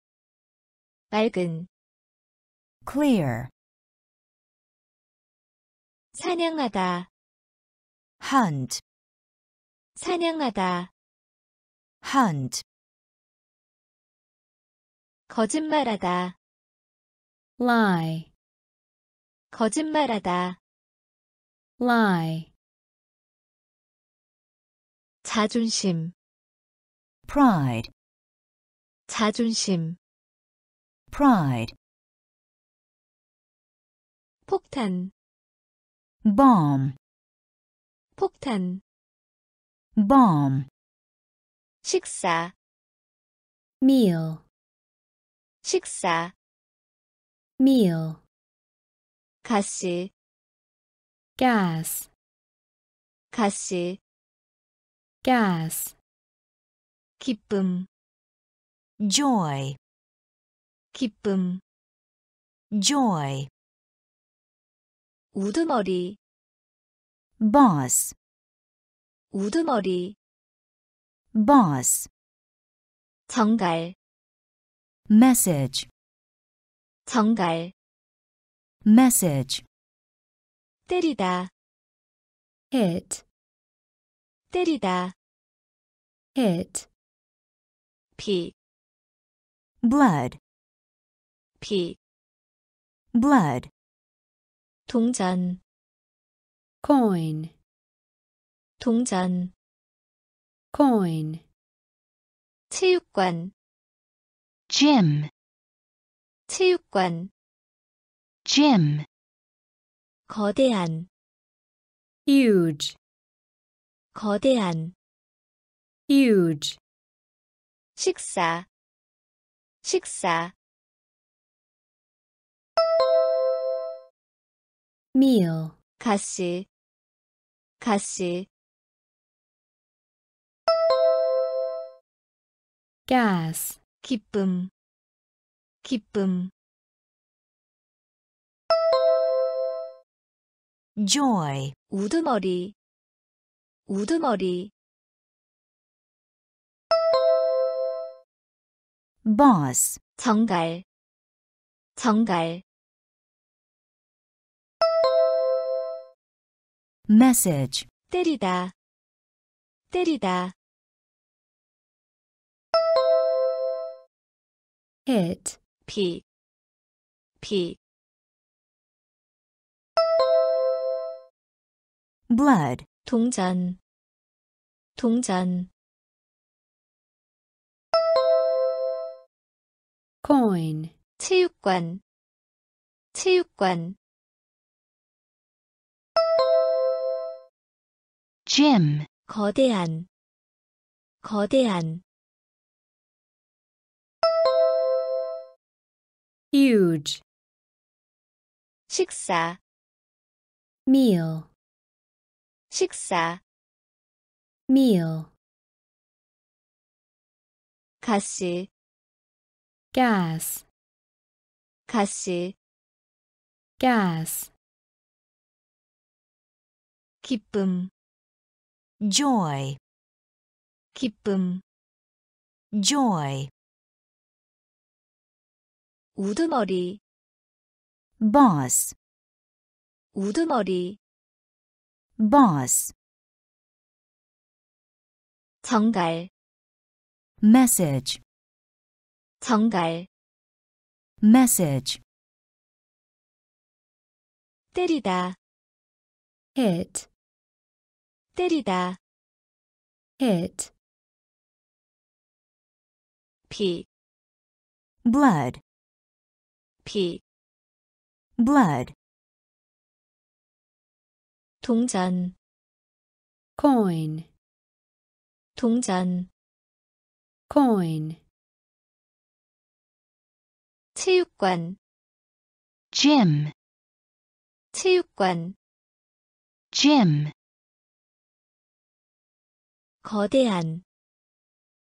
S1: 맑은,
S3: clear,
S1: 사냥하다,
S3: hunt,
S1: 사냥하다,
S3: hunt,
S1: 거짓말하다,
S2: lie,
S1: 거짓말하다,
S2: lie,
S1: 자존심,
S3: pride,
S1: 자존심,
S3: pride,
S1: 폭탄,
S3: bomb,
S1: 폭탄,
S3: bomb,
S1: 식사,
S2: meal,
S1: 식사,
S2: meal,
S1: 가시,
S2: gas,
S1: 가시,
S2: gas,
S1: 기쁨,
S3: joy,
S1: 기쁨,
S3: joy,
S1: 우두머리,
S3: boss,
S1: 우두머리,
S3: boss,
S1: 정갈,
S3: message,
S1: 정갈,
S3: message,
S1: 때리다,
S2: hit,
S1: 때리다,
S2: hit,
S1: 피,
S3: blood,
S1: 피,
S3: blood,
S1: 동전,
S2: coin,
S1: 동전,
S2: coin,
S1: 체육관,
S3: gym,
S1: 체육관,
S3: gym,
S1: 거대한,
S2: huge,
S1: 거대한,
S2: huge,
S1: 식사, 식사,
S2: meal,
S1: 가시, 가시,
S2: gas,
S1: 기쁨, 기쁨,
S3: joy,
S1: 우두머리, 우두머리,
S3: boss,
S1: 정갈, 정갈,
S3: message,
S1: 때리다, 때리다,
S2: hit,
S1: 피, 피,
S3: blood,
S1: 동전, 동전,
S2: coin,
S1: 체육관, 체육관,
S3: gym,
S1: 거대한, 거대한,
S2: huge,
S1: 식사,
S2: meal,
S1: 식사,
S2: meal,
S1: 가시,
S2: gas,
S1: 가시,
S2: gas,
S1: 기쁨,
S3: joy,
S1: 기쁨,
S3: joy,
S1: 우두머리,
S3: boss,
S1: 우두머리,
S3: boss,
S1: 정갈,
S3: message,
S1: 정갈,
S3: message,
S1: 때리다,
S2: hit,
S1: 때리다,
S2: hit,
S1: 피,
S3: blood,
S1: 피,
S3: blood,
S1: 동전,
S2: coin,
S1: 동전,
S2: coin,
S1: 체육관,
S3: gym,
S1: 체육관,
S3: gym,
S1: 거대한,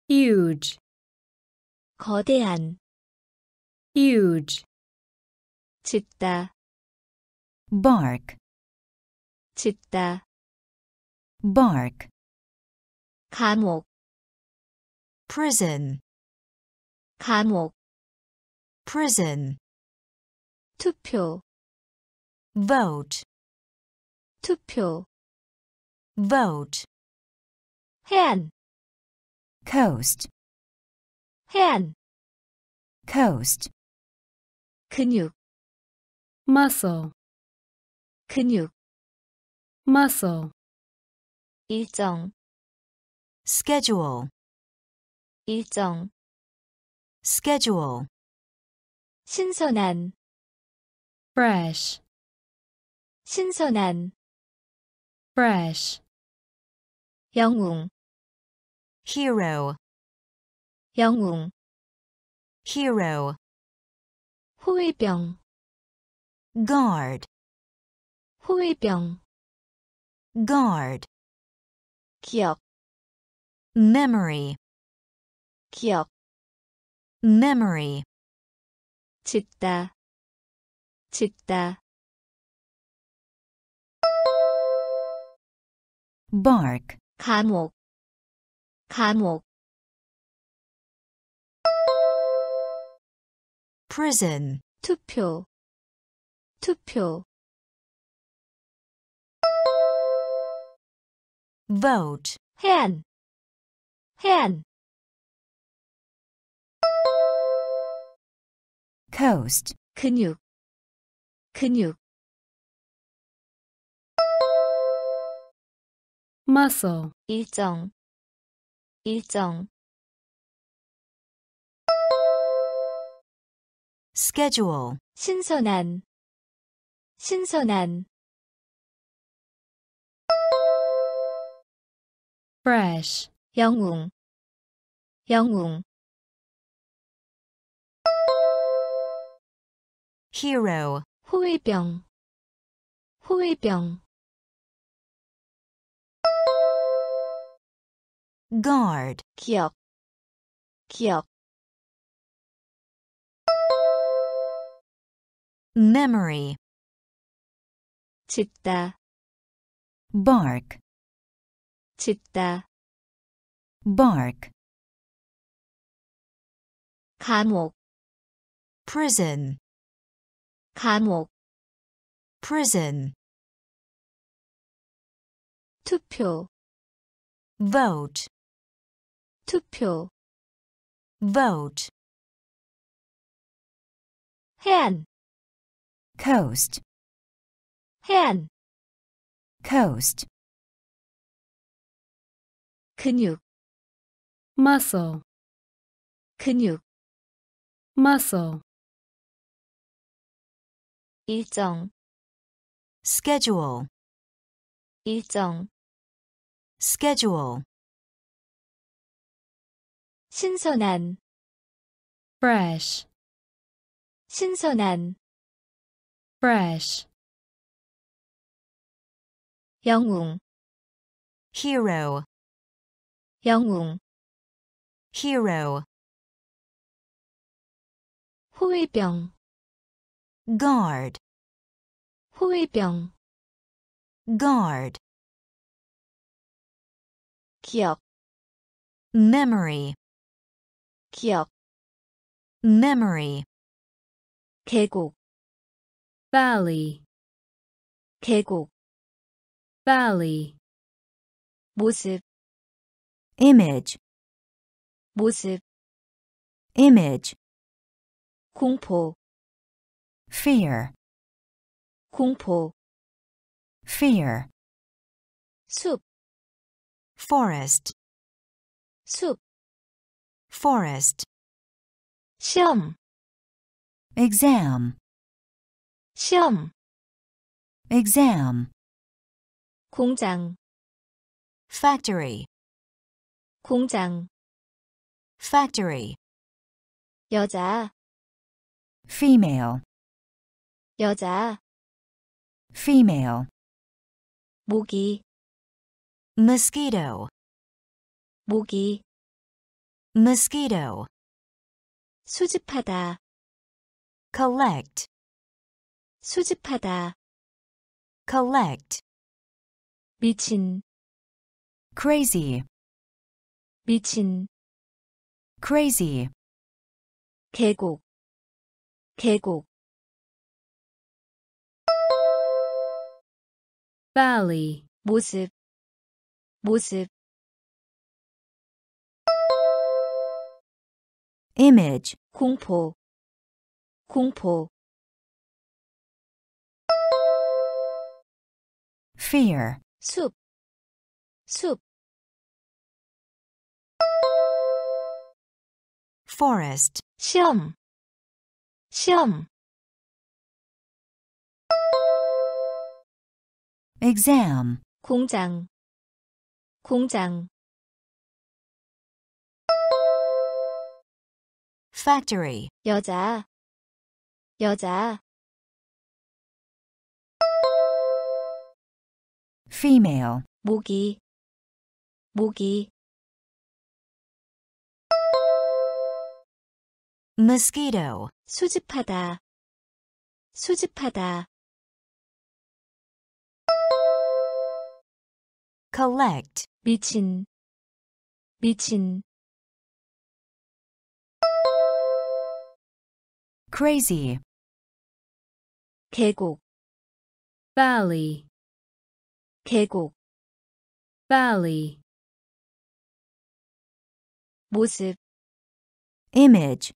S2: huge,
S1: 거대한,
S2: huge,
S1: 짖다,
S3: bark,
S1: 짖다,
S3: bark,
S1: 감옥,
S3: prison,
S1: 감옥,
S3: prison,
S1: 투표,
S3: vote,
S1: 투표,
S3: vote,
S1: 해안,
S3: coast,
S1: 해안,
S3: coast,
S1: 근육,
S2: muscle,
S1: 근육,
S2: muscle,
S1: 일정,
S3: schedule,
S1: 일정,
S3: schedule,
S1: 신선한,
S2: fresh,
S1: 신선한,
S2: fresh,
S1: 영웅,
S3: hero,
S1: 영웅,
S3: hero,
S1: 호위병,
S3: guard,
S1: 호위병,
S3: guard,
S1: 기억,
S3: memory,
S1: 기억,
S3: memory,
S1: 짓다, 짓다,
S3: bark,
S1: 감옥, 감옥,
S3: prison,
S1: 투표, 투표,
S3: vote,
S1: 해안, 해안,
S3: coast,
S1: 근육, 근육,
S2: muscle,
S1: 일정, 일정,
S3: schedule,
S1: 신선한, 신선한,
S2: fresh,
S1: 영웅, 영웅,
S3: hero,
S1: 호위병, 호위병,
S3: guard,
S1: 기억, 기억,
S3: memory,
S1: 짓다,
S3: bark,
S1: 짓다,
S3: bark,
S1: 감옥,
S3: prison,
S1: 감옥,
S3: prison,
S1: 투표,
S3: vote,
S1: 투표,
S3: vote,
S1: 해안,
S3: coast,
S1: 해안,
S3: coast,
S1: 근육,
S2: muscle,
S1: 근육,
S2: muscle,
S1: 일정,
S3: schedule,
S1: 일정,
S3: schedule,
S1: 신선한,
S2: fresh,
S1: 신선한,
S2: fresh,
S1: 영웅,
S3: hero,
S1: 영웅,
S3: hero,
S1: 호위병,
S3: guard,
S1: 호위병,
S3: guard,
S1: 기억,
S3: memory,
S1: 기억,
S3: memory,
S1: 계곡,
S2: valley,
S1: 계곡,
S2: valley,
S1: 모습,
S3: image,
S1: 모습,
S3: image,
S1: 공포,
S3: fear,
S1: 공포,
S3: fear,
S1: 숲,
S3: forest,
S1: 숲,
S3: forest,
S1: 시험,
S3: exam,
S1: 시험,
S3: exam,
S1: 공장,
S3: factory,
S1: 공장,
S3: factory,
S1: 여자,
S3: female,
S1: 여자,
S3: female,
S1: 모기,
S3: mosquito,
S1: 모기,
S3: mosquito,
S1: 수집하다,
S3: collect,
S1: 수집하다,
S3: collect,
S1: 미친,
S3: crazy,
S1: 미친,
S3: crazy,
S1: 계곡, 계곡,
S2: valley,
S1: 모습, 모습,
S3: image,
S1: 공포, 공포,
S3: fear,
S1: 숲, 숲,
S3: forest,
S1: 시험, 시험,
S3: exam,
S1: 공장, 공장,
S3: factory,
S1: 여자, 여자,
S3: female,
S1: 모기, 모기,
S3: mosquito,
S1: 수집하다, 수집하다,
S3: collect,
S1: 미친, 미친,
S3: crazy,
S1: 계곡,
S2: valley,
S1: 계곡,
S2: valley,
S1: 모습,
S3: image,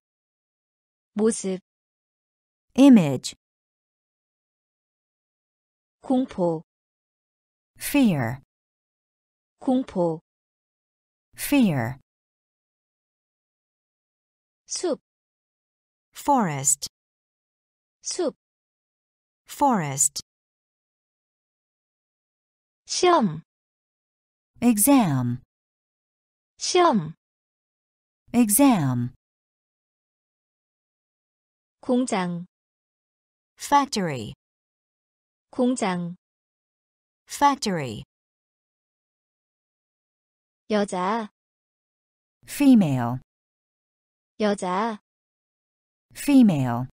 S1: 모습,
S3: image,
S1: 공포,
S3: fear,
S1: 공포,
S3: fear,
S1: 숲,
S3: forest,
S1: 숲,
S3: forest,
S1: 시험,
S3: exam,
S1: 시험,
S3: exam,
S1: 공장,
S3: factory,
S1: 공장,
S3: factory,
S1: 여자,
S3: female,
S1: 여자,
S3: female,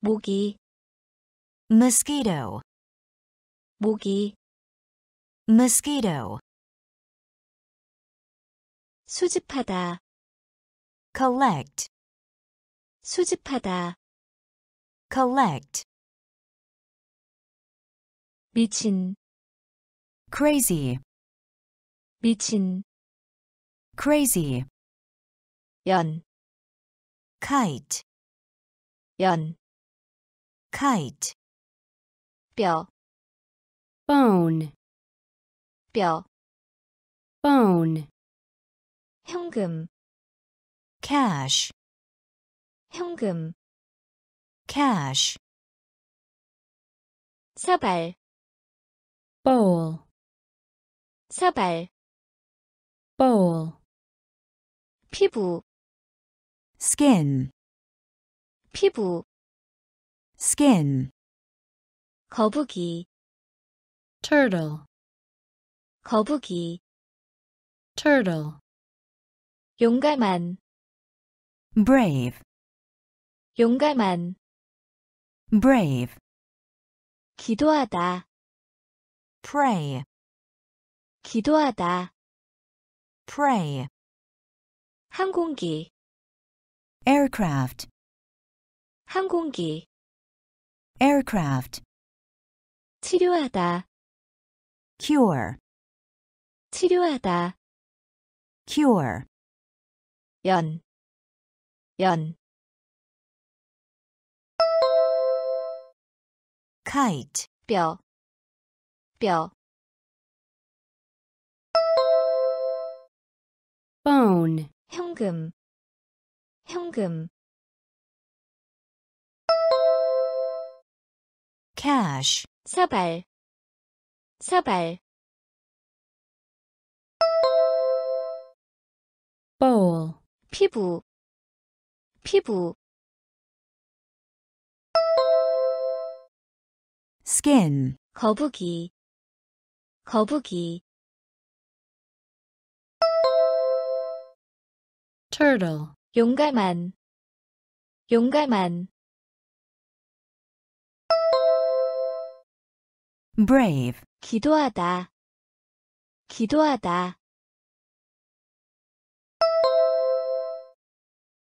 S1: 모기,
S3: mosquito,
S1: 모기,
S3: mosquito,
S1: 수집하다,
S3: collect,
S1: 수집하다,
S3: collect,
S1: 미친,
S3: crazy,
S1: 미친,
S3: crazy,
S1: 연,
S3: kite,
S1: 연,
S3: kite,
S1: 뼈,
S2: bone,
S1: 뼈,
S2: bone,
S1: 현금,
S3: cash,
S1: 현금,
S3: cash,
S1: 사발,
S2: bowl,
S1: 사발,
S2: bowl,
S1: 피부,
S3: skin,
S1: 피부,
S3: skin,
S1: 거북이,
S2: turtle,
S1: 거북이,
S2: turtle,
S1: 용감한,
S3: brave,
S1: 용감한,
S3: brave,
S1: 기도하다,
S3: pray,
S1: 기도하다,
S3: pray,
S1: 항공기,
S3: aircraft,
S1: 항공기,
S3: aircraft,
S1: 치료하다,
S3: cure,
S1: 치료하다,
S3: cure,
S1: 연, 연,
S3: kite,
S1: 뼈, 뼈,
S2: bone,
S1: 현금, 현금,
S3: cash,
S1: 사발, 사발,
S2: bowl,
S1: 피부, 피부,
S3: skin,
S1: 거북이, 거북이,
S2: turtle,
S1: 용감한, 용감한,
S3: brave,
S1: 기도하다, 기도하다,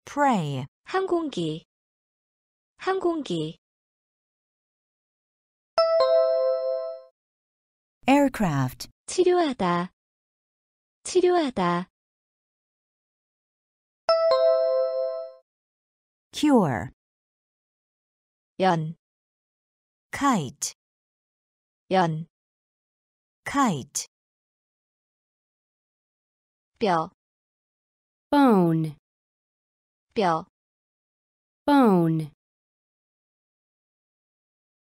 S3: pray,
S1: 항공기, 항공기,
S3: aircraft,
S1: 치료하다, 치료하다,
S3: cure,
S1: 연,
S3: kite,
S1: 연
S3: kite.
S1: 뼈
S2: bone.
S1: 뼈
S2: bone.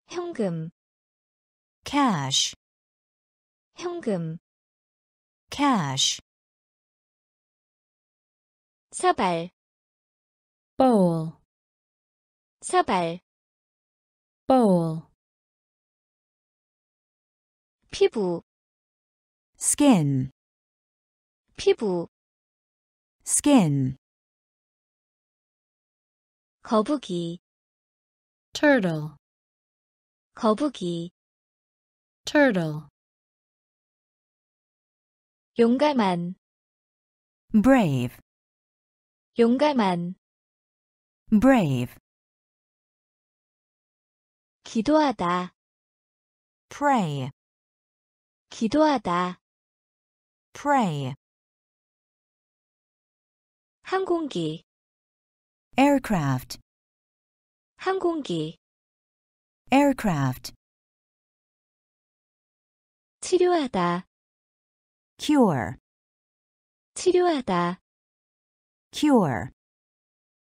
S1: 현금
S3: cash.
S1: 현금
S3: cash.
S1: 사발
S2: bowl.
S1: 사발
S2: bowl.
S1: 피부,
S3: skin,
S1: 피부,
S3: skin,
S1: 거북이,
S2: turtle,
S1: 거북이,
S2: turtle,
S1: 용감한,
S3: brave,
S1: 용감한,
S3: brave,
S1: 기도하다,
S3: pray,
S1: 기도하다,
S3: pray,
S1: 항공기,
S3: aircraft,
S1: 항공기,
S3: aircraft,
S1: 치료하다,
S3: cure,
S1: 치료하다,
S3: cure,